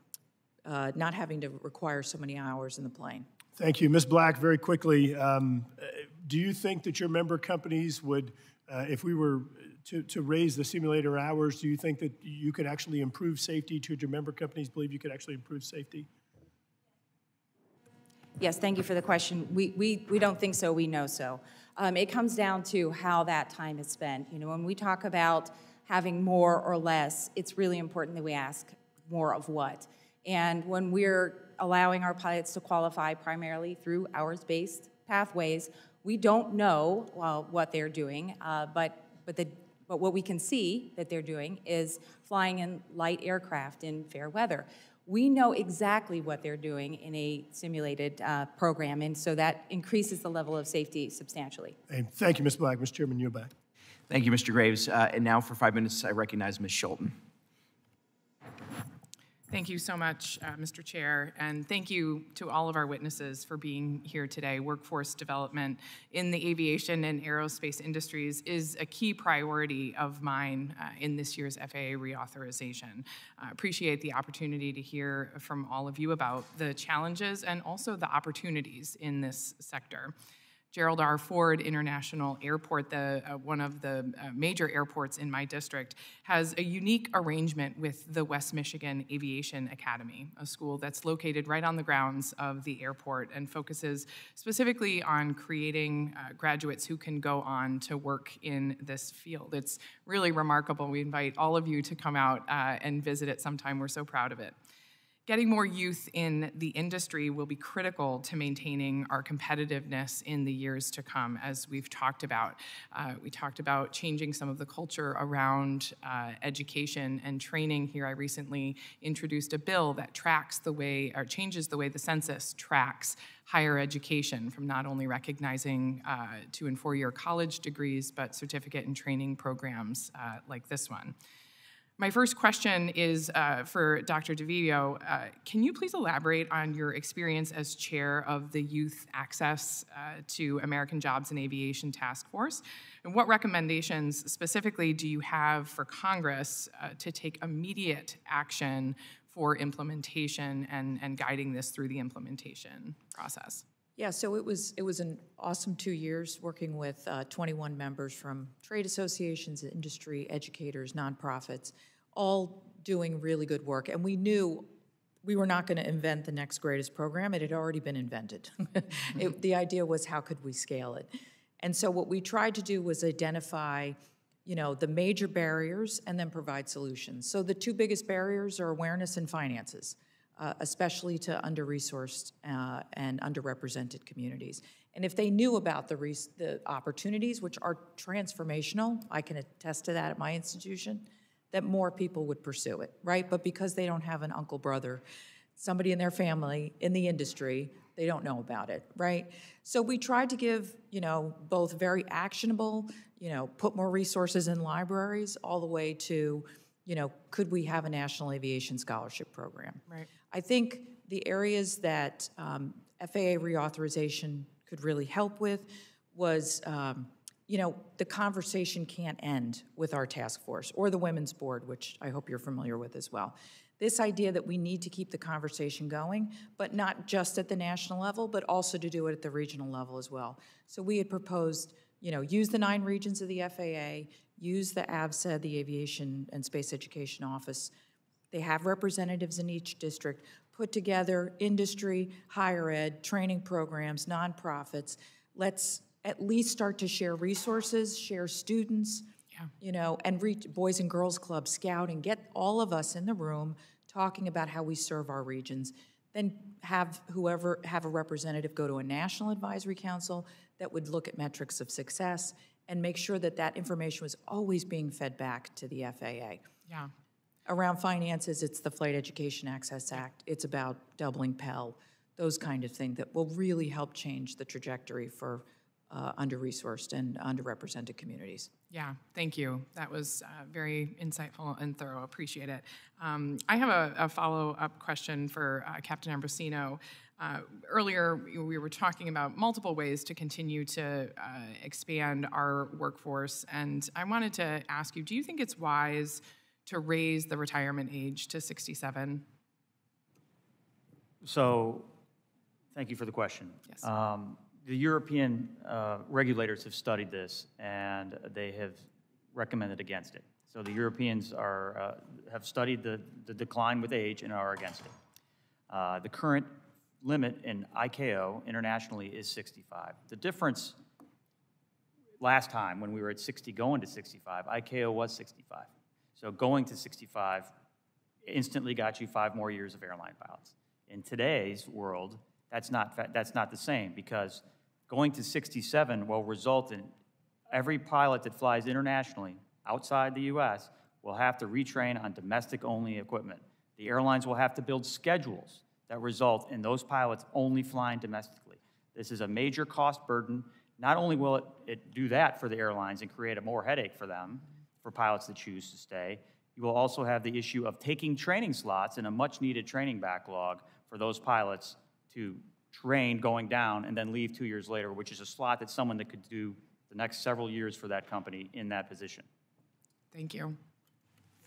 uh, not having to require so many hours in the plane. Thank you. Ms. Black, very quickly, um, do you think that your member companies would, uh, if we were to, to raise the simulator hours, do you think that you could actually improve safety? Should your member companies believe you could actually improve safety? Yes, thank you for the question. We, we, we don't think so, we know so. Um, it comes down to how that time is spent. You know, when we talk about having more or less, it's really important that we ask more of what. And when we're allowing our pilots to qualify primarily through hours-based pathways, we don't know well, what they're doing, uh, but, but, the, but what we can see that they're doing is flying in light aircraft in fair weather. We know exactly what they're doing in a simulated uh, program, and so that increases the level of safety substantially. And thank you, Ms. Black. Mr. Chairman, you're back. Thank you, Mr. Graves. Uh, And now for five minutes, I recognize Ms. Scholten. Thank you so much, uh, Mr. Chair, and thank you to all of our witnesses for being here today. Workforce development in the aviation and aerospace industries is a key priority of mine uh, in this year's FAA reauthorization. I appreciate the opportunity to hear from all of you about the challenges and also the opportunities in this sector. Gerald R. Ford International Airport, the, uh, one of the uh, major airports in my district, has a unique arrangement with the West Michigan Aviation Academy, a school that's located right on the grounds of the airport and focuses specifically on creating uh, graduates who can go on to work in this field. It's really remarkable. We invite all of you to come out uh, and visit it sometime. We're so proud of it. Getting more youth in the industry will be critical to maintaining our competitiveness in the years to come, as we've talked about. Uh, we talked about changing some of the culture around uh, education and training here. I recently introduced a bill that tracks the way, or changes the way the census tracks higher education from not only recognizing uh, two and four year college degrees, but certificate and training programs uh, like this one. My first question is uh, for Dr. DeVivo. Uh, can you please elaborate on your experience as chair of the Youth Access uh, to American Jobs and Aviation Task Force? And what recommendations specifically do you have for Congress uh, to take immediate action for implementation and, and guiding this through the implementation process? Yeah, so it was, it was an awesome two years working with uh, 21 members from trade associations, industry, educators, nonprofits, all doing really good work. And we knew we were not going to invent the next greatest program. It had already been invented. it, the idea was how could we scale it? And so what we tried to do was identify, you know, the major barriers and then provide solutions. So the two biggest barriers are awareness and finances uh, especially to under-resourced uh, and underrepresented communities. And if they knew about the, the opportunities, which are transformational, I can attest to that at my institution, that more people would pursue it, right? But because they don't have an uncle, brother, somebody in their family in the industry, they don't know about it, right? So we tried to give, you know, both very actionable, you know, put more resources in libraries, all the way to, you know, could we have a national aviation scholarship program? Right. I think the areas that um, FAA reauthorization could really help with was, um, you know, the conversation can't end with our task force or the Women's Board, which I hope you're familiar with as well. This idea that we need to keep the conversation going, but not just at the national level, but also to do it at the regional level as well. So we had proposed, you know, use the nine regions of the FAA, use the AVSA, the Aviation and Space Education Office, they have representatives in each district, put together industry, higher ed, training programs, nonprofits. Let's at least start to share resources, share students, yeah. you know, and reach Boys and Girls Club, Scouting, get all of us in the room talking about how we serve our regions. Then have whoever, have a representative go to a national advisory council that would look at metrics of success and make sure that that information was always being fed back to the FAA. Yeah. Around finances, it's the Flight Education Access Act. It's about doubling Pell, those kind of things that will really help change the trajectory for uh, under-resourced and underrepresented communities. Yeah, thank you. That was uh, very insightful and thorough. Appreciate it. Um, I have a, a follow-up question for uh, Captain Ambrosino. Uh, earlier, we were talking about multiple ways to continue to uh, expand our workforce, and I wanted to ask you: Do you think it's wise to raise the retirement age to 67? So, thank you for the question. Yes. Um, the European uh, regulators have studied this and they have recommended against it. So the Europeans are, uh, have studied the, the decline with age and are against it. Uh, the current limit in ICAO internationally is 65. The difference last time when we were at 60 going to 65, ICAO was 65. So going to 65 instantly got you five more years of airline pilots. In today's world, that's not, that's not the same because going to 67 will result in every pilot that flies internationally outside the US will have to retrain on domestic only equipment. The airlines will have to build schedules that result in those pilots only flying domestically. This is a major cost burden. Not only will it, it do that for the airlines and create a more headache for them, for pilots that choose to stay, you will also have the issue of taking training slots in a much needed training backlog for those pilots to train going down and then leave two years later, which is a slot that someone that could do the next several years for that company in that position. Thank you.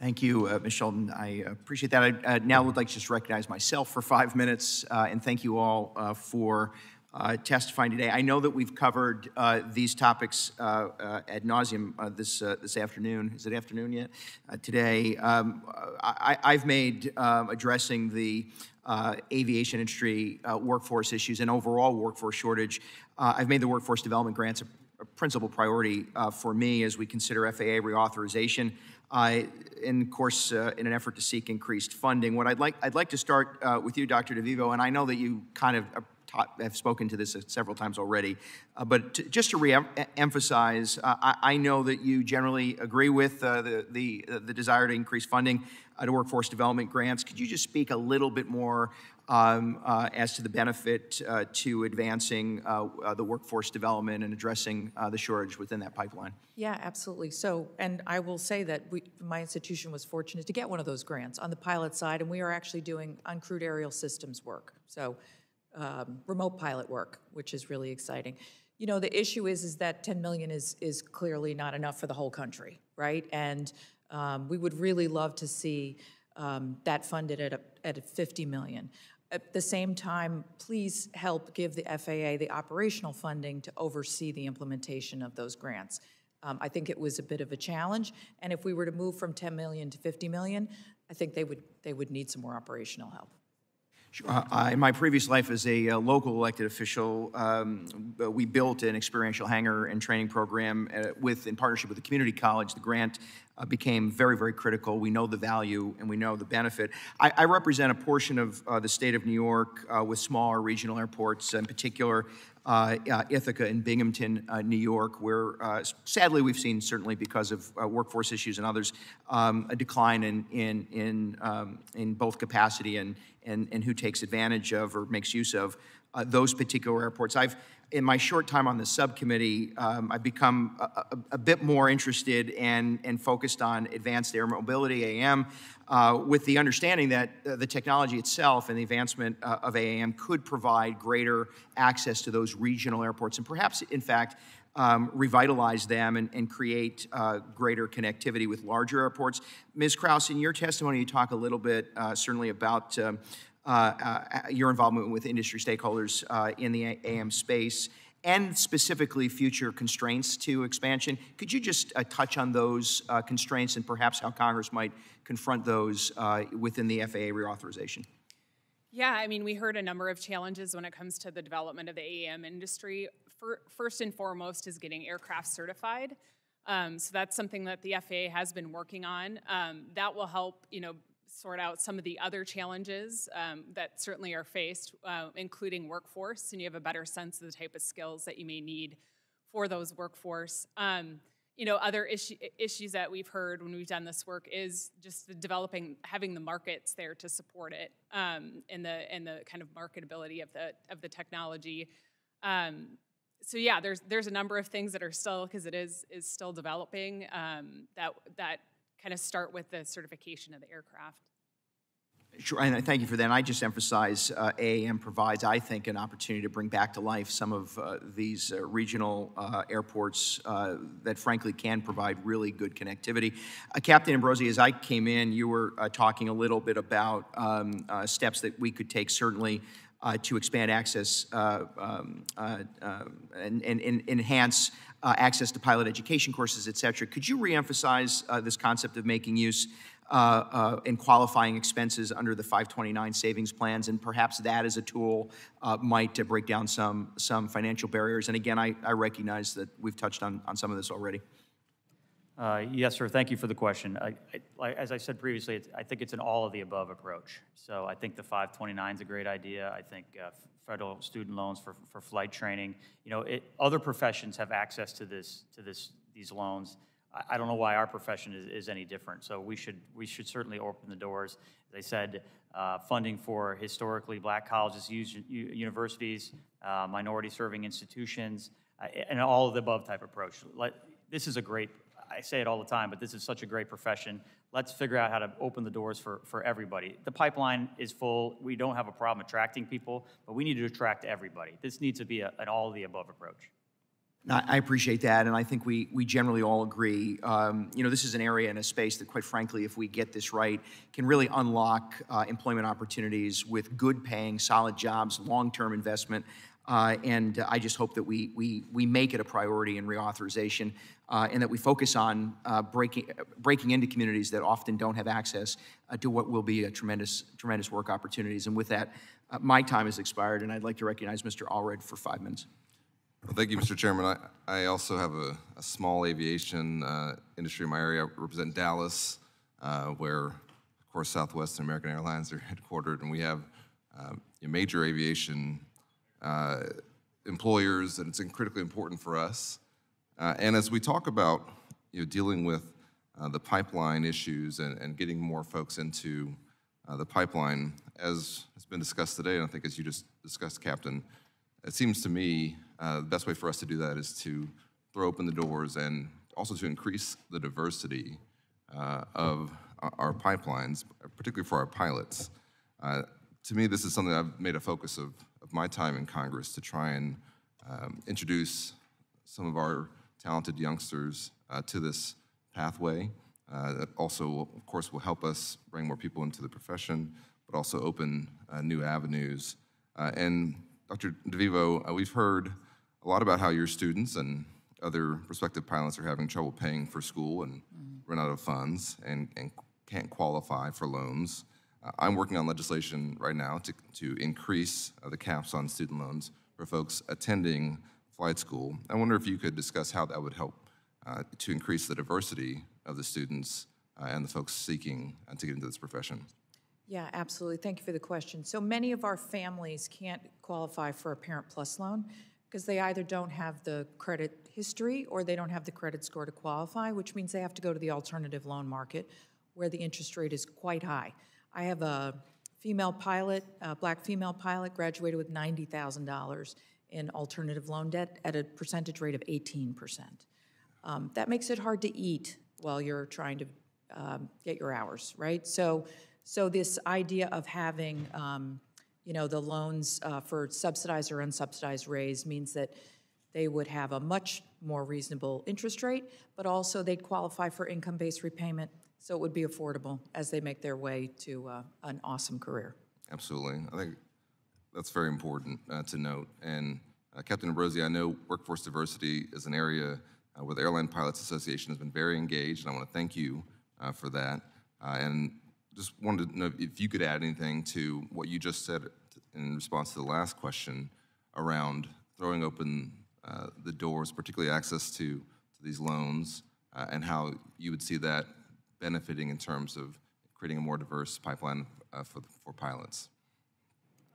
Thank you, uh, Ms. Sheldon. I appreciate that. I uh, now would like to just recognize myself for five minutes uh, and thank you all uh, for uh, testifying today. I know that we've covered uh, these topics ad nauseum this this afternoon. Is it afternoon yet? today, um, I, have made um, addressing the aviation industry workforce issues and overall workforce shortage. I've made the workforce development grants a, a principal priority for me as we consider FAA reauthorization. Uh, and of course, uh, in an effort to seek increased funding. What I'd like, I'd like to start uh, with you, Dr. DeVivo, and I know that you kind of taught, have spoken to this several times already, uh, but to, just to re-emphasize, uh, I, I, know that you generally agree with uh, the, the, the desire to increase funding to workforce development grants. Could you just speak a little bit more um, uh, as to the benefit uh, to advancing uh, uh the workforce development and addressing uh, the shortage within that pipeline. Yeah, absolutely. So, and I will say that we, my institution was fortunate to get one of those grants on the pilot side, and we are actually doing uncrewed aerial systems work. So, um, remote pilot work, which is really exciting. You know, the issue is is that 10 million is is clearly not enough for the whole country, right? And um, we would really love to see um, that funded at a, at a 50 million. At the same time, please help give the FAA the operational funding to oversee the implementation of those grants. Um, I think it was a bit of a challenge, and if we were to move from 10 million to 50 million, I think they would they would need some more operational help. Uh, in my previous life as a uh, local elected official, um, we built an experiential hangar and training program uh, with, in partnership with the community college. The grant uh, became very, very critical. We know the value and we know the benefit. I, I represent a portion of uh, the state of New York uh, with smaller regional airports, in particular uh, uh, Ithaca and Binghamton, uh, New York, where sadly we've seen, certainly because of workforce issues and others, um, a decline in, in, in, um, in both capacity and, and, and who takes advantage of or makes use of those particular airports. I've in my short time on the subcommittee, um, I've become a, a, a, bit more interested and, and focused on advanced air mobility, AAM, uh, with the understanding that uh, the technology itself and the advancement uh, of AAM could provide greater access to those regional airports and perhaps, in fact, um, revitalize them and, and create uh, greater connectivity with larger airports. Ms. Krause, in your testimony, you talk a little bit uh, certainly about um, uh, uh, your involvement with industry stakeholders uh, in the AM space and specifically future constraints to expansion. Could you just uh, touch on those uh, constraints and perhaps how Congress might confront those uh, within the FAA reauthorization? Yeah, I mean, we heard a number of challenges when it comes to the development of the AAM industry. first and foremost is getting aircraft certified. Um, so that's something that the FAA has been working on. Um, that will help, you know, sort out some of the other challenges um, that certainly are faced, uh, including workforce, and you have a better sense of the type of skills that you may need for those workforce. Um, you know, other issue, issues that we've heard when we've done this work is just the developing, having the markets there to support it, um, and the and the kind of marketability of the of the technology. Um, so yeah, there's there's a number of things that are still because it is is still developing um, that that kind of start with the certification of the aircraft. Sure, and I thank you for that. And I just emphasize uh, AAM provides, I think, an opportunity to bring back to life some of uh, these uh, regional uh, airports uh, that, frankly, can provide really good connectivity. Uh, Captain Ambrosi, as I came in, you were talking a little bit about um, steps that we could take, certainly. to expand access um, and, and, and, enhance access to pilot education courses, et cetera. Could you reemphasize this concept of making use uh, uh, and qualifying expenses under the 529 savings plans, and perhaps that as a tool uh, might uh, break down some some financial barriers. And again, I, I recognize that we've touched on, on some of this already. Uh, yes, sir. Thank you for the question. I, I, as I said previously, I think it's an all of the above approach. So I think the 529 is a great idea. I think uh, federal student loans for, for flight training. You know, it, other professions have access to this to this these loans. I don't know why our profession is, is any different. So we should we should certainly open the doors. As I said, uh, funding for historically black colleges, universities, uh, minority-serving institutions, uh, and all of the above type approach. Let, this is a great. I say it all the time, but this is such a great profession. Let's figure out how to open the doors for, for everybody. The pipeline is full. We don't have a problem attracting people, but we need to attract everybody. This needs to be a, an all of the above approach. I appreciate that, and I think we, we generally all agree. Um, you know, this is an area and a space that, quite frankly, if we get this right, can really unlock uh, employment opportunities with good paying, solid jobs, long term investment. Uh, and I just hope that we, we, we make it a priority in reauthorization uh, and that we focus on uh, breaking, breaking into communities that often don't have access uh, to what will be a tremendous, tremendous work opportunities. And with that, uh, my time has expired, and I'd like to recognize Mr. Allred for five minutes. Well, thank you, Mr. Chairman. I, I also have a, a small aviation uh, industry in my area. I represent Dallas, uh, where, of course, Southwest and American Airlines are headquartered, and we have major aviation employers, and it's critically important for us. Uh, and as we talk about you know, dealing with uh, the pipeline issues and, and getting more folks into the pipeline, as has been discussed today, and I think as you just discussed, Captain, it seems to me uh, the best way for us to do that is to throw open the doors and also to increase the diversity uh, of our pipelines, particularly for our pilots. Uh, to me, this is something I've made a focus of, of my time in Congress to try and um, introduce some of our talented youngsters uh, to this pathway. Uh, that also, of course, will help us bring more people into the profession, but also open uh, new avenues. and Dr. DeVivo, we've heard a lot about how your students and other prospective pilots are having trouble paying for school and mm-hmm. run out of funds and, and can't qualify for loans. Uh, I'm working on legislation right now to, to increase uh, the caps on student loans for folks attending flight school. I wonder if you could discuss how that would help uh, to increase the diversity of the students uh, and the folks seeking uh, to get into this profession. Yeah, absolutely. Thank you for the question. So many of our families can't qualify for a Parent Plus loan because they either don't have the credit history or they don't have the credit score to qualify, which means they have to go to the alternative loan market where the interest rate is quite high. I have a female pilot, a black female pilot, graduated with $90,000 in alternative loan debt at a percentage rate of 18%. Um, that makes it hard to eat while you're trying to um, get your hours, right? So, so this idea of having um, you know, the loans uh, for subsidized or unsubsidized raise means that they would have a much more reasonable interest rate, but also they'd qualify for income-based repayment, so it would be affordable as they make their way to uh, an awesome career. Absolutely. I think that's very important uh, to note. And uh, Captain Ambrosi, I know workforce diversity is an area uh, where the Airline Pilots Association has been very engaged, and I want to thank you uh, for that. and just wanted to know if you could add anything to what you just said in response to the last question around throwing open uh, the doors, particularly access to, to these loans, uh, and how you would see that benefiting in terms of creating a more diverse pipeline uh, for, for pilots.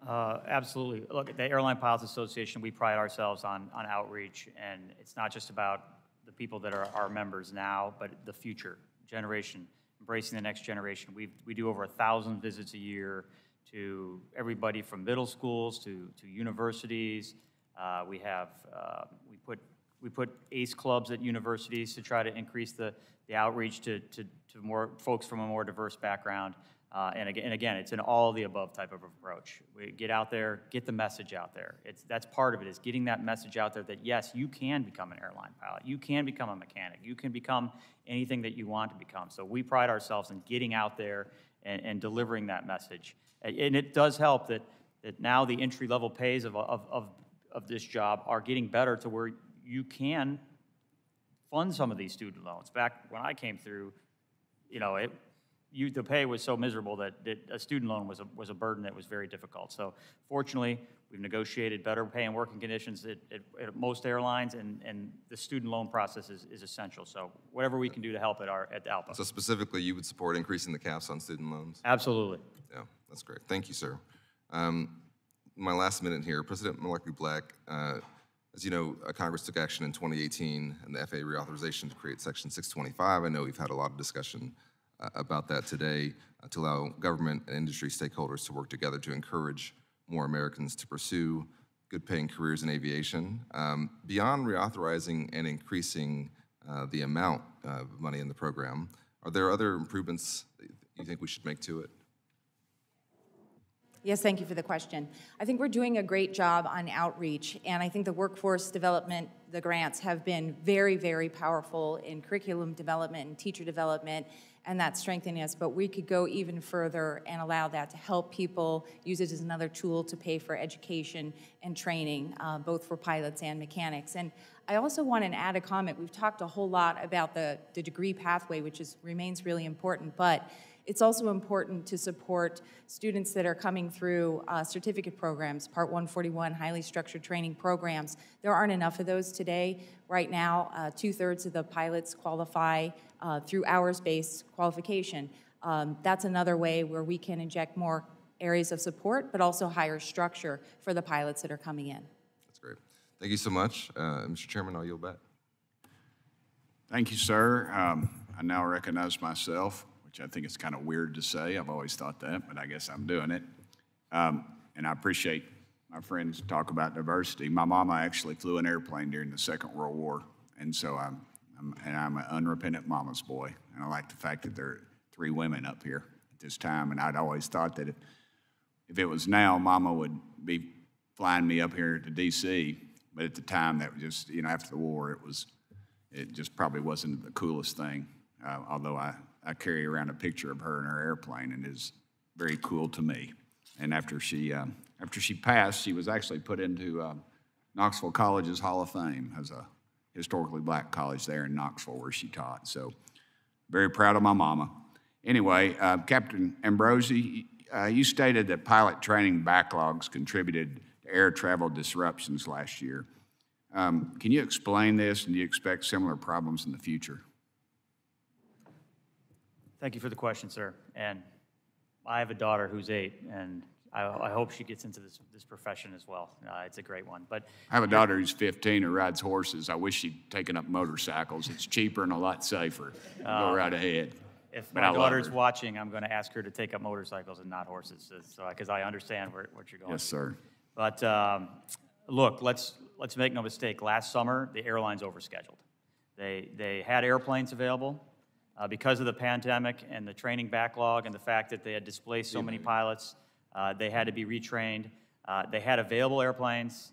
Uh, absolutely. Look, at the Airline Pilots Association, we pride ourselves on, on outreach, and it's not just about the people that are our members now, but the future generation embracing the next generation. we we do over a thousand visits a year to everybody from middle schools to, to universities, Uh, We have, uh, we put, we put ACE clubs at universities to try to increase the, the outreach to, to, to more folks from a more diverse background. Uh, And again, and again, it's an all-of-the-above type of approach. We get out there, get the message out there. It's, that's part of it, is getting that message out there that, yes, you can become an airline pilot. You can become a mechanic. You can become anything that you want to become. So we pride ourselves in getting out there and, and delivering that message. And and it does help that, that now the entry-level pays of, of, of, of this job are getting better to where you can fund some of these student loans. Back when I came through, you know, it, you, the pay was so miserable that, that a student loan was a, was a burden that was very difficult. So fortunately, we've negotiated better pay and working conditions at, at, at most airlines, and, and the student loan process is, is essential. So whatever we can do to help at our, at ALPA. So specifically, you would support increasing the caps on student loans? Absolutely. Yeah, that's great. Thank you, sir. Um, my last minute here, President Malarkey Black, uh, as you know, uh, Congress took action in 2018 and the FAA reauthorization to create Section 625. I know we've had a lot of discussion about that today uh, to allow government and industry stakeholders to work together to encourage more Americans to pursue good paying careers in aviation. Um, beyond reauthorizing and increasing uh, the amount of money in the program, are there other improvements you think we should make to it? Yes, thank you for the question. I think we're doing a great job on outreach, and I think the workforce development, the grants have been very, very powerful in curriculum development and teacher development, and that's strengthening us. But we could go even further and allow that to help people use it as another tool to pay for education and training, uh, both for pilots and mechanics. And I also want to add a comment. We've talked a whole lot about the, the degree pathway, which is, remains really important, but it's also important to support students that are coming through uh, certificate programs, Part 141, highly structured training programs. There aren't enough of those today. Right now, uh, two thirds of the pilots qualify uh, through hours based qualification. Um, that's another way where we can inject more areas of support, but also higher structure for the pilots that are coming in. That's great. Thank you so much. Uh, Mr. Chairman, I'll yield back. Thank you, sir. Um, I now recognize myself, which I think is kind of weird to say. I've always thought that, but I guess I'm doing it. Um, and I appreciate my friends talk about diversity. My mama actually flew an airplane during the Second World War, and so I'm, I'm and I'm an unrepentant mama's boy. And I like the fact that there are three women up here at this time. And I'd always thought that if, if it was now, mama would be flying me up here to D.C. But at the time, that was just you know after the war, it was it just probably wasn't the coolest thing. Uh, although I, I carry around a picture of her in her airplane and is very cool to me. And after she um, after she passed, she was actually put into um, Knoxville College's Hall of Fame as a historically black college there in Knoxville where she taught. So very proud of my mama. Anyway, uh, Captain Ambrosi, uh, you stated that pilot training backlogs contributed to air travel disruptions last year. Um, can you explain this, and do you expect similar problems in the future? Thank you for the question, sir. And I have a daughter who's eight, and I, I hope she gets into this, this profession as well. Uh, it's a great one. But I have a daughter who's 15 who rides horses. I wish she'd taken up motorcycles. It's cheaper and a lot safer. Go Uh, right ahead. If But my I daughter's watching, I'm going to ask her to take up motorcycles and not horses, so because I understand where, what you're going. Yes, sir. But um, look, let's let's make no mistake. Last summer, the airlines overscheduled. They they had airplanes available uh, because of the pandemic and the training backlog and the fact that they had displaced so many pilots. Uh, they had to be retrained. Uh, they had available airplanes.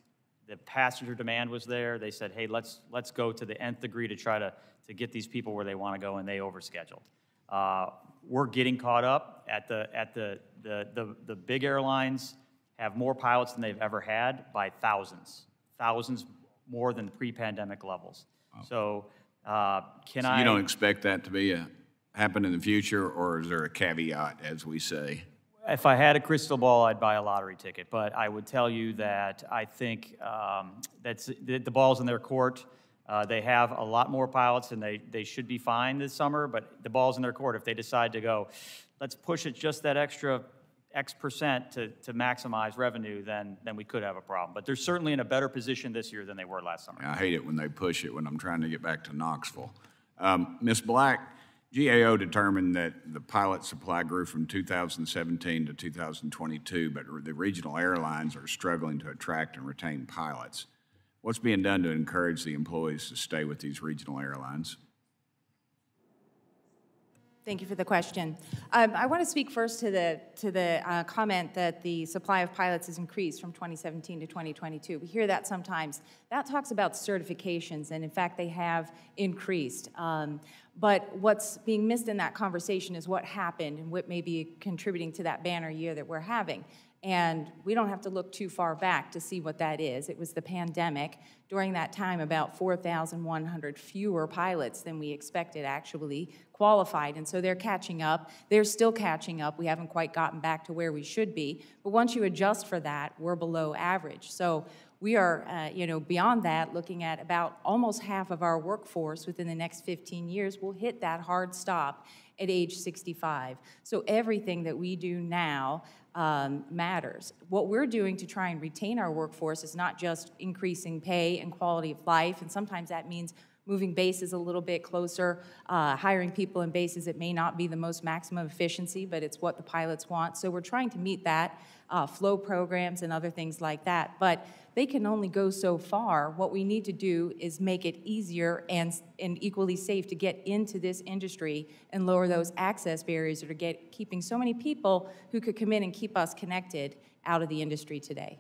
The passenger demand was there. They said, "Hey, let's let's go to the nth degree to try to to get these people where they want to go," and they overscheduled. Uh, we're getting caught up at the at the the the, the big airlines have more pilots than they've ever had by thousands, thousands more than pre-pandemic levels. So uh, can So I? you don't expect that to be a, happen in the future, or is there a caveat, as we say? If I had a crystal ball, I'd buy a lottery ticket. But I would tell you that I think um, that's the, the ball's in their court. Uh, they have a lot more pilots, and they they should be fine this summer. But the ball's in their court. If they decide to go, let's push it just that extra X percent to, to maximize revenue, then then we could have a problem. But they're certainly in a better position this year than they were last summer. I hate it when they push it when I'm trying to get back to Knoxville. Um, Ms. Black, GAO determined that the pilot supply grew from 2017 to 2022, but the regional airlines are struggling to attract and retain pilots. What's being done to encourage the employees to stay with these regional airlines? Thank you for the question. Um, I want to speak first to the to the uh, comment that the supply of pilots has increased from 2017 to 2022. We hear that sometimes. That talks about certifications, and in fact, they have increased. Um, but what's being missed in that conversation is what happened and what may be contributing to that banner year that we're having. And we don't have to look too far back to see what that is. It was the pandemic. During that time, about 4,100 fewer pilots than we expected actually qualified. And so they're catching up. They're still catching up. We haven't quite gotten back to where we should be. But once you adjust for that, we're below average. So we are, uh, you know, beyond that, looking at about almost half of our workforce within the next 15 years will hit that hard stop at age 65. So everything that we do now um, matters. What we're doing to try and retain our workforce is not just increasing pay and quality of life, and sometimes that means moving bases a little bit closer, uh, hiring people in bases that may not be the most maximum efficiency, but it's what the pilots want. So we're trying to meet that, uh, flow programs and other things like that. But they can only go so far. What we need to do is make it easier and, and equally safe to get into this industry and lower those access barriers that are get, keeping so many people who could come in and keep us connected out of the industry today.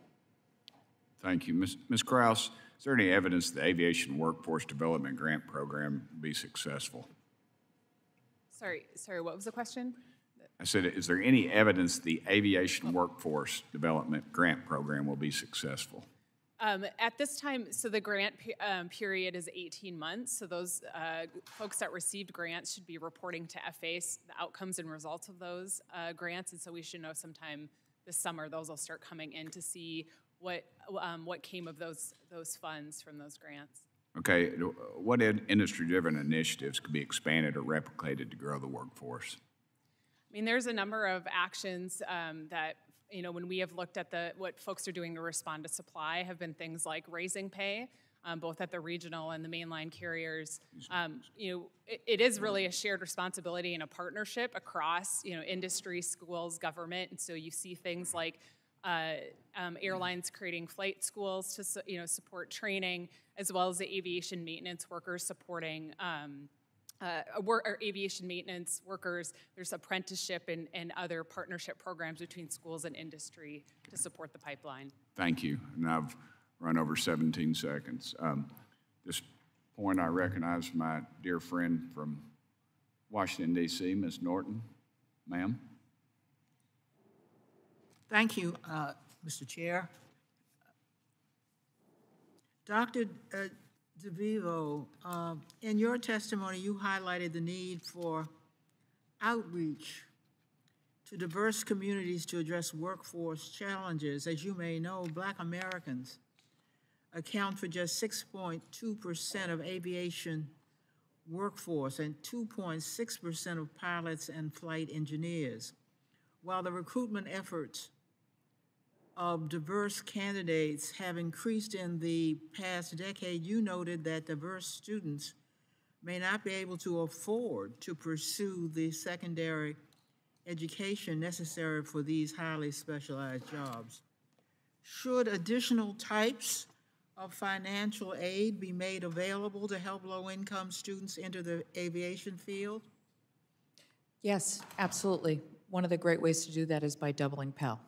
Thank you. Ms. Ms. Krause, is there any evidence the Aviation Workforce Development Grant Program will be successful? Sorry, sorry, what was the question? I said, is there any evidence the Aviation Workforce Development Grant Program will be successful? Um, at this time, so the grant pe- um, period is 18 months. So those uh, folks that received grants should be reporting to FACE the outcomes and results of those uh, grants. And so we should know sometime this summer those will start coming in to see what um, what came of those those funds from those grants. Okay, what in- industry-driven initiatives could be expanded or replicated to grow the workforce? I mean, there's a number of actions um, that you know when we have looked at the what folks are doing to respond to supply have been things like raising pay. Um, both at the regional and the mainline carriers, um, you know, it, it is really a shared responsibility and a partnership across, you know, industry, schools, government, and so you see things like uh, um, airlines creating flight schools to you know support training, as well as the aviation maintenance workers supporting um, uh, wor- or aviation maintenance workers. There's apprenticeship and, and other partnership programs between schools and industry to support the pipeline. Thank you. And I've run over 17 seconds. Um, this point I recognize my dear friend from Washington, D.C., Ms. Norton. Ma'am. Thank you, uh, Mr. Chair. Dr. uh, DeVivo, uh, in your testimony, you highlighted the need for outreach to diverse communities to address workforce challenges. As you may know, Black Americans account for just 6.2% of aviation workforce and 2.6% of pilots and flight engineers. While the recruitment efforts of diverse candidates have increased in the past decade, you noted that diverse students may not be able to afford to pursue the secondary education necessary for these highly specialized jobs. Should additional types of financial aid be made available to help low-income students enter the aviation field? Yes, absolutely. One of the great ways to do that is by doubling Pell.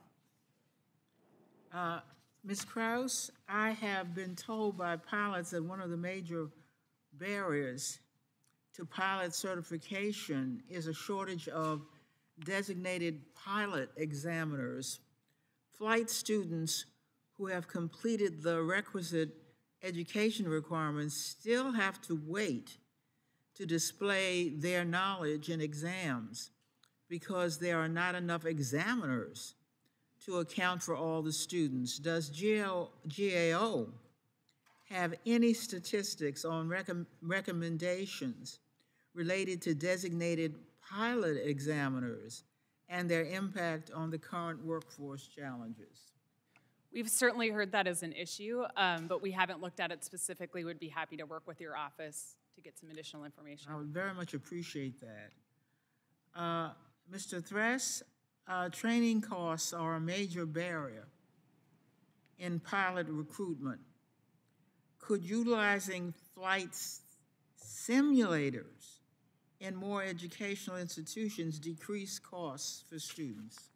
Uh, Ms. Krause, I have been told by pilots that one of the major barriers to pilot certification is a shortage of designated pilot examiners. Flight students who have completed the requisite education requirements still have to wait to display their knowledge in exams because there are not enough examiners to account for all the students. Does GAO, have any statistics on recom recommendations related to designated pilot examiners and their impact on the current workforce challenges? We've certainly heard that as an issue, um, but we haven't looked at it specifically. Would be happy to work with your office to get some additional information. I would very much appreciate that. Uh, Mr. Thress, uh, training costs are a major barrier in pilot recruitment. could utilizing flight simulators in more educational institutions decrease costs for students?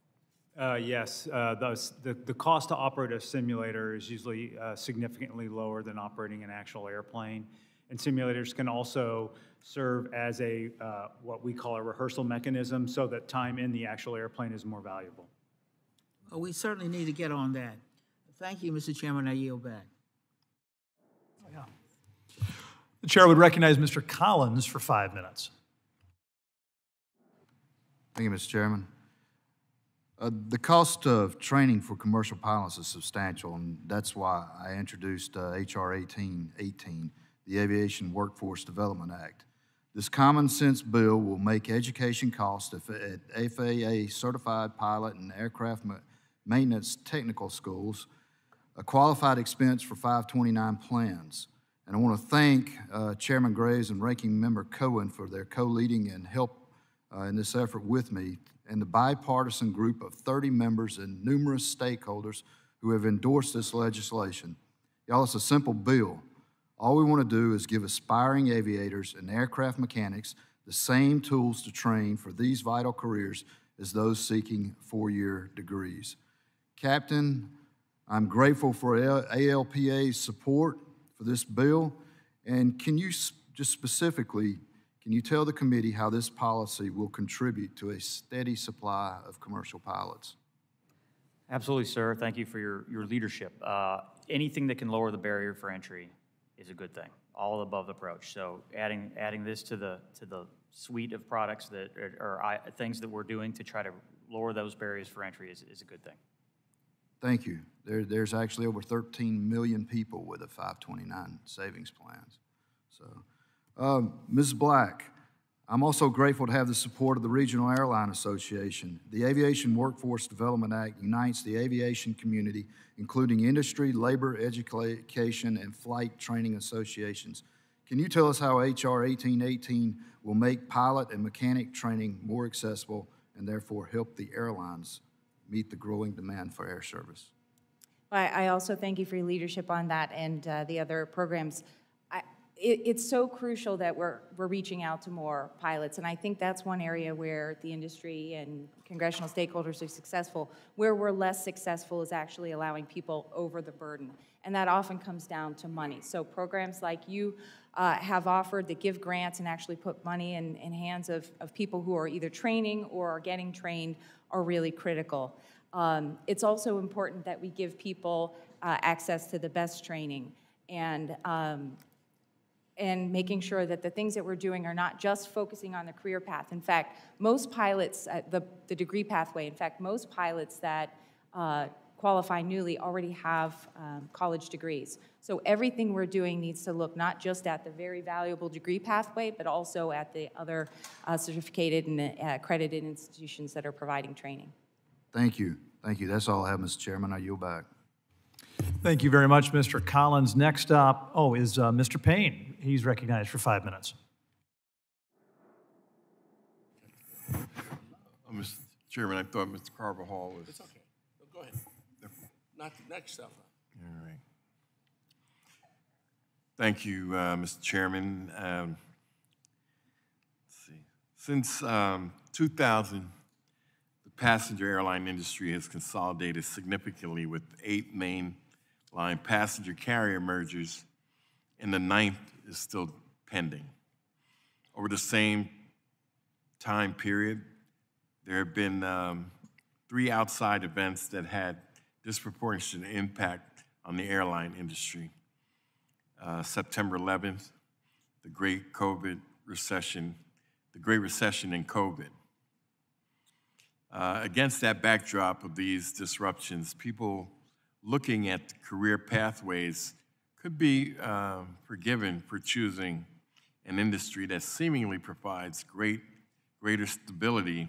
Uh, Yes, uh, the, the cost to operate a simulator is usually uh, significantly lower than operating an actual airplane. And simulators can also serve as a, uh, what we call a rehearsal mechanism, so that time in the actual airplane is more valuable. Well, we certainly need to get on that. Thank you, Mr. Chairman. I yield back. The chair would recognize Mr. Collins for five minutes. Thank you, Mr. Chairman. Uh, the cost of training for commercial pilots is substantial, and that's why I introduced uh, H.R. 1818, the Aviation Workforce Development Act. This common sense bill will make education costs at FAA certified pilot and aircraft maintenance technical schools a qualified expense for 529 plans. And I want to thank uh, Chairman Graves and Ranking Member Cohen for their co-leading and help uh, in this effort with me and the bipartisan group of 30 members and numerous stakeholders who have endorsed this legislation. Y'all, it's a simple bill. All we want to do is give aspiring aviators and aircraft mechanics the same tools to train for these vital careers as those seeking four-year degrees. Captain, I'm grateful for ALPA's support for this bill. And can you just specifically, can you tell the committee how this policy will contribute to a steady supply of commercial pilots? Absolutely, sir. Thank you for your, your leadership. Uh, Anything that can lower the barrier for entry is a good thing, all above approach. So adding, adding this to the, to the suite of products that, are- are things that we're doing to try to lower those barriers for entry is, is a good thing. Thank you. There, there's actually over 13 million people with a 529 savings plans. So, um, Ms. Black, I'm also grateful to have the support of the Regional Airline Association. The Aviation Workforce Development Act unites the aviation community, including industry, labor, education, and flight training associations. Can you tell us how HR 1818 will make pilot and mechanic training more accessible and therefore help the airlines meet the growing demand for air service? I, also thank you for your leadership on that and uh, the other programs. It, it's so crucial that we're, we're reaching out to more pilots, and I think that's one area where the industry and congressional stakeholders are successful. Where we're less successful is actually allowing people over the burden, and that often comes down to money. So programs like you uh, have offered that give grants and actually put money in, in hands of, of people who are either training or are getting trained are really critical. Um, it's also important that we give people uh, access to the best training and um, and making sure that the things that we're doing are not just focusing on the career path. In fact, most pilots, uh, the, the degree pathway, in fact, most pilots that uh, qualify newly already have um, college degrees. So everything we're doing needs to look not just at the very valuable degree pathway, but also at the other uh, certificated and uh, accredited institutions that are providing training. Thank you. Thank you. That's all I have, Mr. Chairman. I yield back. Thank you very much, Mr. Collins. Next up, oh, is uh, Mr. Payne. He's recognized for five minutes. Uh, Mr. Chairman, I thought Mr. Carbajal was. It's okay. Go ahead. Not the next stuff up. All right. Thank you, uh, Mr. Chairman. Um, let's see. Since um, 2000, the passenger airline industry has consolidated significantly with eight main line passenger carrier mergers, and the ninth is still pending. Over the same time period, there have been um, three outside events that had disproportionate impact on the airline industry. Uh, September 11th, the great COVID recession, the great recession in COVID. Uh, against that backdrop of these disruptions, people looking at career pathways could be uh, forgiven for choosing an industry that seemingly provides great, greater stability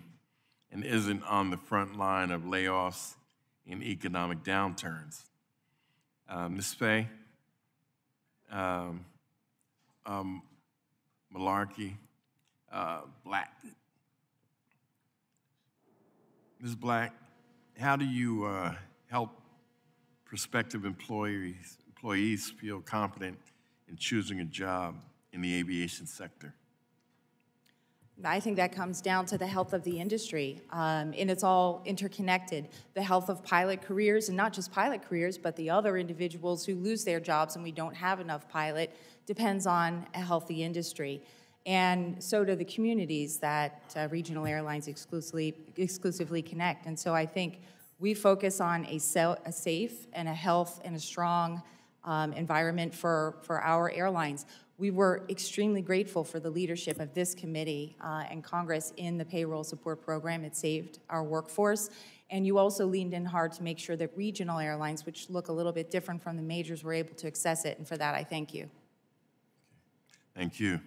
and isn't on the front line of layoffs and economic downturns. Uh, Ms. Faye, um, um, Malarkey, uh, Black. Ms. Black, how do you uh, help prospective employees, employees feel confident in choosing a job in the aviation sector? I think that comes down to the health of the industry, um, and it's all interconnected. The health of pilot careers, and not just pilot careers, but the other individuals who lose their jobs and we don't have enough pilot, depends on a healthy industry. And so do the communities that uh, regional airlines exclusively, exclusively connect. And so I think we focus on a, sa- a safe and a health and a strong um, environment for, for our airlines. We were extremely grateful for the leadership of this committee uh, and Congress in the payroll support program. It saved our workforce. And you also leaned in hard to make sure that regional airlines, which look a little bit different from the majors, were able to access it. And for that, I thank you. Thank you.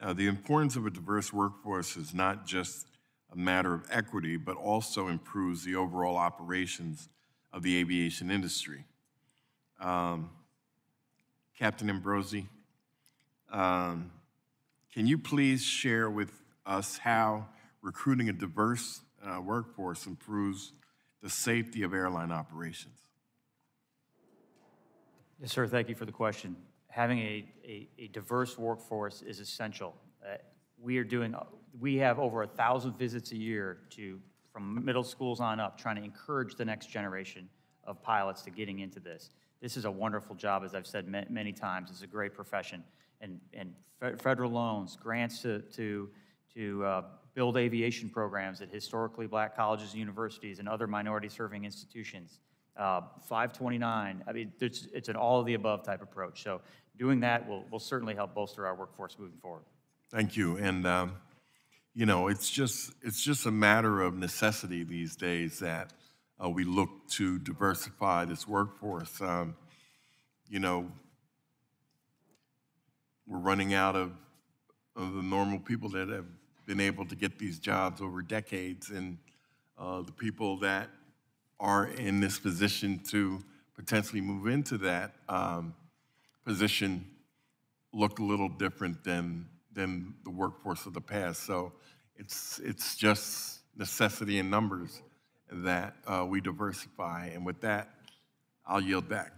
Uh, the importance of a diverse workforce is not just a matter of equity, but also improves the overall operations of the aviation industry. Um, Captain Ambrosi, um, can you please share with us how recruiting a diverse uh, workforce improves the safety of airline operations? Yes, sir. Thank you for the question. Having a, a, a diverse workforce is essential. Uh, we are doing, we have over a thousand visits a year to, from middle schools on up, trying to encourage the next generation of pilots to getting into this. This is a wonderful job, as I've said ma- many times. It's a great profession. And, and fe- federal loans, grants to, to, to uh, build aviation programs at historically black colleges and universities and other minority serving institutions. Uh, 529, I mean, it's, it's an all of the above type approach. So doing that will, will certainly help bolster our workforce moving forward. Thank you. And um, you know, it's just it's just a matter of necessity these days that uh, we look to diversify this workforce. Um, you know, we're running out of, of the normal people that have been able to get these jobs over decades, and uh, the people that are in this position to potentially move into that um, position look a little different than than the workforce of the past. So it's it's just necessity in numbers that uh, we diversify. And with that, I'll yield back.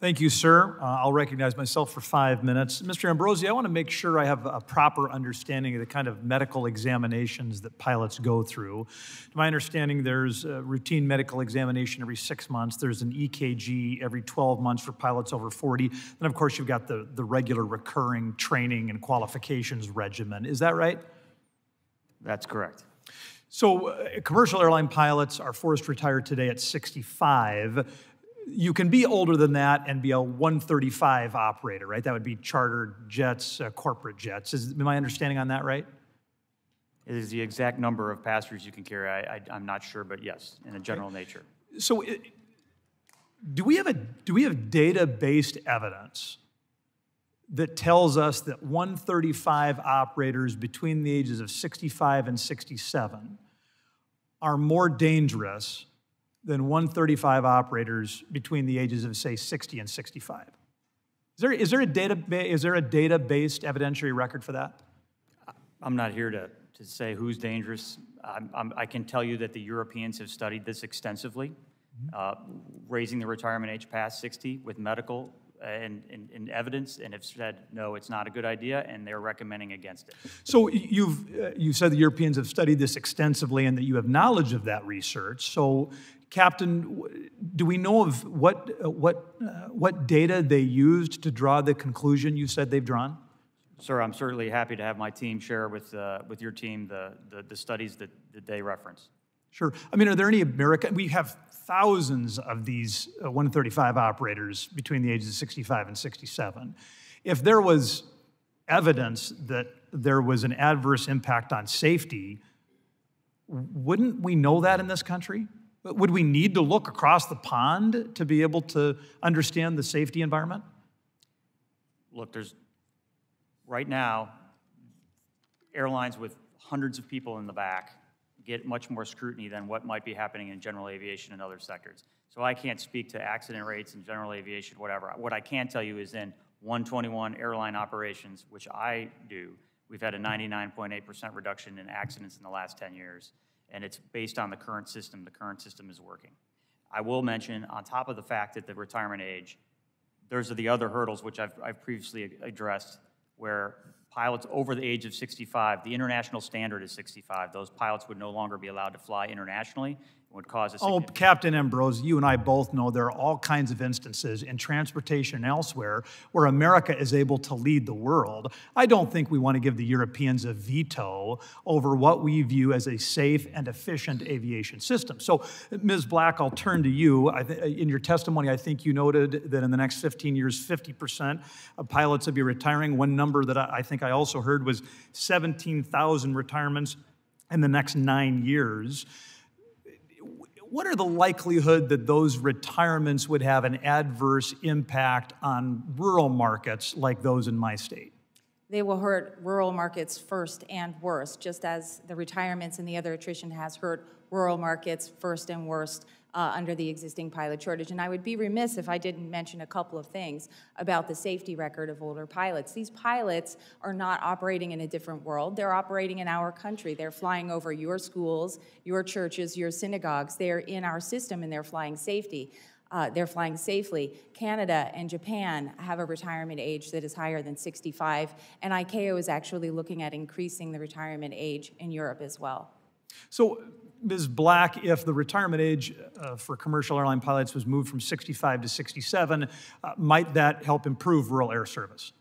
Thank you, sir. Uh, I'll recognize myself for five minutes. Mr. Ambrosi, I want to make sure I have a proper understanding of the kind of medical examinations that pilots go through. To my understanding, there's a routine medical examination every six months. There's an EKG every 12 months for pilots over 40. Then, of course, you've got the, the regular recurring training and qualifications regimen. Is that right? That's correct. So, uh, commercial airline pilots are forced to retire today at 65 you can be older than that and be a 135 operator, right? That would be chartered jets, uh, corporate jets. Is my understanding on that right? It is the exact number of passengers you can carry. I, am not sure, but yes, in a general okay. nature. So, it, do we have a do we have data-based evidence that tells us that 135 operators between the ages of 65 and 67 are more dangerous than 135 operators between the ages of, say, 60 and 65. Is there, is there, a, data, is there a data-based evidentiary record for that? I'm not here to, to say who's dangerous. I'm, I'm, i can tell you that the Europeans have studied this extensively, mm-hmm. uh, raising the retirement age past 60 with medical and, and, and, evidence and have said, no, it's not a good idea, and they're recommending against it. So you've, uh, you said the Europeans have studied this extensively and that you have knowledge of that research. So Captain, do we know of what, what, uh, what data they used to draw the conclusion you said they've drawn? Sir, I'm certainly happy to have my team share with, uh, with your team the, the, the studies that, that they reference. Sure. I mean, are there any American? We have thousands of these uh, 135 operators between the ages of 65 and 67. If there was evidence that there was an adverse impact on safety, wouldn't we know that in this country? Would we need to look across the pond to be able to understand the safety environment? Look, there's right now airlines with hundreds of people in the back get much more scrutiny than what might be happening in general aviation and other sectors. So I can't speak to accident rates in general aviation, whatever. What I can tell you is in 121 airline operations, which I do, we've had a 99.8% reduction in accidents in the last 10 years and it's based on the current system. The current system is working. I will mention, on top of the fact that the retirement age, there's the other hurdles which I've, I've previously addressed, where pilots over the age of 65, the international standard is 65. Those pilots would no longer be allowed to fly internationally would cause a Oh, Captain Ambrosi, you and I both know there are all kinds of instances in transportation and elsewhere where America is able to lead the world. I don't think we want to give the Europeans a veto over what we view as a safe and efficient aviation system. So, Ms. Black, I'll turn to you. in your testimony, I think you noted that in the next 15 years, 50% of pilots will be retiring. One number that I think I also heard was 17,000 retirements in the next nine years what are the likelihood that those retirements would have an adverse impact on rural markets like those in my state? They will hurt rural markets first and worst, just as the retirements and the other attrition has hurt rural markets first and worst uh, under the existing pilot shortage. And I would be remiss if I didn't mention a couple of things about the safety record of older pilots. These pilots are not operating in a different world. They're operating in our country. They're flying over your schools, your churches, your synagogues. They're in our system and they're flying safety. Uh, they're flying safely. Canada and Japan have a retirement age that is higher than 65, and ICAO is actually looking at increasing the retirement age in Europe as well. So Ms. Black, if the retirement age uh, for commercial airline pilots was moved from 65 to 67, uh, might that help improve rural air service?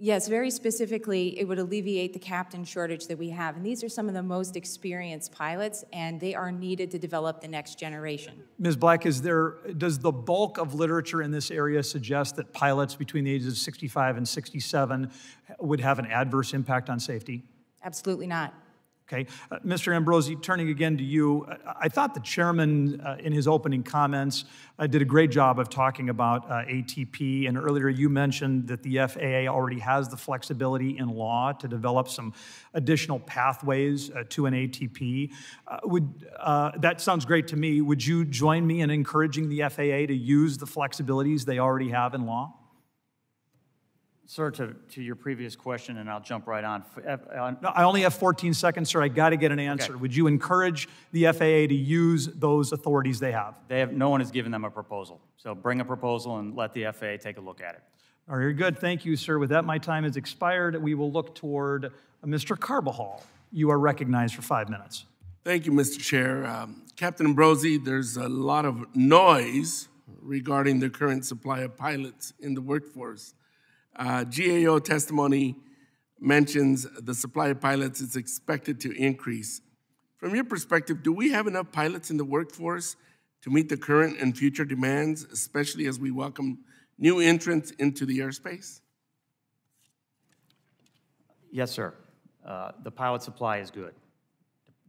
Yes, very specifically, it would alleviate the captain shortage that we have. And these are some of the most experienced pilots, and they are needed to develop the next generation. Ms. Black, is there, does the bulk of literature in this area suggest that pilots between the ages of 65 and 67 would have an adverse impact on safety? Absolutely not. Okay, uh, Mr. Ambrosi, turning again to you, uh, I thought the chairman, uh, in his opening comments, uh, did a great job of talking about uh, ATP. And earlier, you mentioned that the FAA already has the flexibility in law to develop some additional pathways uh, to an ATP. would that sounds great to me? Would you join me in encouraging the FAA to use the flexibilities they already have in law? Sir, to, to your previous question, and I'll jump right on. on no, I only have 14 seconds, sir. I got to get an answer. Okay. Would you encourage the FAA to use those authorities they have? They have? No one has given them a proposal. So bring a proposal and let the FAA take a look at it. All right, good. Thank you, sir. With that, my time has expired. We will look toward uh, Mr. Carbajal. You are recognized for five minutes. Thank you, Mr. Chair. Um, Captain Ambrosi, there's a lot of noise regarding the current supply of pilots in the workforce. Uh, GAO testimony mentions the supply of pilots is expected to increase. From your perspective, do we have enough pilots in the workforce to meet the current and future demands, especially as we welcome new entrants into the airspace? Yes, sir. Uh, the pilot supply is good.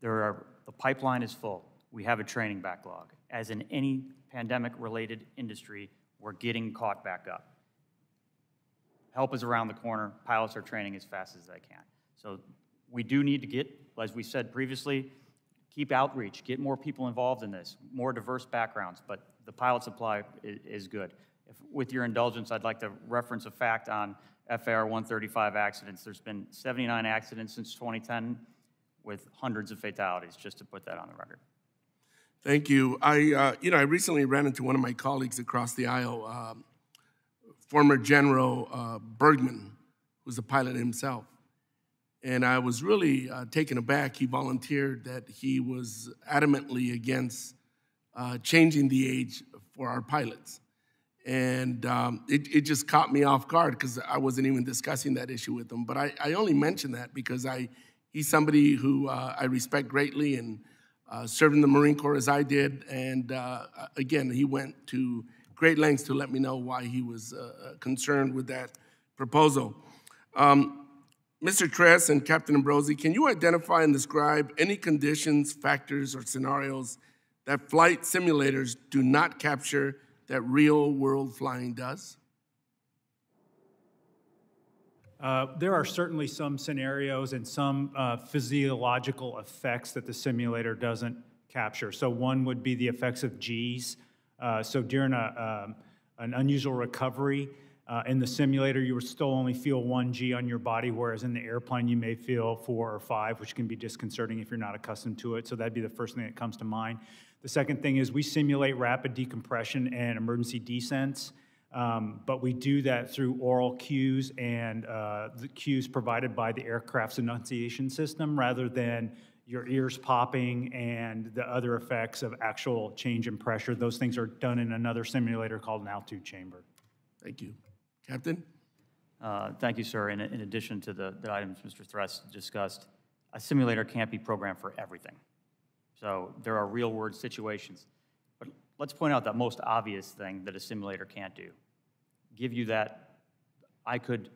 There are, the pipeline is full. We have a training backlog. As in any pandemic related industry, we're getting caught back up help is around the corner. Pilots are training as fast as they can. So we do need to get, as we said previously, keep outreach, get more people involved in this, more diverse backgrounds, but the pilot supply is, good. If, with your indulgence, I'd like to reference a fact on FAR 135 accidents. There's been 79 accidents since 2010 with hundreds of fatalities, just to put that on the record. Thank you. I, uh, you know, I recently ran into one of my colleagues across the aisle. Um, former General uh, Bergman, who's a pilot himself. And I was really uh, taken aback. He volunteered that he was adamantly against uh, changing the age for our pilots. And um, it, it, just caught me off guard because I wasn't even discussing that issue with him. But I, I only mention that because I, he's somebody who uh, I respect greatly and uh, served in the Marine Corps as I did. And uh, again, he went to great lengths to let me know why he was uh, uh, concerned with that proposal. Um, Mr. Thress and Captain Ambrosi, can you identify and describe any conditions, factors, or scenarios that flight simulators do not capture that real world flying does? Uh, there are certainly some scenarios and some uh, physiological effects that the simulator doesn't capture. So, one would be the effects of G's. Uh, so during a, um, an unusual recovery uh, in the simulator, you would still only feel one G on your body, whereas in the airplane you may feel four or five, which can be disconcerting if you're not accustomed to it. So that'd be the first thing that comes to mind. The second thing is we simulate rapid decompression and emergency descents, um, but we do that through aural cues and uh, the cues provided by the aircraft's annunciation system rather than your ears popping and the other effects of actual change in pressure. Those things are done in another simulator called an altitude chamber. Thank you. Captain? Uh, Thank you, sir. In, in addition to the, the items Mr. Thress discussed, a simulator can't be programmed for everything. So there are real-world situations. But let's point out that most obvious thing that a simulator can't do. Give you that, I could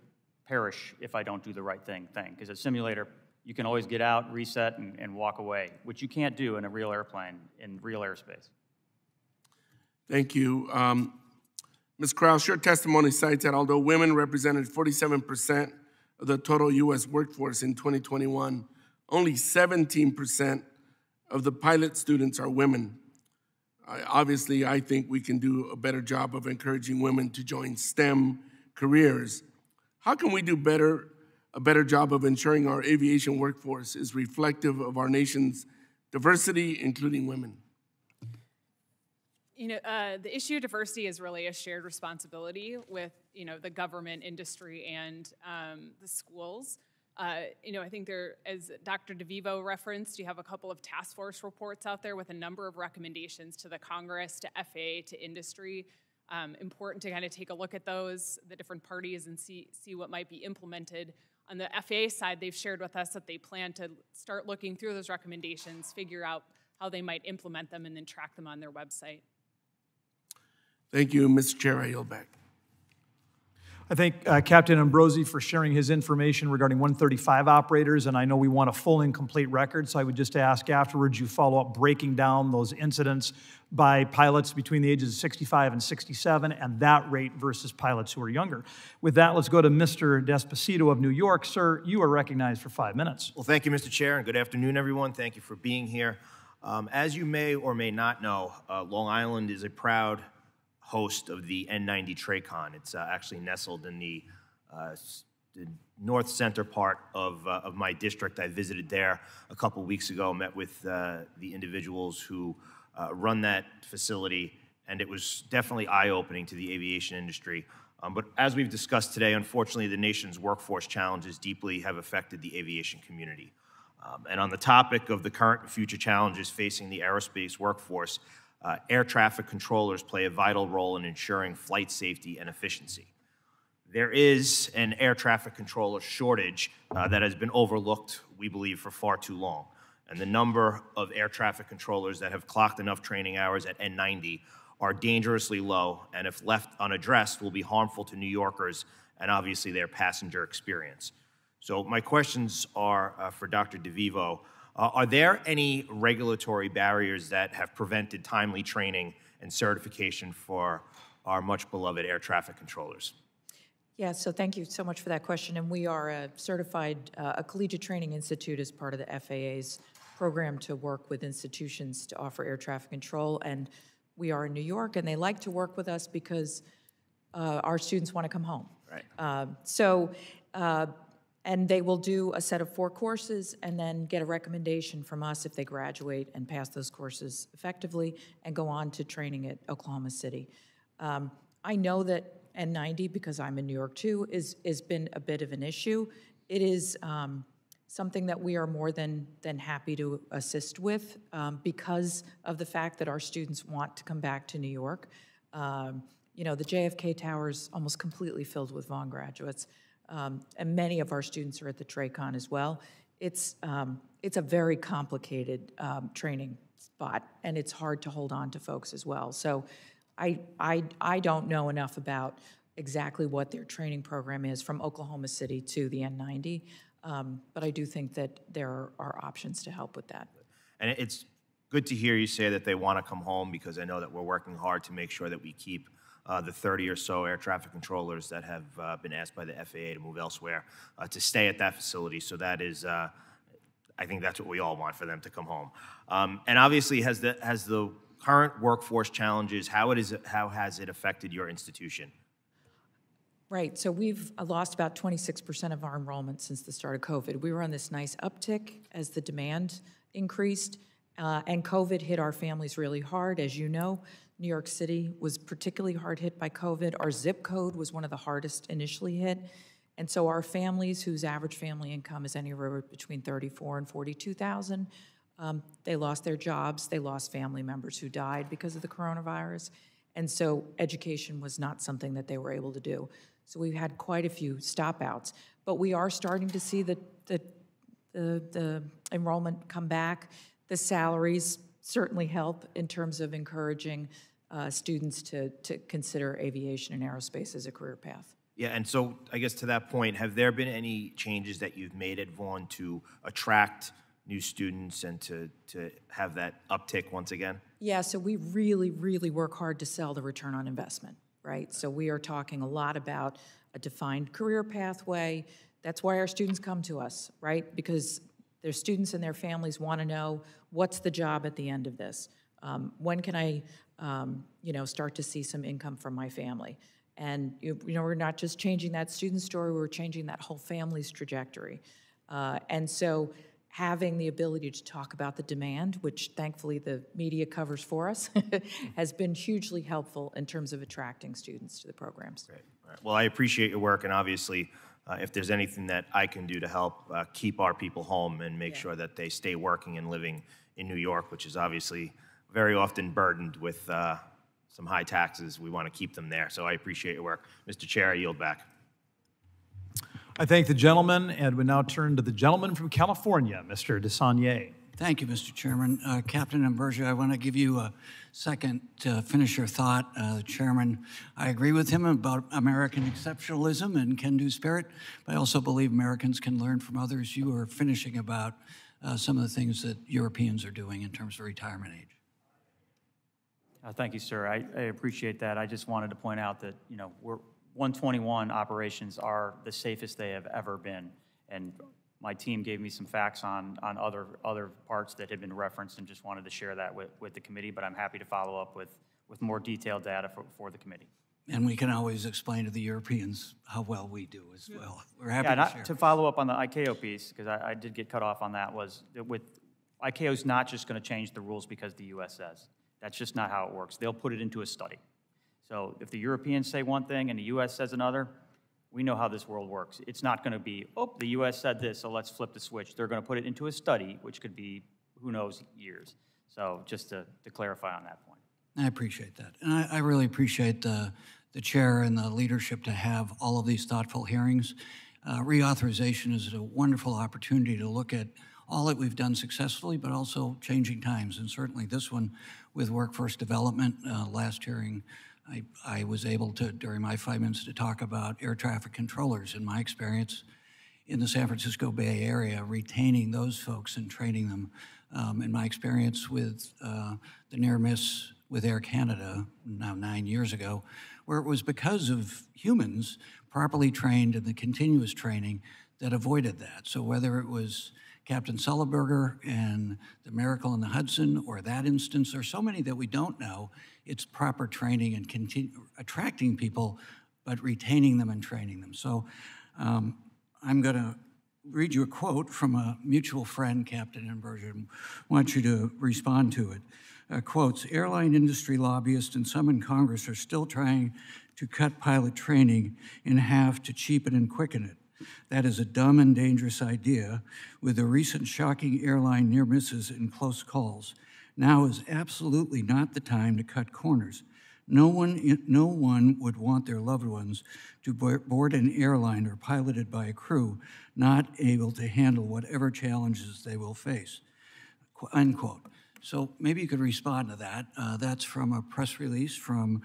perish if I don't do the right thing thing. Because a simulator, you can always get out, reset, and, and walk away, which you can't do in a real airplane, in real airspace. Thank you. Um, Ms. Krause, your testimony cites that although women represented 47% of the total U.S. workforce in 2021, only 17% of the pilot students are women. I, obviously, I think we can do a better job of encouraging women to join STEM careers. How can we do better, a better job of ensuring our aviation workforce is reflective of our nation's diversity, including women? You know, uh, the issue of diversity is really a shared responsibility with, you know, the government, industry, and um, the schools. Uh, you know, I think there, as Dr. DeVivo referenced, you have a couple of task force reports out there with a number of recommendations to the Congress, to FAA, to industry. Um, important to kind of take a look at those, the different parties, and see see what might be implemented. On the FAA side, they've shared with us that they plan to start looking through those recommendations, figure out how they might implement them, and then track them on their website. Thank you, Mr. Chair. I yield back. I thank uh, Captain Ambrosi for sharing his information regarding 135 operators, and I know we want a full and complete record, so I would just ask afterwards you follow up breaking down those incidents by pilots between the ages of 65 and 67 and that rate versus pilots who are younger. With that, let's go to Mr. D'Esposito of New York. Sir, you are recognized for five minutes. Well, thank you, Mr. Chair, and good afternoon, everyone. Thank you for being here. Um, as you may or may not know, uh, Long Island is a proud host of the N90 TRACON. It's uh, actually nestled in the, uh, the, north center part of, uh, of my district. I visited there a couple weeks ago, met with uh, the individuals who uh, run that facility, and it was definitely eye opening to the aviation industry. Um, but as we've discussed today, unfortunately, the nation's workforce challenges deeply have affected the aviation community. Um, and on the topic of the current and future challenges facing the aerospace workforce, uh, air traffic controllers play a vital role in ensuring flight safety and efficiency. There is an air traffic controller shortage uh, that has been overlooked, we believe, for far too long. And the number of air traffic controllers that have clocked enough training hours at N90 are dangerously low, and if left unaddressed, will be harmful to New Yorkers and obviously their passenger experience. So, my questions are uh, for Dr. DeVivo. Uh, are there any regulatory barriers that have prevented timely training and certification for our much beloved air traffic controllers? Yeah, so thank you so much for that question. And we are a certified, uh, a collegiate training institute as part of the FAA's program to work with institutions to offer air traffic control. And we are in New York, and they like to work with us because uh, our students want to come home. Right. Uh, so uh, and they will do a set of four courses and then get a recommendation from us if they graduate and pass those courses effectively and go on to training at Oklahoma City. Um, I know that N90, because I'm in New York too, is has been a bit of an issue. It is um, something that we are more than than happy to assist with um, because of the fact that our students want to come back to New York. Um, you know, the JFK Tower is almost completely filled with Vaughn graduates um, and many of our students are at the TRACON as well. It's, um, it's a very complicated um, training spot, and it's hard to hold on to folks as well. So I, I, I don't know enough about exactly what their training program is from Oklahoma City to the N90, um, but I do think that there are options to help with that. And it's good to hear you say that they want to come home because I know that we're working hard to make sure that we keep uh, the 30 or so air traffic controllers that have uh, been asked by the FAA to move elsewhere uh, to stay at that facility. So that is, uh, I think that's what we all want for them to come home. Um, and obviously, has the has the current workforce challenges? How it is? How has it affected your institution? Right. So we've uh, lost about 26% of our enrollment since the start of COVID. We were on this nice uptick as the demand increased, Uh, and COVID hit our families really hard. As you know, New York City was particularly hard hit by COVID. Our zip code was one of the hardest initially hit. And so our families, whose average family income is anywhere between 34 and 42,000, um, they lost their jobs. They lost family members who died because of the coronavirus. And so education was not something that they were able to do. So we've had quite a few stopouts. But we are starting to see the, the, the, the enrollment come back. The salaries certainly help in terms of encouraging uh, students to, to consider aviation and aerospace as a career path. Yeah, and so I guess to that point, have there been any changes that you've made at Vaughn to attract new students and to, to have that uptick once again? Yeah, so we really, really work hard to sell the return on investment, right? So we are talking a lot about a defined career pathway. That's why our students come to us, right? Because their students and their families want to know what's the job at the end of this. Um, when can I, um, you know, start to see some income from my family? And you know, we're not just changing that student story; we're changing that whole family's trajectory. Uh, and so, having the ability to talk about the demand, which thankfully the media covers for us, has been hugely helpful in terms of attracting students to the programs. Great. Well, I appreciate your work, and obviously, uh, if there's anything that I can do to help uh, keep our people home and make yeah. sure that they stay working and living in New York, which is obviously very often burdened with uh, some high taxes. We want to keep them there. So I appreciate your work. Mr. Chair, I yield back. I thank the gentleman and we now turn to the gentleman from California, Mr. DeSaulnier. Thank you, Mr. Chairman. Uh, Captain Ambrosia, I want to give you a second to finish your thought. Uh, Chairman, I agree with him about American exceptionalism and can-do spirit, but I also believe Americans can learn from others. You were finishing about uh, some of the things that Europeans are doing in terms of retirement age. Uh, thank you, sir. I, I, appreciate that. I just wanted to point out that, you know, we're 121 operations are the safest they have ever been. And my team gave me some facts on, on other, other parts that had been referenced and just wanted to share that with, with the committee, but I'm happy to follow up with, with more detailed data for, for the committee. And we can always explain to the Europeans how well we do as well. We're happy yeah, to share. To follow up on the ICAO piece, because I, I, did get cut off on that, was that with ICAO is not just going to change the rules because the U.S. says. That's just not how it works. They'll put it into a study. So if the Europeans say one thing and the U.S. says another, we know how this world works. It's not going to be, oh, the U.S. said this, so let's flip the switch. They're going to put it into a study, which could be, who knows, years. So just to, to clarify on that point. I appreciate that. And I, I really appreciate the, the chair and the leadership to have all of these thoughtful hearings. Uh, reauthorization is a wonderful opportunity to look at all that we've done successfully, but also changing times. And certainly this one with workforce development. Uh, last hearing, I, I was able to, during my five minutes, to talk about air traffic controllers and my experience in the San Francisco Bay Area, retaining those folks and training them. Um, in my experience with uh, the near miss with Air Canada, now nine years ago, where it was because of humans properly trained and the continuous training that avoided that. So whether it was Captain Sullenberger and the Miracle in the Hudson, or that instance. or so many that we don't know. It's proper training and attracting people, but retaining them and training them. So um, I'm going to read you a quote from a mutual friend, Captain Ambrosia. I want you to respond to it. Uh, quotes, airline industry lobbyists and some in Congress are still trying to cut pilot training in half to cheapen and quicken it. That is a dumb and dangerous idea with the recent shocking airline near misses and close calls. Now is absolutely not the time to cut corners. No one, no one would want their loved ones to board an airline or piloted by a crew not able to handle whatever challenges they will face. Unquote. So maybe you could respond to that. Uh, that's from a press release from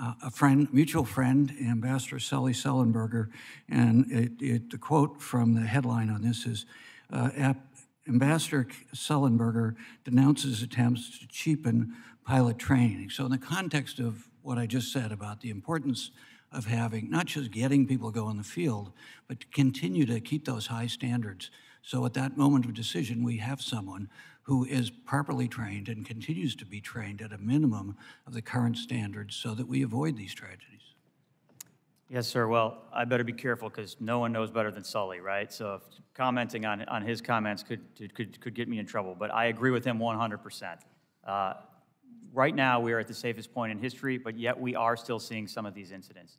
uh, a friend, mutual friend, Ambassador Sully Sullenberger, and it, it, the quote from the headline on this is, uh, Ambassador Sullenberger denounces attempts to cheapen pilot training. So in the context of what I just said about the importance of having, not just getting people to go in the field, but to continue to keep those high standards. So at that moment of decision, we have someone who is properly trained and continues to be trained at a minimum of the current standards so that we avoid these tragedies. Yes, sir. Well, I better be careful because no one knows better than Sully, right? So commenting on, on his comments could, could, could get me in trouble, but I agree with him 100%. Uh, right now, we are at the safest point in history, but yet we are still seeing some of these incidents.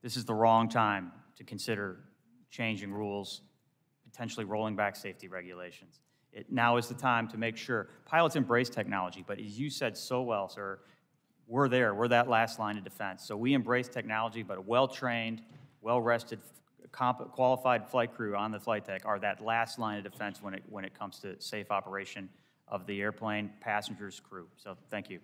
This is the wrong time to consider changing rules, potentially rolling back safety regulations. It, now is the time to make sure pilots embrace technology, but as you said so well, sir, we're there. We're that last line of defense. So we embrace technology, but a well-trained, well-rested, qualified flight crew on the flight deck are that last line of defense when it, when it comes to safe operation of the airplane, passengers, crew. So thank you.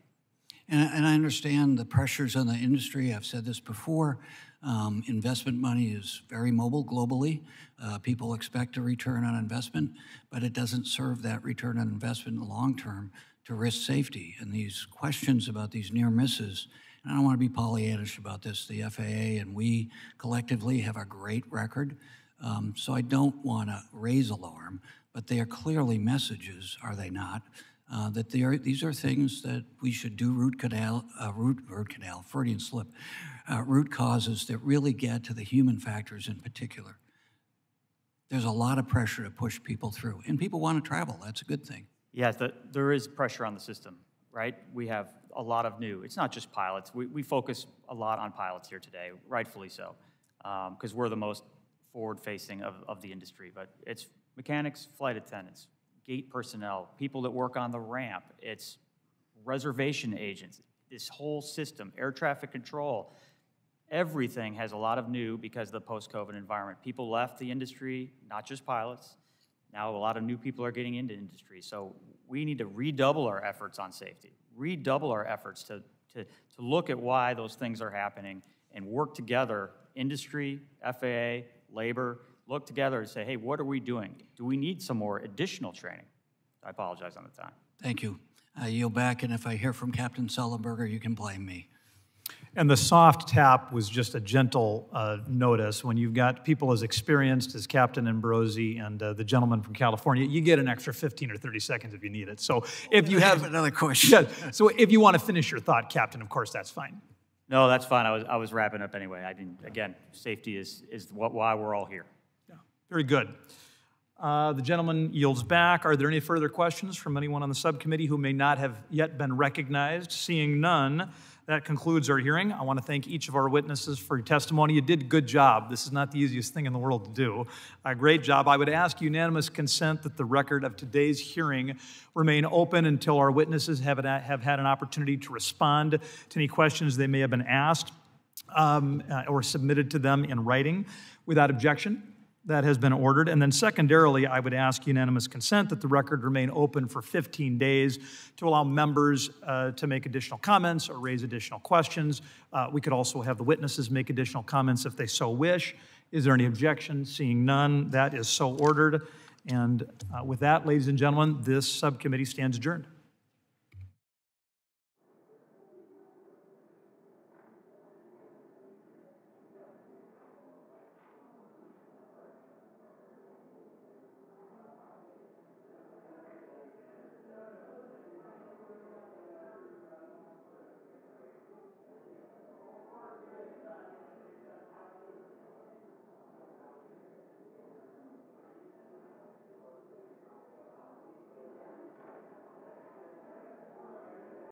And, and I understand the pressures on the industry. I've said this before. Um, investment money is very mobile globally. Uh, people expect a return on investment, but it doesn't serve that return on investment in the long term to risk safety. And these questions about these near misses, and I don't want to be Pollyannish about this, the FAA and we collectively have a great record. Um, so I don't want to raise alarm, but they are clearly messages, are they not? Uh, that they are, these are things that we should do root canal, uh, root, root canal, Freudian slip, uh, root causes that really get to the human factors in particular. There's a lot of pressure to push people through, and people want to travel. That's a good thing. Yes, the, there is pressure on the system, right? We have a lot of new, it's not just pilots. We, we focus a lot on pilots here today, rightfully so, because um, we're the most forward facing of, of the industry. But it's mechanics, flight attendants, gate personnel, people that work on the ramp, it's reservation agents, this whole system, air traffic control. Everything has a lot of new because of the post COVID environment. People left the industry, not just pilots now a lot of new people are getting into industry, so we need to redouble our efforts on safety, redouble our efforts to, to, to look at why those things are happening and work together, industry, FAA, labor, look together and say, hey, what are we doing? Do we need some more additional training? I apologize on the time. Thank you. I yield back, and if I hear from Captain Sullenberger, you can blame me. And the soft tap was just a gentle uh, notice. When you've got people as experienced as Captain Ambrosi and uh, the gentleman from California, you get an extra 15 or 30 seconds if you need it. So if you have, have another question. Yeah, so if you want to finish your thought, Captain, of course, that's fine. No, that's fine. I was, I was wrapping up anyway. I didn't, again, safety is, is what, why we're all here. Yeah, very good. Uh, the gentleman yields back. Are there any further questions from anyone on the subcommittee who may not have yet been recognized? Seeing none, that concludes our hearing. I want to thank each of our witnesses for your testimony. You did a good job. This is not the easiest thing in the world to do. A great job. I would ask unanimous consent that the record of today's hearing remain open until our witnesses have, have had an opportunity to respond to any questions they may have been asked um, uh, or submitted to them in writing. Without objection, that has been ordered. And then secondarily, I would ask unanimous consent that the record remain open for 15 days to allow members uh, to make additional comments or raise additional questions. Uh, we could also have the witnesses make additional comments if they so wish. Is there any objection? Seeing none, that is so ordered. And uh, with that, ladies and gentlemen, this subcommittee stands adjourned.